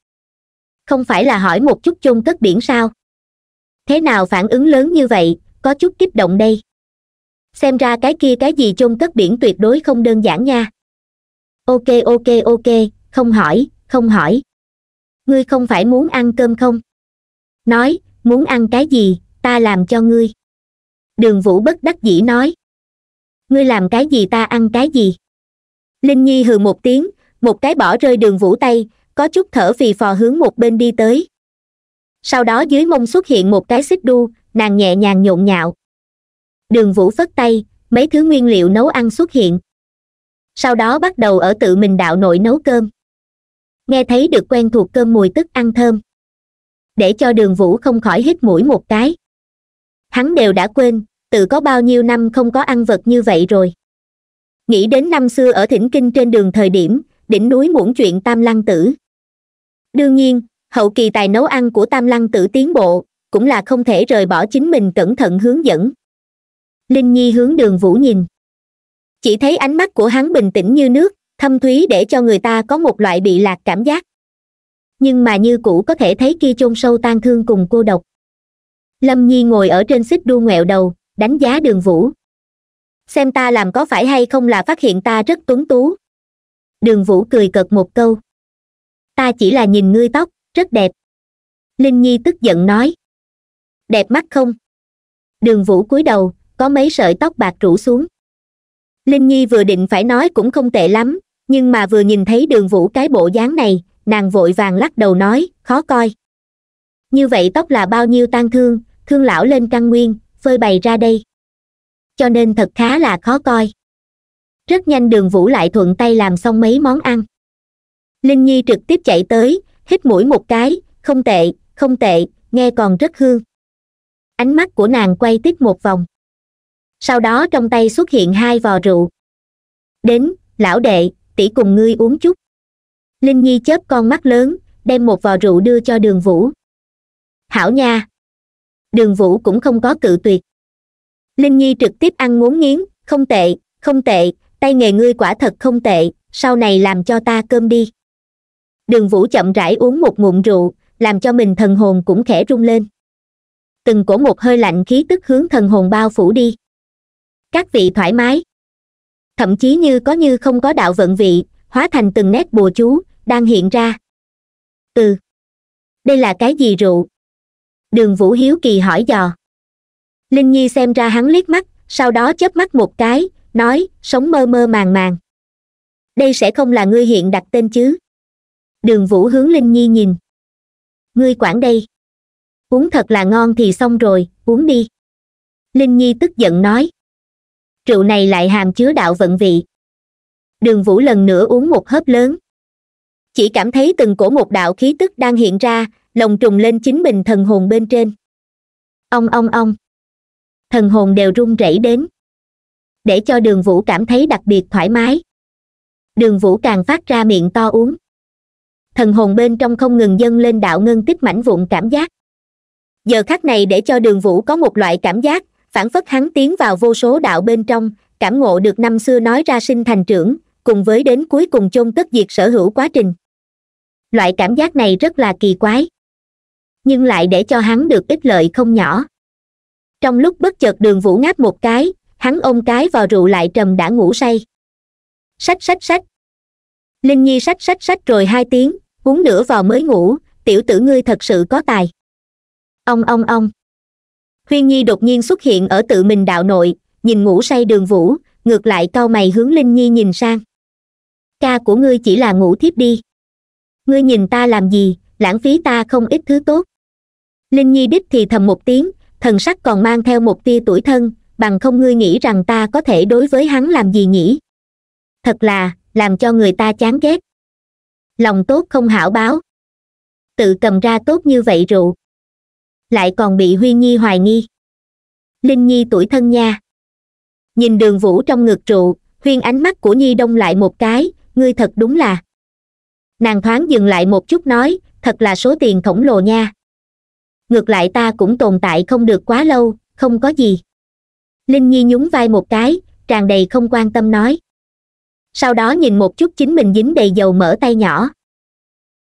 Không phải là hỏi một chút chôn cất biển sao? Thế nào phản ứng lớn như vậy, có chút kích động đây. Xem ra cái kia cái gì chôn cất biển tuyệt đối không đơn giản nha. Ok ok ok, không hỏi không hỏi. Ngươi không phải muốn ăn cơm không? Nói, muốn ăn cái gì, ta làm cho ngươi đường vũ bất đắc dĩ nói. Ngươi làm cái gì ta ăn cái gì? Linh nhi hừ một tiếng, một cái bỏ rơi đường vũ tay, có chút thở phì phò hướng một bên đi tới. Sau đó dưới mông xuất hiện một cái xích đu, nàng nhẹ nhàng nhộn nhạo. Đường vũ phất tay, mấy thứ nguyên liệu nấu ăn xuất hiện. Sau đó bắt đầu ở tự mình đạo nội nấu cơm. Nghe thấy được quen thuộc cơm mùi tức ăn thơm. Để cho đường vũ không khỏi hít mũi một cái. Hắn đều đã quên tự có bao nhiêu năm không có ăn vật như vậy rồi? Nghĩ đến năm xưa ở thỉnh kinh trên đường thời điểm, đỉnh núi muỗng chuyện tam lăng tử. Đương nhiên, hậu kỳ tài nấu ăn của tam lăng tử tiến bộ, cũng là không thể rời bỏ chính mình cẩn thận hướng dẫn. Linh nhi hướng đường vũ nhìn. Chỉ thấy ánh mắt của hắn bình tĩnh như nước, thâm thúy để cho người ta có một loại bị lạc cảm giác. Nhưng mà như cũ có thể thấy kia chôn sâu tan thương cùng cô độc. Lâm nhi ngồi ở trên xích đu ngoẹo đầu đánh giá đường vũ. Xem ta làm có phải hay không là phát hiện ta rất tuấn tú. Đường vũ cười cợt một câu. Ta chỉ là nhìn ngươi tóc, rất đẹp. Linh nhi tức giận nói. Đẹp mắt không? Đường vũ cúi đầu, có mấy sợi tóc bạc rủ xuống. Linh nhi vừa định phải nói cũng không tệ lắm, nhưng mà vừa nhìn thấy đường vũ cái bộ dáng này, nàng vội vàng lắc đầu nói, khó coi. Như vậy tóc là bao nhiêu tang thương thương lão lên căn nguyên phơi bày ra đây. Cho nên thật khá là khó coi. Rất nhanh đường vũ lại thuận tay làm xong mấy món ăn. Linh nhi trực tiếp chạy tới, hít mũi một cái, không tệ không tệ, nghe còn rất hương ánh mắt của nàng quay tiếp một vòng. Sau đó trong tay xuất hiện hai vò rượu. Đến, lão đệ, tỷ cùng ngươi uống chút. Linh nhi chớp con mắt lớn, đem một vò rượu đưa cho đường vũ. Hảo nha đường vũ cũng không có cự tuyệt. Linh nhi trực tiếp ăn ngốn nghiến, không tệ không tệ, tay nghề ngươi quả thật không tệ, sau này làm cho ta cơm đi. Đường vũ chậm rãi uống một ngụm rượu, làm cho mình thần hồn cũng khẽ rung lên. Từng cổ một hơi lạnh khí tức hướng thần hồn bao phủ đi. Các vị thoải mái. Thậm chí như có như không có đạo vận vị, hóa thành từng nét bùa chú, đang hiện ra. Ừ đây là cái gì rượu? Đường vũ hiếu kỳ hỏi dò. Linh nhi xem ra hắn liếc mắt, sau đó chớp mắt một cái, nói, sống mơ mơ màng màng. Đây sẽ không là ngươi hiện đặt tên chứ? Đường vũ hướng linh nhi nhìn. Ngươi quản đây. Uống thật là ngon thì xong rồi, uống đi. Linh nhi tức giận nói. Rượu này lại hàm chứa đạo vận vị. Đường vũ lần nữa uống một hớp lớn. Chỉ cảm thấy từng cổ một đạo khí tức đang hiện ra lồng trùng lên chính mình thần hồn bên trên. Ong ong ong. Thần hồn đều run rẩy đến. Để cho đường vũ cảm thấy đặc biệt thoải mái. Đường vũ càng phát ra miệng to uống. Thần hồn bên trong không ngừng dâng lên đạo ngân tích mảnh vụn cảm giác. Giờ khắc này để cho đường vũ có một loại cảm giác, phản phất hắn tiến vào vô số đạo bên trong, cảm ngộ được năm xưa nói ra sinh thành trưởng, cùng với đến cuối cùng chôn tất diệt sở hữu quá trình. Loại cảm giác này rất là kỳ quái nhưng lại để cho hắn được ích lợi không nhỏ. Trong lúc bất chợt đường vũ ngáp một cái, hắn ôm cái vào rượu lại trầm đã ngủ say. Sách sách sách. Linh nhi sách sách sách rồi hai tiếng, uống nửa vào mới ngủ, tiểu tử ngươi thật sự có tài. Ông ông ông. Huyên nhi đột nhiên xuất hiện ở tự mình đạo nội, nhìn ngủ say đường vũ, ngược lại cau mày hướng linh nhi nhìn sang. Ca của ngươi chỉ là ngủ thiếp đi. Ngươi nhìn ta làm gì lãng phí ta không ít thứ tốt. Linh nhi đích thì thầm một tiếng, thần sắc còn mang theo một tia tuổi thân, bằng không ngươi nghĩ rằng ta có thể đối với hắn làm gì nhỉ? Thật là, làm cho người ta chán ghét. Lòng tốt không hảo báo. Tự cầm ra tốt như vậy rượu. Lại còn bị huy nhi hoài nghi. Linh nhi tuổi thân nha. Nhìn đường vũ trong ngực rượu, huyên ánh mắt của nhi đông lại một cái, ngươi thật đúng là. Nàng thoáng dừng lại một chút nói thật là số tiền khổng lồ nha. Ngược lại ta cũng tồn tại không được quá lâu, không có gì. Linh nhi nhún vai một cái, tràn đầy không quan tâm nói. Sau đó nhìn một chút chính mình dính đầy dầu mỡ tay nhỏ.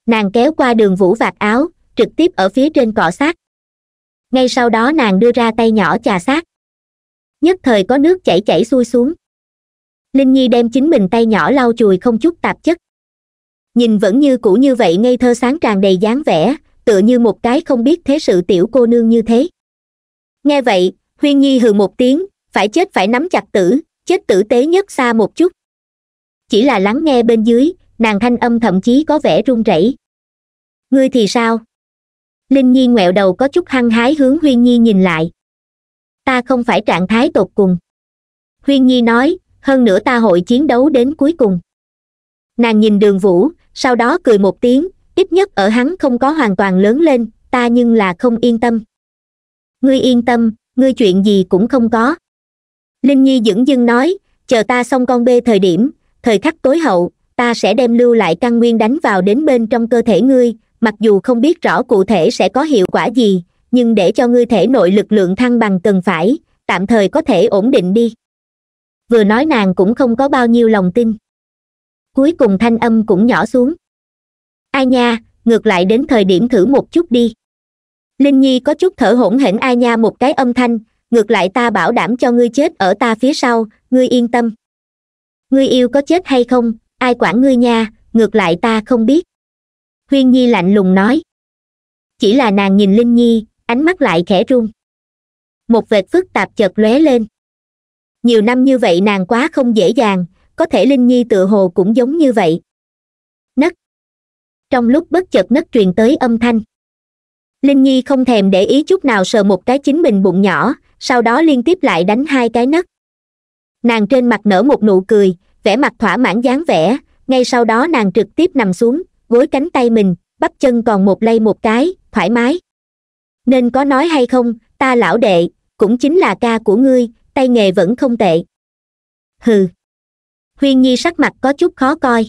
Nàng kéo qua đường vũ vạt áo, trực tiếp ở phía trên cọ sát. Ngay sau đó nàng đưa ra tay nhỏ chà sát. Nhất thời có nước chảy chảy xuôi xuống. Linh nhi đem chính mình tay nhỏ lau chùi không chút tạp chất nhìn vẫn như cũ như vậy ngây thơ sáng tràn đầy dáng vẻ, tựa như một cái không biết thế sự tiểu cô nương như thế. Nghe vậy, huyên nhi hừ một tiếng, phải chết phải nắm chặt tử, chết tử tế nhất xa một chút. Chỉ là lắng nghe bên dưới, nàng thanh âm thậm chí có vẻ run rẩy. Ngươi thì sao? Linh nhi ngoẹo đầu có chút hăng hái hướng huyên nhi nhìn lại. Ta không phải trạng thái tột cùng. Huyên nhi nói, hơn nữa ta hội chiến đấu đến cuối cùng. Nàng nhìn đường vũ sau đó cười một tiếng, ít nhất ở hắn không có hoàn toàn lớn lên, ta nhưng là không yên tâm. Ngươi yên tâm, ngươi chuyện gì cũng không có. Linh nhi dững dưng nói, chờ ta xong con bê thời điểm, thời khắc tối hậu, ta sẽ đem lưu lại căn nguyên đánh vào đến bên trong cơ thể ngươi, mặc dù không biết rõ cụ thể sẽ có hiệu quả gì, nhưng để cho ngươi thể nội lực lượng thăng bằng cần phải, tạm thời có thể ổn định đi. Vừa nói nàng cũng không có bao nhiêu lòng tin cuối cùng thanh âm cũng nhỏ xuống. Ai nha, ngược lại đến thời điểm thử một chút đi. Linh nhi có chút thở hổn hển ai nha một cái âm thanh, ngược lại ta bảo đảm cho ngươi chết ở ta phía sau, ngươi yên tâm. Ngươi yêu có chết hay không, ai quản ngươi nha, ngược lại ta không biết. Huyên nhi lạnh lùng nói. Chỉ là nàng nhìn linh nhi, ánh mắt lại khẽ run. Một vệt phức tạp chợt lóe lên. Nhiều năm như vậy nàng quá không dễ dàng có thể linh nhi tựa hồ cũng giống như vậy. Nấc. Trong lúc bất chợt nấc truyền tới âm thanh. Linh nhi không thèm để ý chút nào sờ một cái chính mình bụng nhỏ, sau đó liên tiếp lại đánh hai cái nấc. Nàng trên mặt nở một nụ cười, vẻ mặt thỏa mãn dáng vẻ, ngay sau đó nàng trực tiếp nằm xuống, gối cánh tay mình, bắp chân còn một lay một cái, thoải mái. Nên có nói hay không, ta lão đệ, cũng chính là ca của ngươi, tay nghề vẫn không tệ. Hừ huyên nhi sắc mặt có chút khó coi.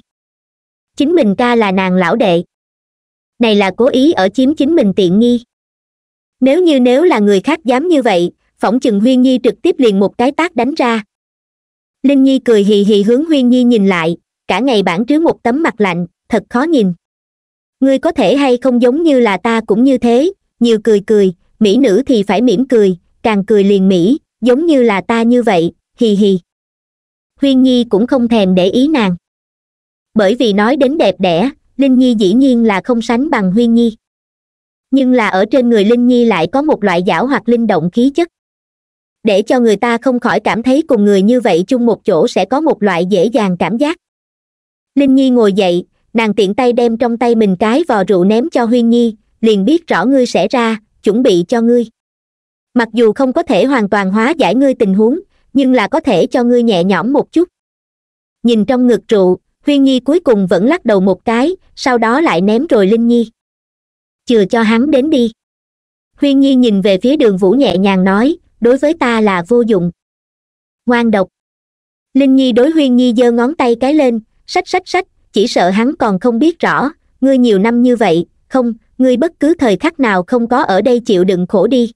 Chính mình ca là nàng lão đệ. Này là cố ý ở chiếm chính mình tiện nghi. Nếu như nếu là người khác dám như vậy, phỏng chừng huyên nhi trực tiếp liền một cái tác đánh ra. Linh nhi cười hì hì hướng huyên nhi nhìn lại, cả ngày bản trứ một tấm mặt lạnh, thật khó nhìn. Ngươi có thể hay không giống như là ta cũng như thế, nhiều cười cười, mỹ nữ thì phải mỉm cười, càng cười liền mỹ, giống như là ta như vậy, hì hì huyên nhi cũng không thèm để ý nàng. Bởi vì nói đến đẹp đẽ, linh nhi dĩ nhiên là không sánh bằng huyên nhi. Nhưng là ở trên người linh nhi lại có một loại giảo hoặc linh động khí chất. Để cho người ta không khỏi cảm thấy cùng người như vậy chung một chỗ sẽ có một loại dễ dàng cảm giác. Linh nhi ngồi dậy, nàng tiện tay đem trong tay mình cái vò rượu ném cho huyên nhi, liền biết rõ ngươi sẽ ra, chuẩn bị cho ngươi. Mặc dù không có thể hoàn toàn hóa giải ngươi tình huống nhưng là có thể cho ngươi nhẹ nhõm một chút. Nhìn trong ngực trụ huyên nhi cuối cùng vẫn lắc đầu một cái, sau đó lại ném rồi linh nhi. Chừa cho hắn đến đi. Huyên nhi nhìn về phía đường vũ nhẹ nhàng nói, đối với ta là vô dụng. Ngoan độc. Linh nhi đối huyên nhi giơ ngón tay cái lên, sách sách sách, chỉ sợ hắn còn không biết rõ, ngươi nhiều năm như vậy, không, ngươi bất cứ thời khắc nào không có ở đây chịu đựng khổ đi.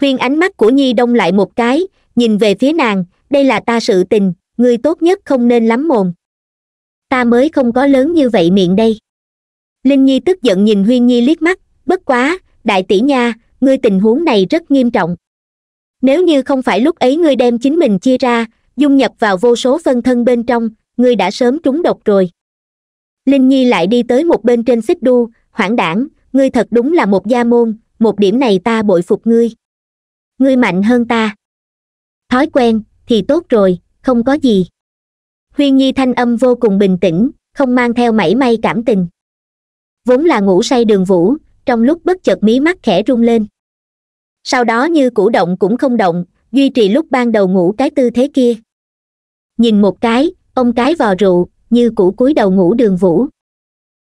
Huyên ánh mắt của nhi đông lại một cái nhìn về phía nàng, đây là ta sự tình, ngươi tốt nhất không nên lắm mồm. Ta mới không có lớn như vậy miệng đây. Linh nhi tức giận nhìn huyên nhi liếc mắt, bất quá, đại tỷ nha, ngươi tình huống này rất nghiêm trọng. Nếu như không phải lúc ấy ngươi đem chính mình chia ra, dung nhập vào vô số phân thân bên trong, ngươi đã sớm trúng độc rồi. Linh nhi lại đi tới một bên trên xích đu, hoảng đảng, ngươi thật đúng là một gia môn, một điểm này ta bội phục ngươi. Ngươi mạnh hơn ta thói quen, thì tốt rồi, không có gì. Huyên nhi thanh âm vô cùng bình tĩnh, không mang theo mảy may cảm tình. Vốn là ngủ say đường vũ, trong lúc bất chợt mí mắt khẽ rung lên. Sau đó như củ động cũng không động, duy trì lúc ban đầu ngủ cái tư thế kia. Nhìn một cái, ông cái vò rượu, như củ cúi đầu ngủ đường vũ.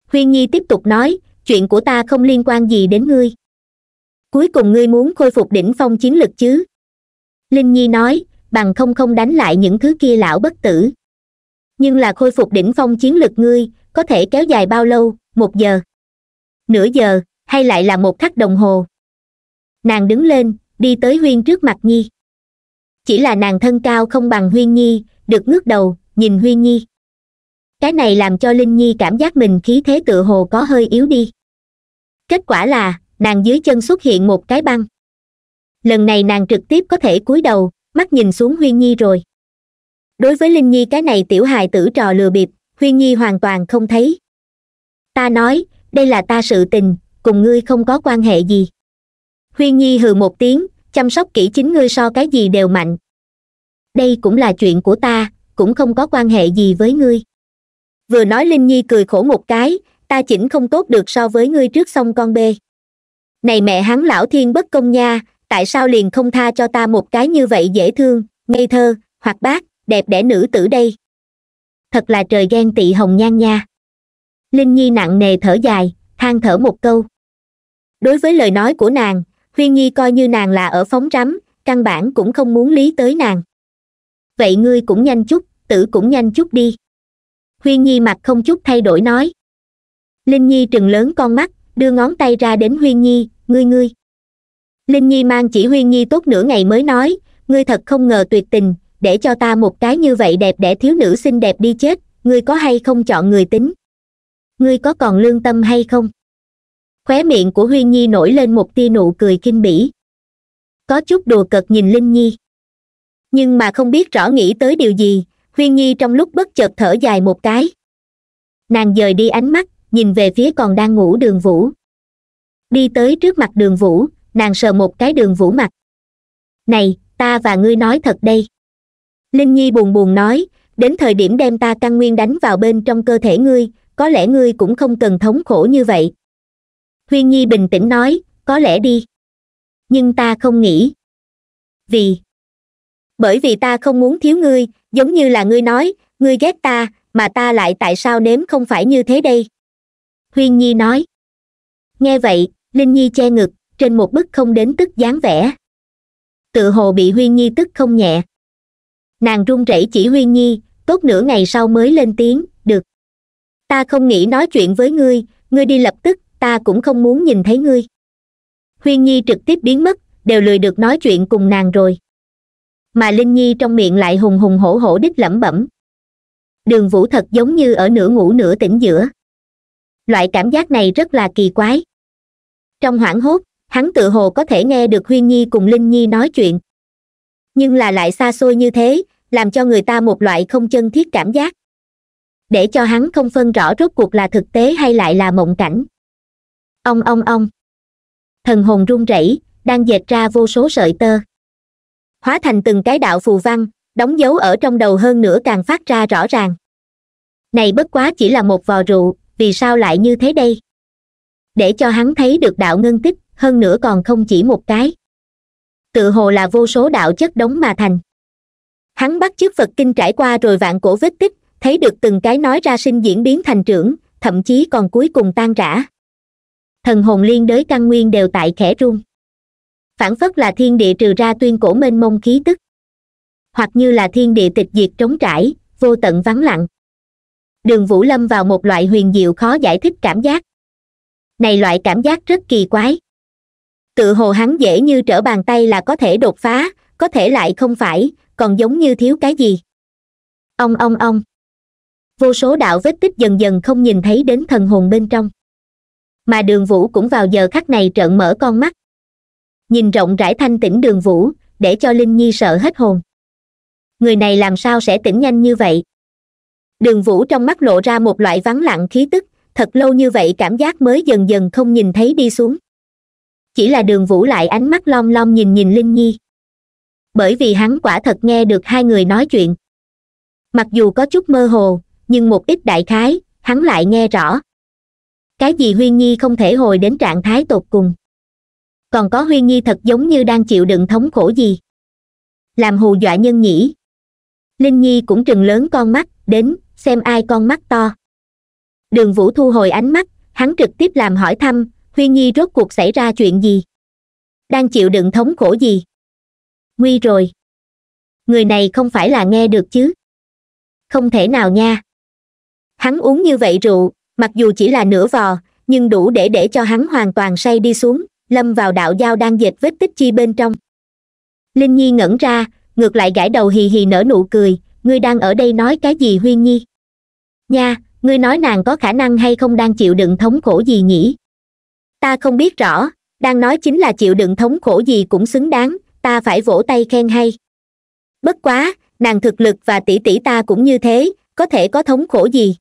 Huyên nhi tiếp tục nói, chuyện của ta không liên quan gì đến ngươi. Cuối cùng ngươi muốn khôi phục đỉnh phong chiến lực chứ? Linh nhi nói, bằng không không đánh lại những thứ kia lão bất tử. Nhưng là khôi phục đỉnh phong chiến lực ngươi, có thể kéo dài bao lâu? Một giờ. Nửa giờ, hay lại là một khắc đồng hồ? Nàng đứng lên, đi tới huyên trước mặt nhi. Chỉ là nàng thân cao không bằng huyên nhi, được ngước đầu, nhìn huyên nhi. Cái này làm cho linh nhi cảm giác mình khí thế tự hồ có hơi yếu đi. Kết quả là, nàng dưới chân xuất hiện một cái băng lần này nàng trực tiếp có thể cúi đầu, mắt nhìn xuống huyên nhi rồi. Đối với linh nhi cái này tiểu hài tử trò lừa bịp huyên nhi hoàn toàn không thấy. Ta nói, đây là ta sự tình, cùng ngươi không có quan hệ gì. Huyên nhi hừ một tiếng, chăm sóc kỹ chính ngươi so cái gì đều mạnh. Đây cũng là chuyện của ta, cũng không có quan hệ gì với ngươi. Vừa nói linh nhi cười khổ một cái, ta chỉnh không tốt được so với ngươi trước xong con bê. Này mẹ hắn lão thiên bất công nha tại sao liền không tha cho ta một cái như vậy dễ thương, ngây thơ, hoạt bát, đẹp đẽ nữ tử đây? Thật là trời ghen tị hồng nhan nha. Linh nhi nặng nề thở dài, than thở một câu. Đối với lời nói của nàng huyên nhi coi như nàng là ở phóng rắm, căn bản cũng không muốn lý tới nàng. Vậy ngươi cũng nhanh chút, tử cũng nhanh chút đi. Huyên nhi mặt không chút thay đổi nói. Linh nhi trừng lớn con mắt, đưa ngón tay ra đến huyên nhi, ngươi ngươi linh nhi mang chỉ huyên nhi tốt nửa ngày mới nói, ngươi thật không ngờ tuyệt tình, để cho ta một cái như vậy đẹp đẽ thiếu nữ xinh đẹp đi chết, ngươi có hay không chọn người tính? Ngươi có còn lương tâm hay không? Khóe miệng của huyên nhi nổi lên một tia nụ cười kinh bỉ. Có chút đùa cợt nhìn linh nhi. Nhưng mà không biết rõ nghĩ tới điều gì huyên nhi trong lúc bất chợt thở dài một cái. Nàng dời đi ánh mắt, nhìn về phía còn đang ngủ đường vũ. Đi tới trước mặt đường vũ nàng sờ một cái đường vũ mặt. Này, ta và ngươi nói thật đây. Linh nhi buồn buồn nói, đến thời điểm đem ta căn nguyên đánh vào bên trong cơ thể ngươi, có lẽ ngươi cũng không cần thống khổ như vậy. Huyên nhi bình tĩnh nói, có lẽ đi. Nhưng ta không nghĩ. Vì. Bởi vì ta không muốn thiếu ngươi, giống như là ngươi nói, ngươi ghét ta, mà ta lại tại sao nếm không phải như thế đây? Huyên nhi nói. Nghe vậy, linh nhi che ngực trên một bức không đến tức dáng vẻ. Tự hồ bị huyên nhi tức không nhẹ. Nàng run rẩy chỉ huyên nhi, tốt nửa ngày sau mới lên tiếng, được. Ta không nghĩ nói chuyện với ngươi ngươi đi lập tức, ta cũng không muốn nhìn thấy ngươi. Huyên nhi trực tiếp biến mất, đều lười được nói chuyện cùng nàng rồi. Mà linh nhi trong miệng lại hùng hùng hổ hổ đích lẩm bẩm. Đường vũ thật giống như ở nửa ngủ nửa tỉnh giữa. Loại cảm giác này rất là kỳ quái. Trong hoảng hốt hắn tự hồ có thể nghe được huyên nhi cùng linh nhi nói chuyện. Nhưng là lại xa xôi như thế, làm cho người ta một loại không chân thiết cảm giác. Để cho hắn không phân rõ rốt cuộc là thực tế hay lại là mộng cảnh. Ông ông ông. Thần hồn run rẩy, đang dệt ra vô số sợi tơ. Hóa thành từng cái đạo phù văn, đóng dấu ở trong đầu hơn nữa càng phát ra rõ ràng. Này bất quá chỉ là một vò rượu, vì sao lại như thế đây? Để cho hắn thấy được đạo ngân tích, hơn nữa còn không chỉ một cái. Tự hồ là vô số đạo chất đống mà thành. Hắn bắt chước phật kinh trải qua rồi vạn cổ vết tích, thấy được từng cái nói ra sinh diễn biến thành trưởng, thậm chí còn cuối cùng tan rã. Thần hồn liên đới căn nguyên đều tại khẽ run. Phản phất là thiên địa trừ ra tuyên cổ mênh mông khí tức. Hoặc như là thiên địa tịch diệt trống trải, vô tận vắng lặng. Đường vũ lâm vào một loại huyền diệu khó giải thích cảm giác này loại cảm giác rất kỳ quái. Tự hồ hắn dễ như trở bàn tay là có thể đột phá, có thể lại không phải, còn giống như thiếu cái gì. Ông ông ông. Vô số đạo vết tích dần dần không nhìn thấy đến thần hồn bên trong. Mà đường vũ cũng vào giờ khắc này trợn mở con mắt. Nhìn rộng rãi thanh tĩnh đường vũ, để cho linh nhi sợ hết hồn. Người này làm sao sẽ tỉnh nhanh như vậy? Đường vũ trong mắt lộ ra một loại vắng lặng khí tức thật lâu như vậy cảm giác mới dần dần không nhìn thấy đi xuống. Chỉ là đường vũ lại ánh mắt lom lom nhìn nhìn linh nhi. Bởi vì hắn quả thật nghe được hai người nói chuyện. Mặc dù có chút mơ hồ, nhưng một ít đại khái, hắn lại nghe rõ. Cái gì huyên nhi không thể hồi đến trạng thái tột cùng? Còn có huyên nhi thật giống như đang chịu đựng thống khổ gì? Làm hù dọa nhân nhỉ linh nhi cũng trừng lớn con mắt, đến, xem ai con mắt to đường vũ thu hồi ánh mắt, hắn trực tiếp làm hỏi thăm huyên nhi rốt cuộc xảy ra chuyện gì? Đang chịu đựng thống khổ gì? Nguy rồi. Người này không phải là nghe được chứ? Không thể nào nha. Hắn uống như vậy rượu, mặc dù chỉ là nửa vò, nhưng đủ để để cho hắn hoàn toàn say đi xuống, lâm vào đạo dao đang dệt vết tích chi bên trong. Linh nhi ngẩn ra, ngược lại gãi đầu hì hì nở nụ cười, ngươi đang ở đây nói cái gì huyên nhi? Nha ngươi nói nàng có khả năng hay không đang chịu đựng thống khổ gì nhỉ? Ta không biết rõ, đang nói chính là chịu đựng thống khổ gì cũng xứng đáng, ta phải vỗ tay khen hay. Bất quá, nàng thực lực và tỷ tỷ ta cũng như thế, có thể có thống khổ gì?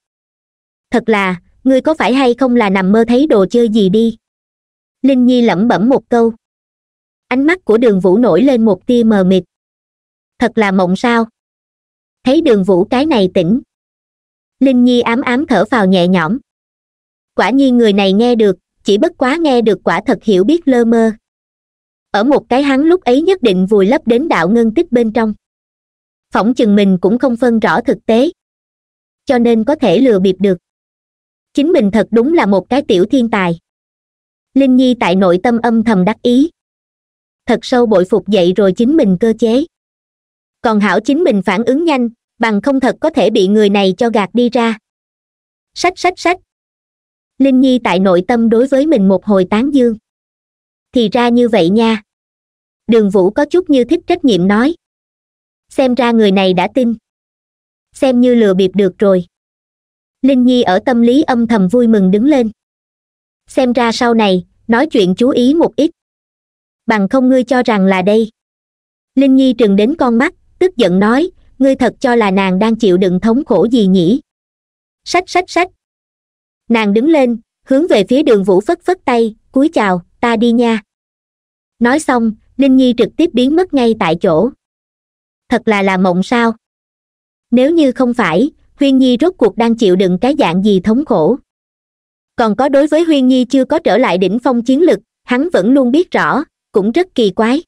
Thật là, ngươi có phải hay không là nằm mơ thấy đồ chơi gì đi? Linh nhi lẩm bẩm một câu. Ánh mắt của đường vũ nổi lên một tia mờ mịt. Thật là mộng sao? Thấy đường vũ cái này tỉnh linh nhi ám ám thở vào nhẹ nhõm. Quả nhiên người này nghe được, chỉ bất quá nghe được quả thật hiểu biết lơ mơ. Ở một cái hắn lúc ấy nhất định vùi lấp đến đạo ngân tích bên trong. Phỏng chừng mình cũng không phân rõ thực tế. Cho nên có thể lừa bịp được. Chính mình thật đúng là một cái tiểu thiên tài. Linh nhi tại nội tâm âm thầm đắc ý. Thật sâu bội phục dậy rồi chính mình cơ chế. Còn hảo chính mình phản ứng nhanh bằng không thật có thể bị người này cho gạt đi ra. Sách sách sách. Linh nhi tại nội tâm đối với mình một hồi tán dương. Thì ra như vậy nha. Đường vũ có chút như thích trách nhiệm nói. Xem ra người này đã tin. Xem như lừa bịp được rồi. Linh nhi ở tâm lý âm thầm vui mừng đứng lên. Xem ra sau này, nói chuyện chú ý một ít. Bằng không ngươi cho rằng là đây. Linh nhi trừng đến con mắt, tức giận nói ngươi thật cho là nàng đang chịu đựng thống khổ gì nhỉ? Sách sách sách. Nàng đứng lên, hướng về phía đường vũ phất phất tay, cúi chào, ta đi nha. Nói xong, linh nhi trực tiếp biến mất ngay tại chỗ. Thật là là mộng sao? Nếu như không phải, huyên nhi rốt cuộc đang chịu đựng cái dạng gì thống khổ? Còn có đối với huyên nhi chưa có trở lại đỉnh phong chiến lực, hắn vẫn luôn biết rõ, cũng rất kỳ quái.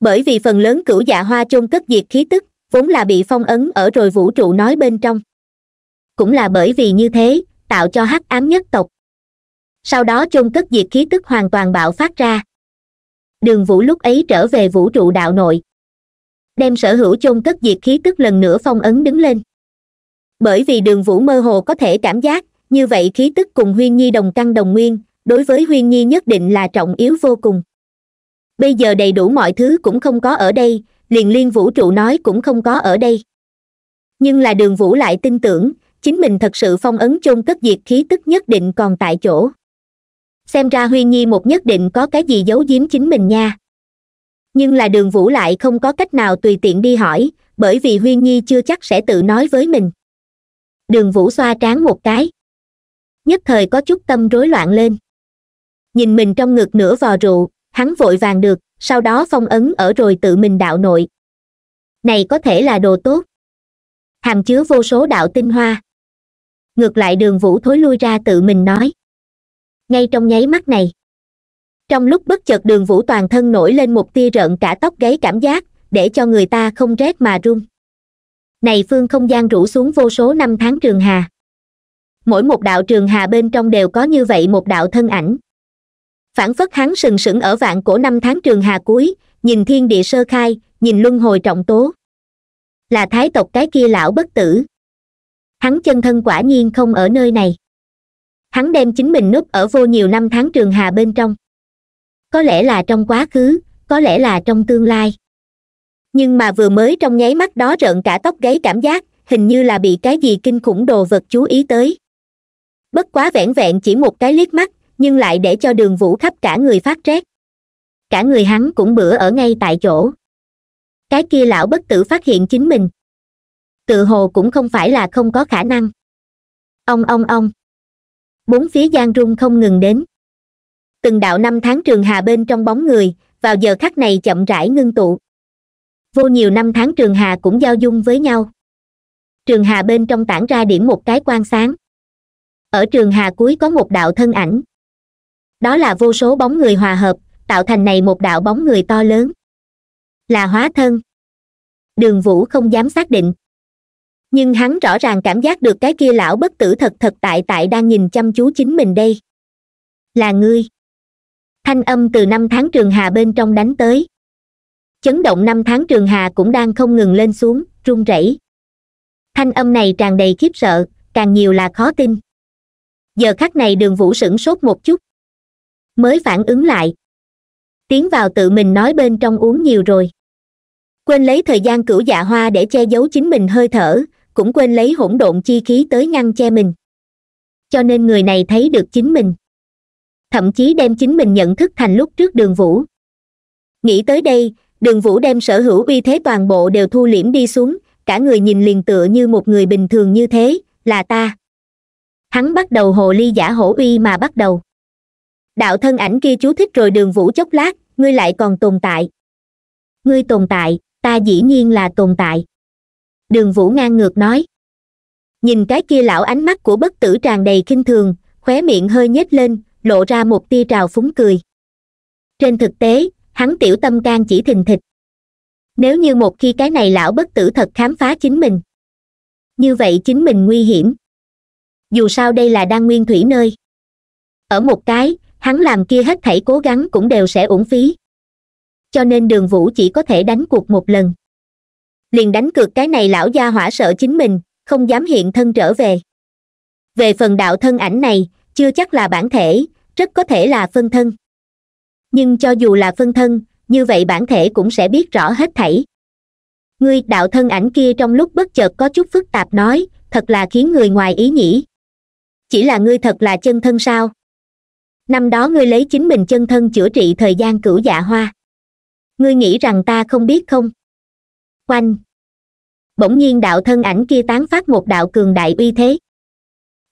Bởi vì phần lớn cửu dạ hoa chôn cất diệt khí tức vốn là bị phong ấn ở rồi vũ trụ nói bên trong. Cũng là bởi vì như thế, tạo cho hắc ám nhất tộc. Sau đó chôn cất diệt khí tức hoàn toàn bạo phát ra. Đường vũ lúc ấy trở về vũ trụ đạo nội. Đem sở hữu chôn cất diệt khí tức lần nữa phong ấn đứng lên. Bởi vì đường vũ mơ hồ có thể cảm giác, như vậy khí tức cùng huyên nhi đồng căn đồng nguyên, đối với huyên nhi nhất định là trọng yếu vô cùng. Bây giờ đầy đủ mọi thứ cũng không có ở đây liền liên vũ trụ nói cũng không có ở đây. Nhưng là đường vũ lại tin tưởng, chính mình thật sự phong ấn chôn cất diệt khí tức nhất định còn tại chỗ. Xem ra huyên nhi một nhất định có cái gì giấu giếm chính mình nha. Nhưng là đường vũ lại không có cách nào tùy tiện đi hỏi, bởi vì huyên nhi chưa chắc sẽ tự nói với mình. Đường vũ xoa trán một cái. Nhất thời có chút tâm rối loạn lên. Nhìn mình trong ngực nửa vò rượu, hắn vội vàng được sau đó phong ấn ở rồi tự mình đạo nội. Này có thể là đồ tốt. Hàm chứa vô số đạo tinh hoa. Ngược lại đường vũ thối lui ra tự mình nói. Ngay trong nháy mắt này. Trong lúc bất chợt đường vũ toàn thân nổi lên một tia rợn cả tóc gáy cảm giác, để cho người ta không rét mà run. Này phương không gian rủ xuống vô số năm tháng trường hà. Mỗi một đạo trường hà bên trong đều có như vậy một đạo thân ảnh phản phất hắn sừng sững ở vạn cổ năm tháng trường hà cuối, nhìn thiên địa sơ khai, nhìn luân hồi trọng tố. Là thái tộc cái kia lão bất tử. Hắn chân thân quả nhiên không ở nơi này. Hắn đem chính mình núp ở vô nhiều năm tháng trường hà bên trong. Có lẽ là trong quá khứ, có lẽ là trong tương lai. Nhưng mà vừa mới trong nháy mắt đó rợn cả tóc gáy cảm giác, hình như là bị cái gì kinh khủng đồ vật chú ý tới. Bất quá vẻn vẹn chỉ một cái liếc mắt nhưng lại để cho đường vũ khắp cả người phát rét. Cả người hắn cũng bữa ở ngay tại chỗ. Cái kia lão bất tử phát hiện chính mình. Tự hồ cũng không phải là không có khả năng. Ông ông ông. Bốn phía giang rung không ngừng đến. Từng đạo năm tháng trường hà bên trong bóng người, vào giờ khắc này chậm rãi ngưng tụ. Vô nhiều năm tháng trường hà cũng giao dung với nhau. Trường hà bên trong tản ra điểm một cái quan sáng. Ở trường hà cuối có một đạo thân ảnh đó là vô số bóng người hòa hợp, tạo thành này một đạo bóng người to lớn. Là hóa thân. Đường vũ không dám xác định. Nhưng hắn rõ ràng cảm giác được cái kia lão bất tử thật thật tại tại đang nhìn chăm chú chính mình đây. Là ngươi. Thanh âm từ năm tháng trường hà bên trong đánh tới. Chấn động năm tháng trường hà cũng đang không ngừng lên xuống, run rẩy. Thanh âm này tràn đầy khiếp sợ, càng nhiều là khó tin. Giờ khắc này đường vũ sửng sốt một chút mới phản ứng lại. Tiến vào tự mình nói bên trong uống nhiều rồi. Quên lấy thời gian cửu dạ hoa để che giấu chính mình hơi thở, cũng quên lấy hỗn độn chi khí tới ngăn che mình. Cho nên người này thấy được chính mình. Thậm chí đem chính mình nhận thức thành lúc trước đường vũ. Nghĩ tới đây, đường vũ đem sở hữu uy thế toàn bộ đều thu liễm đi xuống, cả người nhìn liền tựa như một người bình thường như thế, là ta. Hắn bắt đầu hồ ly giả hổ uy mà bắt đầu đạo thân ảnh kia chú thích rồi đường vũ chốc lát, ngươi lại còn tồn tại. Ngươi tồn tại, ta dĩ nhiên là tồn tại. Đường vũ ngang ngược nói. Nhìn cái kia lão ánh mắt của bất tử tràn đầy kinh thường, khóe miệng hơi nhếch lên, lộ ra một tia trào phúng cười. Trên thực tế, hắn tiểu tâm can chỉ thình thịch. Nếu như một khi cái này lão bất tử thật khám phá chính mình, như vậy chính mình nguy hiểm. Dù sao đây là đan nguyên thủy nơi. Ở một cái hắn làm kia hết thảy cố gắng cũng đều sẽ uổng phí. Cho nên đường vũ chỉ có thể đánh cuộc một lần. Liền đánh cược cái này lão gia hỏa sợ chính mình, không dám hiện thân trở về. Về phần đạo thân ảnh này, chưa chắc là bản thể, rất có thể là phân thân. Nhưng cho dù là phân thân, như vậy bản thể cũng sẽ biết rõ hết thảy. Ngươi, đạo thân ảnh kia trong lúc bất chợt có chút phức tạp nói, thật là khiến người ngoài ý nhỉ chỉ là ngươi thật là chân thân sao? Năm đó ngươi lấy chính mình chân thân chữa trị thời gian cửu dạ hoa. Ngươi nghĩ rằng ta không biết không? Quanh bỗng nhiên đạo thân ảnh kia tán phát một đạo cường đại uy thế.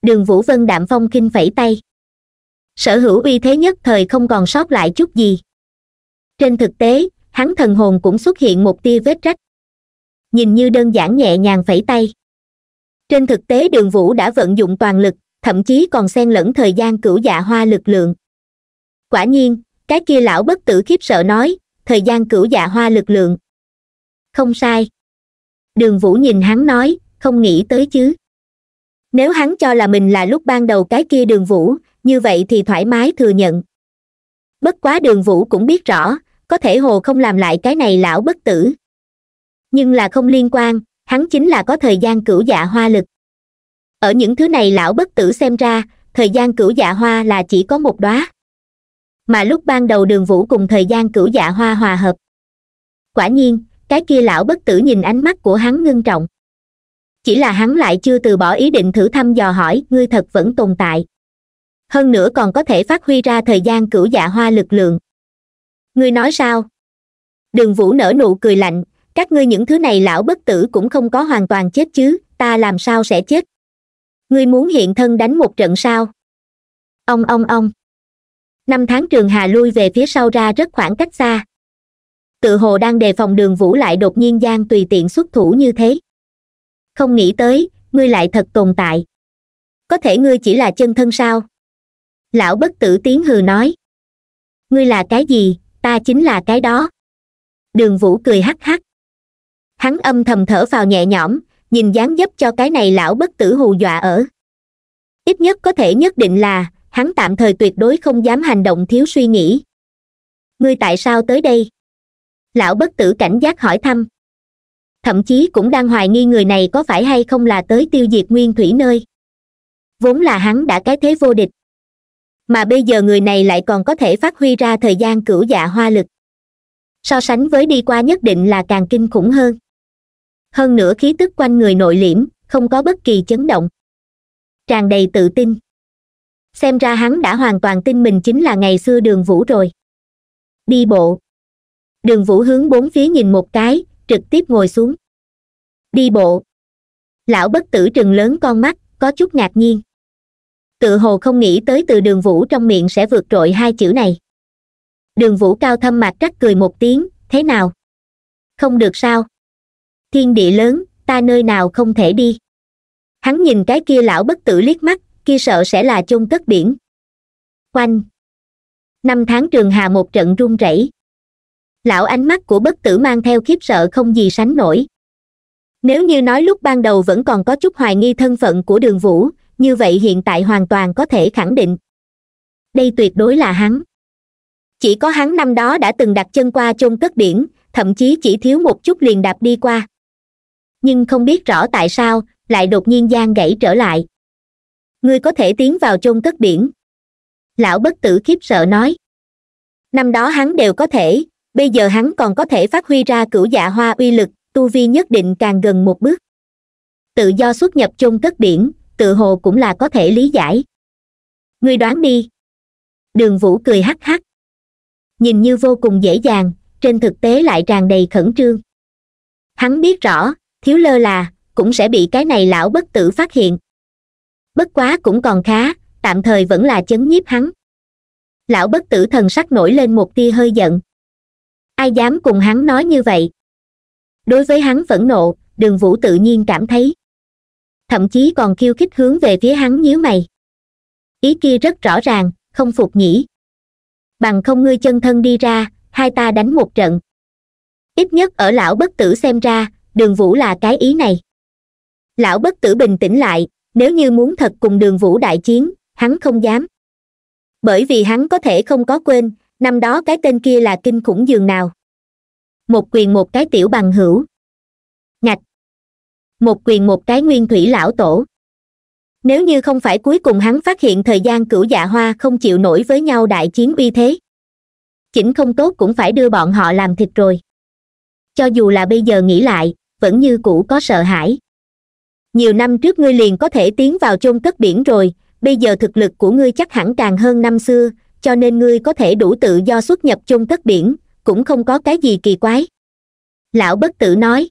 Đường vũ vân đạm phong kinh phẩy tay. Sở hữu uy thế nhất thời không còn sót lại chút gì. Trên thực tế, hắn thần hồn cũng xuất hiện một tia vết rách. Nhìn như đơn giản nhẹ nhàng phẩy tay. Trên thực tế đường vũ đã vận dụng toàn lực thậm chí còn xen lẫn thời gian cửu dạ hoa lực lượng. Quả nhiên, cái kia lão bất tử khiếp sợ nói, thời gian cửu dạ hoa lực lượng. Không sai. Đường vũ nhìn hắn nói, không nghĩ tới chứ. Nếu hắn cho là mình là lúc ban đầu cái kia đường vũ, như vậy thì thoải mái thừa nhận. Bất quá đường vũ cũng biết rõ, có thể hồ không làm lại cái này lão bất tử. Nhưng là không liên quan, hắn chính là có thời gian cửu dạ hoa lực ở những thứ này lão bất tử xem ra, thời gian cửu dạ hoa là chỉ có một đóa. Mà lúc ban đầu đường vũ cùng thời gian cửu dạ hoa hòa hợp. Quả nhiên, cái kia lão bất tử nhìn ánh mắt của hắn ngưng trọng. Chỉ là hắn lại chưa từ bỏ ý định thử thăm dò hỏi, ngươi thật vẫn tồn tại. Hơn nữa còn có thể phát huy ra thời gian cửu dạ hoa lực lượng. Ngươi nói sao? Đường vũ nở nụ cười lạnh, các ngươi những thứ này lão bất tử cũng không có hoàn toàn chết chứ, ta làm sao sẽ chết? Ngươi muốn hiện thân đánh một trận sao? Ông ông ông. Năm tháng trường hà lui về phía sau ra rất khoảng cách xa. Tự hồ đang đề phòng đường vũ lại đột nhiên gian tùy tiện xuất thủ như thế. Không nghĩ tới, ngươi lại thật tồn tại. Có thể ngươi chỉ là chân thân sao? Lão bất tử tiếng hừ nói. Ngươi là cái gì? Ta chính là cái đó. Đường vũ cười hắc hắc. Hắn âm thầm thở vào nhẹ nhõm nhìn dáng dấp cho cái này lão bất tử hù dọa ở. Ít nhất có thể nhất định là, hắn tạm thời tuyệt đối không dám hành động thiếu suy nghĩ. Ngươi tại sao tới đây? Lão bất tử cảnh giác hỏi thăm. Thậm chí cũng đang hoài nghi người này có phải hay không là tới tiêu diệt nguyên thủy nơi. Vốn là hắn đã cái thế vô địch. Mà bây giờ người này lại còn có thể phát huy ra thời gian cửu dạ hoa lực. So sánh với đi qua nhất định là càng kinh khủng hơn hơn nữa khí tức quanh người nội liễm, không có bất kỳ chấn động. Tràn đầy tự tin. Xem ra hắn đã hoàn toàn tin mình chính là ngày xưa đường vũ rồi. Đi bộ. Đường vũ hướng bốn phía nhìn một cái, trực tiếp ngồi xuống. Đi bộ. Lão bất tử trừng lớn con mắt, có chút ngạc nhiên. Tự hồ không nghĩ tới từ đường vũ trong miệng sẽ vượt trội hai chữ này. Đường vũ cao thâm mặt trắc cười một tiếng, thế nào? Không được sao? Thiên địa lớn, ta nơi nào không thể đi? Hắn nhìn cái kia lão bất tử liếc mắt, kia sợ sẽ là chôn cất biển. Quanh năm tháng trường hà một trận run rẩy. Lão ánh mắt của bất tử mang theo khiếp sợ không gì sánh nổi. Nếu như nói lúc ban đầu vẫn còn có chút hoài nghi thân phận của đường vũ, như vậy hiện tại hoàn toàn có thể khẳng định. Đây tuyệt đối là hắn. Chỉ có hắn năm đó đã từng đặt chân qua chôn cất biển, thậm chí chỉ thiếu một chút liền đạp đi qua nhưng không biết rõ tại sao, lại đột nhiên gian gãy trở lại. Ngươi có thể tiến vào chôn cất biển. Lão bất tử khiếp sợ nói. Năm đó hắn đều có thể, bây giờ hắn còn có thể phát huy ra cửu dạ hoa uy lực, tu vi nhất định càng gần một bước. Tự do xuất nhập chôn cất biển, tự hồ cũng là có thể lý giải. Ngươi đoán đi. Đường vũ cười hắc hắc. Nhìn như vô cùng dễ dàng, trên thực tế lại tràn đầy khẩn trương. Hắn biết rõ thiếu lơ là, cũng sẽ bị cái này lão bất tử phát hiện. Bất quá cũng còn khá, tạm thời vẫn là chấn nhiếp hắn. Lão bất tử thần sắc nổi lên một tia hơi giận. Ai dám cùng hắn nói như vậy? Đối với hắn phẫn nộ, đường vũ tự nhiên cảm thấy. Thậm chí còn khiêu khích hướng về phía hắn nhíu mày. Ý kia rất rõ ràng, không phục nhỉ. Bằng không ngươi chân thân đi ra, hai ta đánh một trận. Ít nhất ở lão bất tử xem ra đường vũ là cái ý này. Lão bất tử bình tĩnh lại, nếu như muốn thật cùng đường vũ đại chiến, hắn không dám. Bởi vì hắn có thể không có quên, năm đó cái tên kia là kinh khủng giường nào. Một quyền một cái tiểu bằng hữu. Ngạch. Một quyền một cái nguyên thủy lão tổ. Nếu như không phải cuối cùng hắn phát hiện thời gian cửu dạ hoa không chịu nổi với nhau đại chiến uy thế, chỉnh không tốt cũng phải đưa bọn họ làm thịt rồi. Cho dù là bây giờ nghĩ lại vẫn như cũ có sợ hãi. Nhiều năm trước ngươi liền có thể tiến vào chôn cất biển rồi, bây giờ thực lực của ngươi chắc hẳn càng hơn năm xưa, cho nên ngươi có thể đủ tự do xuất nhập chôn cất biển, cũng không có cái gì kỳ quái. Lão bất tử nói.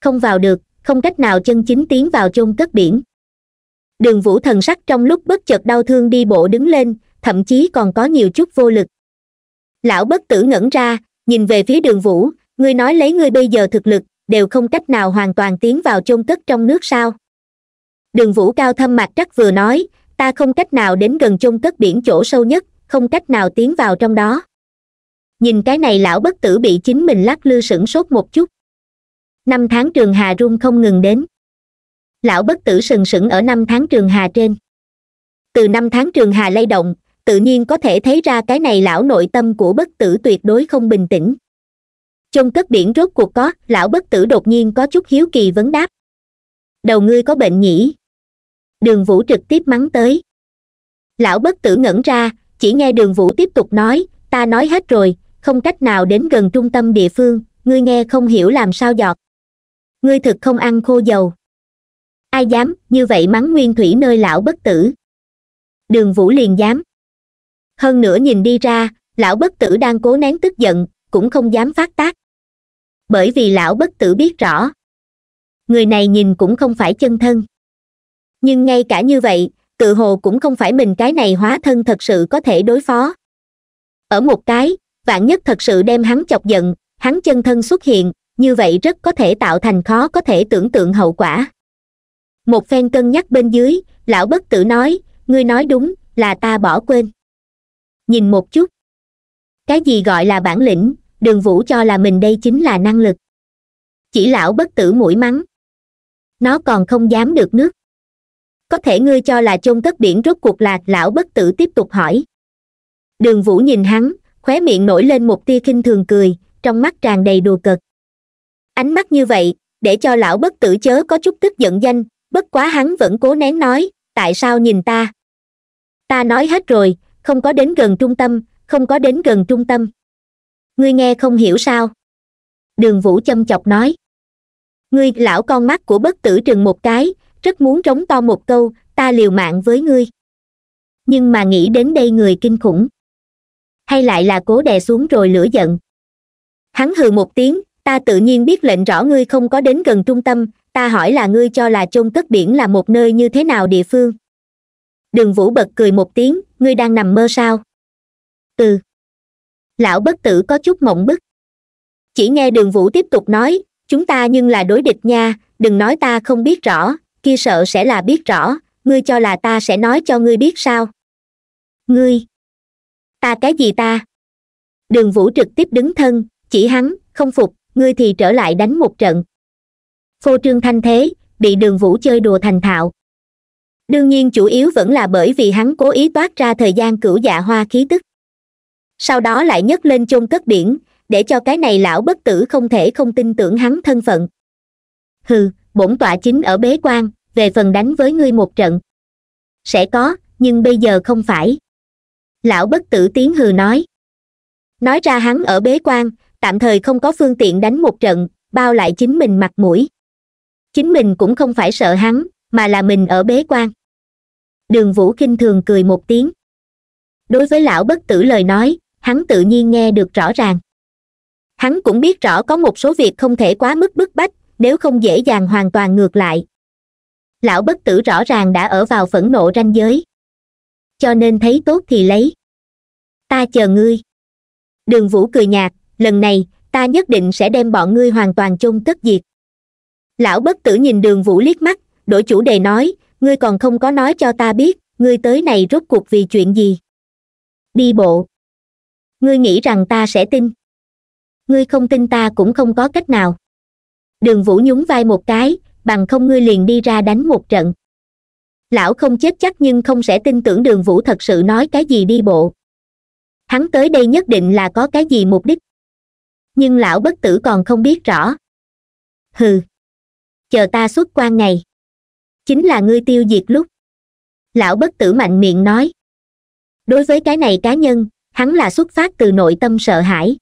Không vào được, không cách nào chân chính tiến vào chôn cất biển. Đường vũ thần sắc trong lúc bất chợt đau thương đi bộ đứng lên, thậm chí còn có nhiều chút vô lực. Lão bất tử ngẩn ra, nhìn về phía đường vũ, ngươi nói lấy ngươi bây giờ thực lực đều không cách nào hoàn toàn tiến vào chôn cất trong nước sao? Đường vũ cao thâm mặt trắc vừa nói, ta không cách nào đến gần chôn cất biển chỗ sâu nhất, không cách nào tiến vào trong đó. Nhìn cái này lão bất tử bị chính mình lắc lư sửng sốt một chút. Năm tháng trường hà rung không ngừng đến. Lão bất tử sừng sững ở năm tháng trường hà trên. Từ năm tháng trường hà lay động, tự nhiên có thể thấy ra cái này lão nội tâm của bất tử tuyệt đối không bình tĩnh chôn cất biển rốt cuộc có, lão bất tử đột nhiên có chút hiếu kỳ vấn đáp. Đầu ngươi có bệnh nhỉ? Đường vũ trực tiếp mắng tới. Lão bất tử ngẩn ra, chỉ nghe đường vũ tiếp tục nói, ta nói hết rồi, không cách nào đến gần trung tâm địa phương, ngươi nghe không hiểu làm sao giọt. Ngươi thực không ăn khô dầu. Ai dám, như vậy mắng nguyên thủy nơi lão bất tử. Đường vũ liền dám. Hơn nữa nhìn đi ra, lão bất tử đang cố nén tức giận, cũng không dám phát tác bởi vì lão bất tử biết rõ. Người này nhìn cũng không phải chân thân. Nhưng ngay cả như vậy, tự hồ cũng không phải mình cái này hóa thân thật sự có thể đối phó. Ở một cái, vạn nhất thật sự đem hắn chọc giận, hắn chân thân xuất hiện, như vậy rất có thể tạo thành khó có thể tưởng tượng hậu quả. Một phen cân nhắc bên dưới, lão bất tử nói, ngươi nói đúng, là ta bỏ quên. Nhìn một chút. Cái gì gọi là bản lĩnh đường vũ cho là mình đây chính là năng lực. Chỉ lão bất tử mũi mắng. Nó còn không dám được nước. Có thể ngươi cho là chôn cất biển rốt cuộc lạc lão bất tử tiếp tục hỏi. Đường vũ nhìn hắn, khóe miệng nổi lên một tia khinh thường cười, trong mắt tràn đầy đùa cợt. Ánh mắt như vậy, để cho lão bất tử chớ có chút tức giận danh, bất quá hắn vẫn cố nén nói, tại sao nhìn ta? Ta nói hết rồi, không có đến gần trung tâm, không có đến gần trung tâm ngươi nghe không hiểu sao? Đường vũ châm chọc nói. Ngươi, lão con mắt của bất tử trừng một cái, rất muốn trống to một câu, ta liều mạng với ngươi. Nhưng mà nghĩ đến đây người kinh khủng. Hay lại là cố đè xuống rồi lửa giận. Hắn hừ một tiếng, ta tự nhiên biết lệnh rõ ngươi không có đến gần trung tâm, ta hỏi là ngươi cho là chôn cất biển là một nơi như thế nào địa phương. Đường vũ bật cười một tiếng, ngươi đang nằm mơ sao? Ừ lão bất tử có chút mộng bức. Chỉ nghe đường vũ tiếp tục nói, chúng ta nhưng là đối địch nha, đừng nói ta không biết rõ, kia sợ sẽ là biết rõ, ngươi cho là ta sẽ nói cho ngươi biết sao? Ngươi? Ta cái gì ta? Đường vũ trực tiếp đứng thân, chỉ hắn, không phục, ngươi thì trở lại đánh một trận. Phô trương thanh thế, bị đường vũ chơi đùa thành thạo. Đương nhiên chủ yếu vẫn là bởi vì hắn cố ý toát ra thời gian cửu dạ hoa khí tức sau đó lại nhấc lên chôn cất biển, để cho cái này lão bất tử không thể không tin tưởng hắn thân phận. Hừ, bổn tọa chính ở bế quan, về phần đánh với ngươi một trận. Sẽ có, nhưng bây giờ không phải. Lão bất tử tiếng hừ nói. Nói ra hắn ở bế quan, tạm thời không có phương tiện đánh một trận, bao lại chính mình mặt mũi. Chính mình cũng không phải sợ hắn, mà là mình ở bế quan. Đường vũ khinh thường cười một tiếng. Đối với lão bất tử lời nói hắn tự nhiên nghe được rõ ràng. Hắn cũng biết rõ có một số việc không thể quá mức bức bách, nếu không dễ dàng hoàn toàn ngược lại. Lão bất tử rõ ràng đã ở vào phẫn nộ ranh giới. Cho nên thấy tốt thì lấy. Ta chờ ngươi. Đường vũ cười nhạt, lần này, ta nhất định sẽ đem bọn ngươi hoàn toàn chôn cất diệt. Lão bất tử nhìn đường vũ liếc mắt, đổi chủ đề nói, ngươi còn không có nói cho ta biết, ngươi tới này rốt cuộc vì chuyện gì? Đi bộ ngươi nghĩ rằng ta sẽ tin. Ngươi không tin ta cũng không có cách nào. Đường vũ nhún vai một cái, bằng không ngươi liền đi ra đánh một trận. Lão không chết chắc nhưng không sẽ tin tưởng đường vũ thật sự nói cái gì đi bộ. Hắn tới đây nhất định là có cái gì mục đích. Nhưng lão bất tử còn không biết rõ. Hừ. Chờ ta xuất quan ngày. Chính là ngươi tiêu diệt lúc. Lão bất tử mạnh miệng nói. Đối với cái này cá nhân hắn là xuất phát từ nội tâm sợ hãi.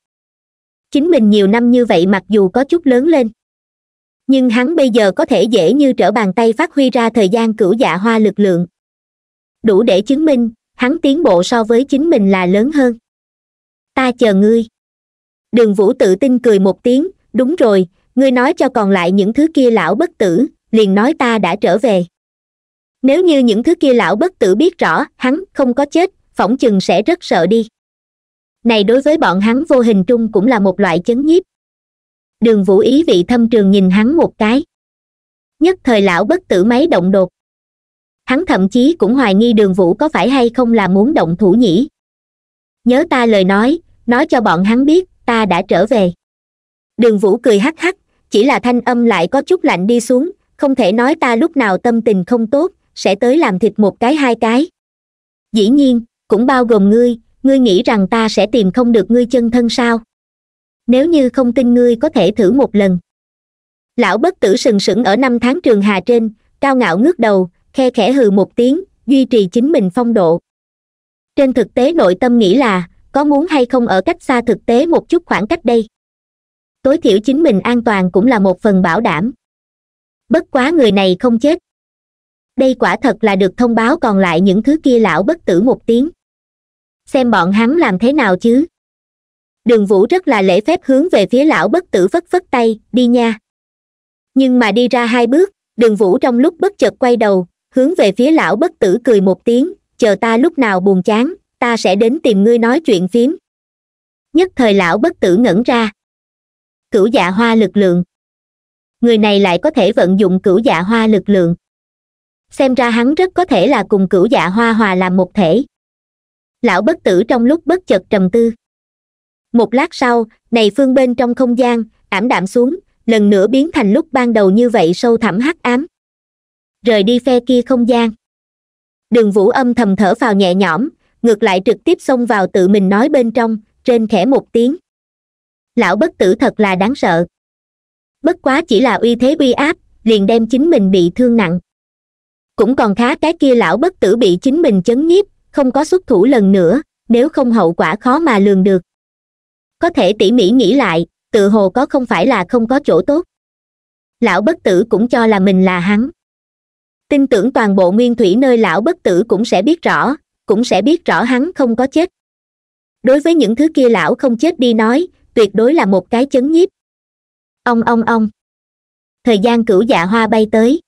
Chính mình nhiều năm như vậy mặc dù có chút lớn lên. Nhưng hắn bây giờ có thể dễ như trở bàn tay phát huy ra thời gian cửu dạ hoa lực lượng. Đủ để chứng minh, hắn tiến bộ so với chính mình là lớn hơn. Ta chờ ngươi. Đường vũ tự tin cười một tiếng, đúng rồi, ngươi nói cho còn lại những thứ kia lão bất tử, liền nói ta đã trở về. Nếu như những thứ kia lão bất tử biết rõ, hắn không có chết, phỏng chừng sẽ rất sợ đi này đối với bọn hắn vô hình trung cũng là một loại chấn nhiếp. Đường vũ ý vị thâm trường nhìn hắn một cái. Nhất thời lão bất tử máy động đột. Hắn thậm chí cũng hoài nghi đường vũ có phải hay không là muốn động thủ nhỉ? Nhớ ta lời nói nói cho bọn hắn biết, ta đã trở về. Đường vũ cười hắc hắc, chỉ là thanh âm lại có chút lạnh đi xuống, không thể nói ta lúc nào tâm tình không tốt, sẽ tới làm thịt một cái hai cái. Dĩ nhiên, cũng bao gồm ngươi ngươi nghĩ rằng ta sẽ tìm không được ngươi chân thân sao? Nếu như không tin ngươi có thể thử một lần. Lão bất tử sừng sững ở năm tháng trường hà trên, cao ngạo ngước đầu, khe khẽ hừ một tiếng, duy trì chính mình phong độ. Trên thực tế nội tâm nghĩ là, có muốn hay không ở cách xa thực tế một chút khoảng cách đây? Tối thiểu chính mình an toàn cũng là một phần bảo đảm. Bất quá người này không chết. Đây quả thật là được thông báo còn lại những thứ kia lão bất tử một tiếng xem bọn hắn làm thế nào chứ. Đường vũ rất là lễ phép hướng về phía lão bất tử phất phất tay, đi nha. Nhưng mà đi ra hai bước, đường vũ trong lúc bất chợt quay đầu, hướng về phía lão bất tử cười một tiếng, chờ ta lúc nào buồn chán, ta sẽ đến tìm ngươi nói chuyện phiếm nhất thời lão bất tử ngẩn ra. Cửu dạ hoa lực lượng. Người này lại có thể vận dụng cửu dạ hoa lực lượng. Xem ra hắn rất có thể là cùng cửu dạ hoa hòa làm một thể lão bất tử trong lúc bất chợt trầm tư. Một lát sau, này phương bên trong không gian, ảm đạm xuống, lần nữa biến thành lúc ban đầu như vậy sâu thẳm hắc ám. Rời đi phe kia không gian. Đường vũ âm thầm thở vào nhẹ nhõm, ngược lại trực tiếp xông vào tự mình nói bên trong, trên khẽ một tiếng. Lão bất tử thật là đáng sợ. Bất quá chỉ là uy thế uy áp, liền đem chính mình bị thương nặng. Cũng còn khá cái kia lão bất tử bị chính mình chấn nhiếp không có xuất thủ lần nữa, nếu không hậu quả khó mà lường được. Có thể tỉ mỉ nghĩ lại, tự hồ có không phải là không có chỗ tốt. Lão bất tử cũng cho là mình là hắn. Tin tưởng toàn bộ nguyên thủy nơi lão bất tử cũng sẽ biết rõ, cũng sẽ biết rõ hắn không có chết. Đối với những thứ kia lão không chết đi nói, tuyệt đối là một cái chấn nhiếp. Ông ông ông. Thời gian cửu dạ hoa bay tới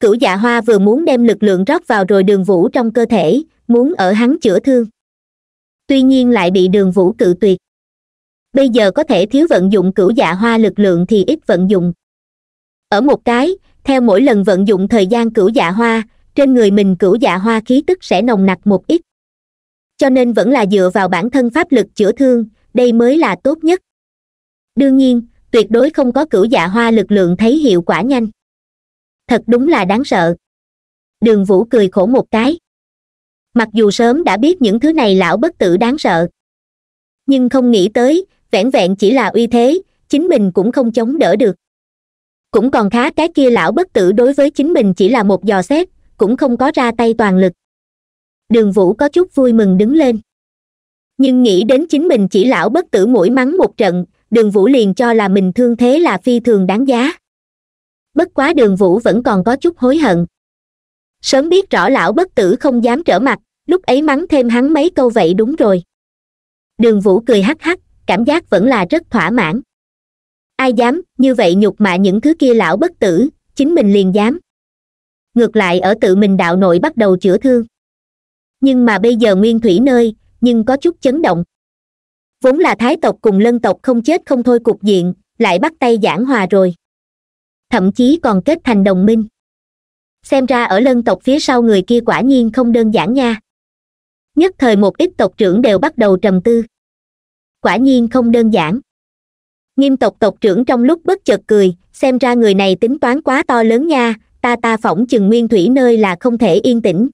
cửu dạ hoa vừa muốn đem lực lượng rót vào rồi đường vũ trong cơ thể, muốn ở hắn chữa thương. Tuy nhiên lại bị đường vũ cự tuyệt. Bây giờ có thể thiếu vận dụng cửu dạ hoa lực lượng thì ít vận dụng. Ở một cái, theo mỗi lần vận dụng thời gian cửu dạ hoa, trên người mình cửu dạ hoa khí tức sẽ nồng nặc một ít. Cho nên vẫn là dựa vào bản thân pháp lực chữa thương, đây mới là tốt nhất. Đương nhiên, tuyệt đối không có cửu dạ hoa lực lượng thấy hiệu quả nhanh thật đúng là đáng sợ. Đường vũ cười khổ một cái. Mặc dù sớm đã biết những thứ này lão bất tử đáng sợ. Nhưng không nghĩ tới, vẻn vẹn chỉ là uy thế, chính mình cũng không chống đỡ được. Cũng còn khá cái kia lão bất tử đối với chính mình chỉ là một dò xét, cũng không có ra tay toàn lực. Đường vũ có chút vui mừng đứng lên. Nhưng nghĩ đến chính mình chỉ lão bất tử mũi mắng một trận, đường vũ liền cho là mình thương thế là phi thường đáng giá bất quá đường vũ vẫn còn có chút hối hận. Sớm biết rõ lão bất tử không dám trở mặt, lúc ấy mắng thêm hắn mấy câu vậy đúng rồi. Đường vũ cười hắc hắc, cảm giác vẫn là rất thỏa mãn. Ai dám, như vậy nhục mạ những thứ kia lão bất tử, chính mình liền dám. Ngược lại ở tự mình đạo nội bắt đầu chữa thương. Nhưng mà bây giờ nguyên thủy nơi, nhưng có chút chấn động. Vốn là thái tộc cùng lân tộc không chết không thôi cục diện, lại bắt tay giảng hòa rồi thậm chí còn kết thành đồng minh. Xem ra ở lân tộc phía sau người kia quả nhiên không đơn giản nha. Nhất thời một ít tộc trưởng đều bắt đầu trầm tư. Quả nhiên không đơn giản. Nghiêm tộc tộc trưởng trong lúc bất chợt cười, xem ra người này tính toán quá to lớn nha, ta ta phỏng chừng nguyên thủy nơi là không thể yên tĩnh.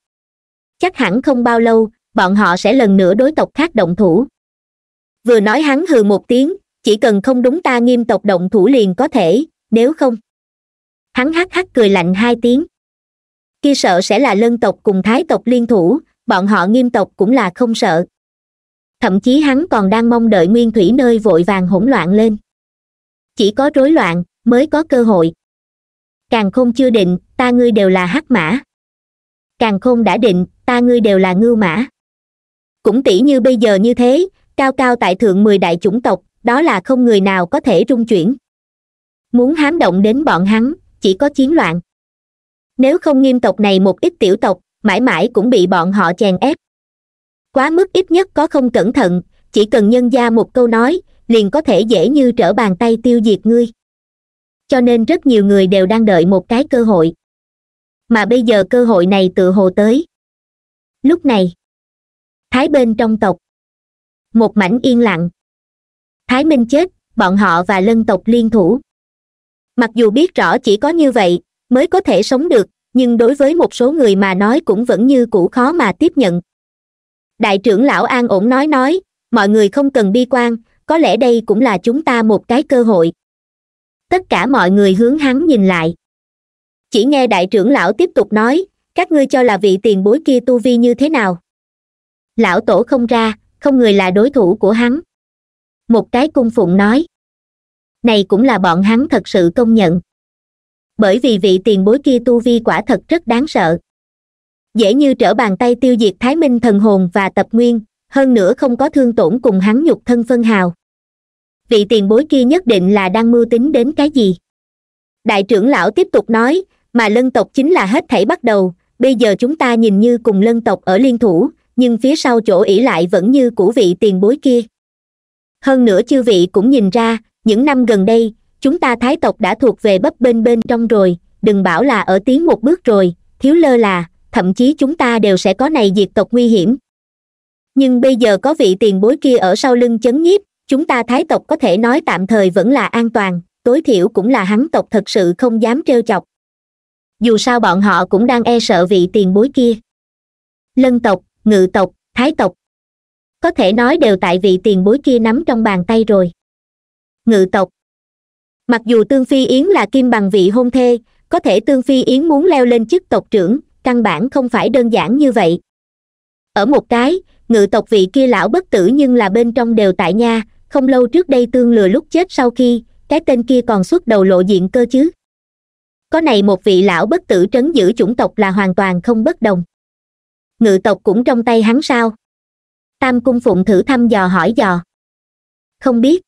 Chắc hẳn không bao lâu, bọn họ sẽ lần nữa đối tộc khác động thủ. Vừa nói hắn hừ một tiếng, chỉ cần không đúng ta nghiêm tộc động thủ liền có thể, nếu không hắn hắc hắc cười lạnh hai tiếng. Kia sợ sẽ là lân tộc cùng thái tộc liên thủ, bọn họ nghiêm tộc cũng là không sợ. Thậm chí hắn còn đang mong đợi nguyên thủy nơi vội vàng hỗn loạn lên. Chỉ có rối loạn mới có cơ hội. Càng không chưa định, ta ngươi đều là hắc mã. Càng không đã định, ta ngươi đều là ngưu mã. Cũng tỷ như bây giờ như thế, cao cao tại thượng mười đại chủng tộc, đó là không người nào có thể rung chuyển. Muốn hám động đến bọn hắn chỉ có chiến loạn. Nếu không nghiêm tộc này một ít tiểu tộc, mãi mãi cũng bị bọn họ chèn ép. Quá mức ít nhất có không cẩn thận, chỉ cần nhân ra một câu nói, liền có thể dễ như trở bàn tay tiêu diệt ngươi. Cho nên rất nhiều người đều đang đợi một cái cơ hội. Mà bây giờ cơ hội này tự hồ tới. Lúc này, thái bên trong tộc, một mảnh yên lặng. Thái minh chết, bọn họ và lân tộc liên thủ mặc dù biết rõ chỉ có như vậy, mới có thể sống được, nhưng đối với một số người mà nói cũng vẫn như cũ khó mà tiếp nhận. Đại trưởng lão an ổn nói nói, mọi người không cần bi quan, có lẽ đây cũng là chúng ta một cái cơ hội. Tất cả mọi người hướng hắn nhìn lại. Chỉ nghe đại trưởng lão tiếp tục nói, các ngươi cho là vị tiền bối kia tu vi như thế nào? Lão tổ không ra, không người là đối thủ của hắn. Một cái cung phụng nói này cũng là bọn hắn thật sự công nhận. Bởi vì vị tiền bối kia tu vi quả thật rất đáng sợ. Dễ như trở bàn tay tiêu diệt thái minh thần hồn và tập nguyên, hơn nữa không có thương tổn cùng hắn nhục thân phân hào. Vị tiền bối kia nhất định là đang mưu tính đến cái gì? Đại trưởng lão tiếp tục nói, mà lân tộc chính là hết thảy bắt đầu, bây giờ chúng ta nhìn như cùng lân tộc ở liên thủ, nhưng phía sau chỗ ỷ lại vẫn như của vị tiền bối kia. Hơn nữa chư vị cũng nhìn ra những năm gần đây, chúng ta thái tộc đã thuộc về bấp bên bên trong rồi, đừng bảo là ở tiến một bước rồi, thiếu lơ là, thậm chí chúng ta đều sẽ có này diệt tộc nguy hiểm. Nhưng bây giờ có vị tiền bối kia ở sau lưng chấn nhiếp, chúng ta thái tộc có thể nói tạm thời vẫn là an toàn, tối thiểu cũng là hắn tộc thật sự không dám trêu chọc. Dù sao bọn họ cũng đang e sợ vị tiền bối kia. Lân tộc, ngự tộc, thái tộc. Có thể nói đều tại vị tiền bối kia nắm trong bàn tay rồi ngự tộc. Mặc dù tương phi yến là kim bằng vị hôn thê, có thể tương phi yến muốn leo lên chức tộc trưởng, căn bản không phải đơn giản như vậy. Ở một cái, ngự tộc vị kia lão bất tử nhưng là bên trong đều tại nha không lâu trước đây tương lừa lúc chết sau khi, cái tên kia còn xuất đầu lộ diện cơ chứ. Có này một vị lão bất tử trấn giữ chủng tộc là hoàn toàn không bất đồng. Ngự tộc cũng trong tay hắn sao? Tam cung phụng thử thăm dò hỏi dò. Không biết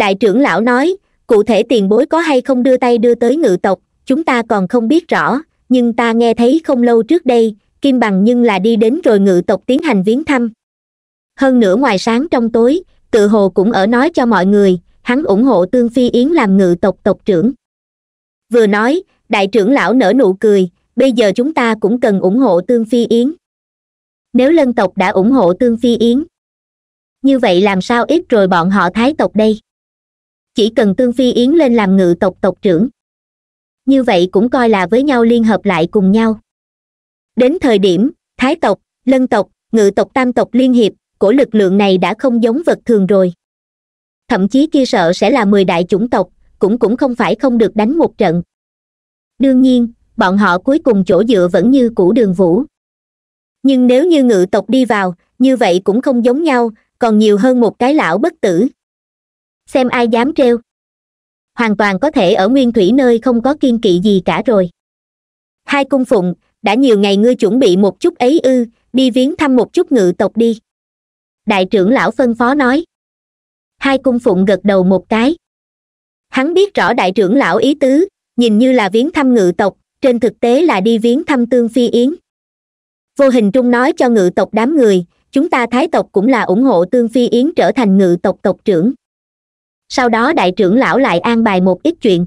đại trưởng lão nói, cụ thể tiền bối có hay không đưa tay đưa tới ngự tộc, chúng ta còn không biết rõ, nhưng ta nghe thấy không lâu trước đây, kim bằng nhưng là đi đến rồi ngự tộc tiến hành viếng thăm. Hơn nữa ngoài sáng trong tối, tự hồ cũng ở nói cho mọi người, hắn ủng hộ tương phi yến làm ngự tộc tộc trưởng. Vừa nói, đại trưởng lão nở nụ cười, bây giờ chúng ta cũng cần ủng hộ tương phi yến. Nếu lân tộc đã ủng hộ tương phi yến, như vậy làm sao ít rồi bọn họ thái tộc đây? Chỉ cần tương phi yến lên làm ngự tộc tộc trưởng. Như vậy cũng coi là với nhau liên hợp lại cùng nhau. Đến thời điểm, thái tộc, lân tộc, ngự tộc, tam tộc liên hiệp của lực lượng này đã không giống vật thường rồi. Thậm chí kia sợ sẽ là mười đại chủng tộc, cũng cũng không phải không được đánh một trận. Đương nhiên, bọn họ cuối cùng chỗ dựa vẫn như cũ đường vũ. Nhưng nếu như ngự tộc đi vào, như vậy cũng không giống nhau, còn nhiều hơn một cái lão bất tử xem ai dám treo hoàn toàn có thể ở nguyên thủy nơi không có kiên kỵ gì cả rồi. Hai cung phụng, đã nhiều ngày ngươi chuẩn bị một chút ấy ư, đi viếng thăm một chút ngự tộc đi. Đại trưởng lão phân phó nói. Hai cung phụng gật đầu một cái. Hắn biết rõ đại trưởng lão ý tứ, nhìn như là viếng thăm ngự tộc, trên thực tế là đi viếng thăm tương phi yến. Vô hình trung nói cho ngự tộc đám người, chúng ta thái tộc cũng là ủng hộ tương phi yến trở thành ngự tộc tộc trưởng sau đó đại trưởng lão lại an bài một ít chuyện.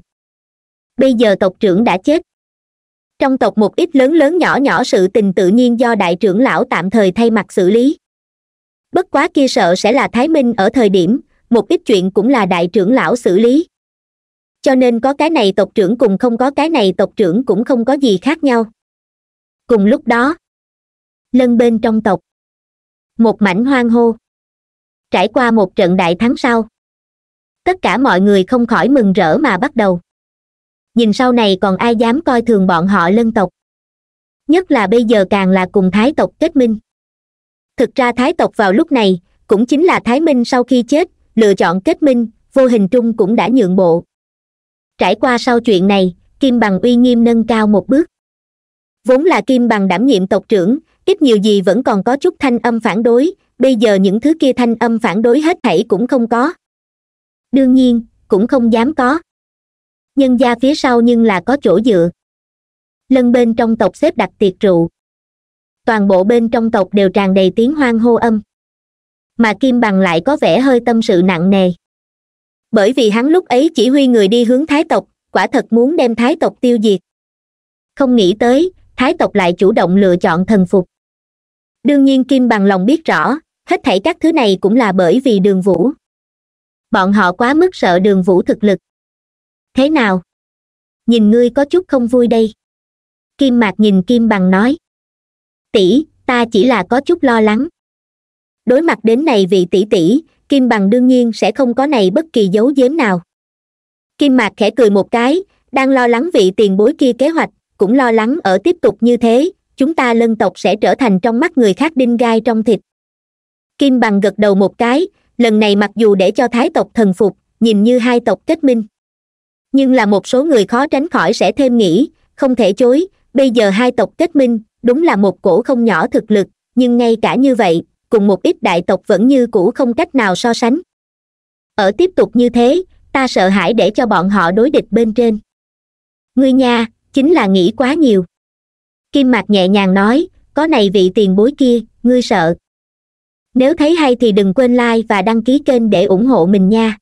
Bây giờ tộc trưởng đã chết. Trong tộc một ít lớn lớn nhỏ nhỏ sự tình tự nhiên do đại trưởng lão tạm thời thay mặt xử lý. Bất quá kia sợ sẽ là thái minh ở thời điểm, một ít chuyện cũng là đại trưởng lão xử lý. Cho nên có cái này tộc trưởng cùng không có cái này tộc trưởng cũng không có gì khác nhau. Cùng lúc đó, lân bên trong tộc, một mảnh hoang hô. Trải qua một trận đại thắng sau tất cả mọi người không khỏi mừng rỡ mà bắt đầu. Nhìn sau này còn ai dám coi thường bọn họ lân tộc? Nhất là bây giờ càng là cùng thái tộc kết minh. Thực ra thái tộc vào lúc này, cũng chính là thái minh sau khi chết, lựa chọn kết minh, vô hình trung cũng đã nhượng bộ. Trải qua sau chuyện này, kim bằng uy nghiêm nâng cao một bước. Vốn là kim bằng đảm nhiệm tộc trưởng, ít nhiều gì vẫn còn có chút thanh âm phản đối, bây giờ những thứ kia thanh âm phản đối hết thảy cũng không có đương nhiên, cũng không dám có. Nhân gia phía sau nhưng là có chỗ dựa. Lân bên trong tộc xếp đặt tiệc rượu. Toàn bộ bên trong tộc đều tràn đầy tiếng hoang hô âm. Mà kim bằng lại có vẻ hơi tâm sự nặng nề. Bởi vì hắn lúc ấy chỉ huy người đi hướng thái tộc, quả thật muốn đem thái tộc tiêu diệt. Không nghĩ tới, thái tộc lại chủ động lựa chọn thần phục. Đương nhiên kim bằng lòng biết rõ, hết thảy các thứ này cũng là bởi vì đường vũ bọn họ quá mức sợ đường vũ thực lực. Thế nào? Nhìn ngươi có chút không vui đây. Kim mạc nhìn kim bằng nói. Tỷ, ta chỉ là có chút lo lắng. Đối mặt đến này vị tỷ tỷ, kim bằng đương nhiên sẽ không có này bất kỳ dấu giếm nào. Kim mạc khẽ cười một cái, đang lo lắng vị tiền bối kia kế hoạch, cũng lo lắng ở tiếp tục như thế, chúng ta lân tộc sẽ trở thành trong mắt người khác đinh gai trong thịt. Kim bằng gật đầu một cái lần này mặc dù để cho thái tộc thần phục, nhìn như hai tộc kết minh. Nhưng là một số người khó tránh khỏi sẽ thêm nghĩ, không thể chối, bây giờ hai tộc kết minh, đúng là một cổ không nhỏ thực lực, nhưng ngay cả như vậy, cùng một ít đại tộc vẫn như cũ không cách nào so sánh. Ở tiếp tục như thế, ta sợ hãi để cho bọn họ đối địch bên trên. Ngươi nha, chính là nghĩ quá nhiều. Kim mạc nhẹ nhàng nói, có này vị tiền bối kia, ngươi sợ nếu thấy hay thì đừng quên like và đăng ký kênh để ủng hộ mình nha.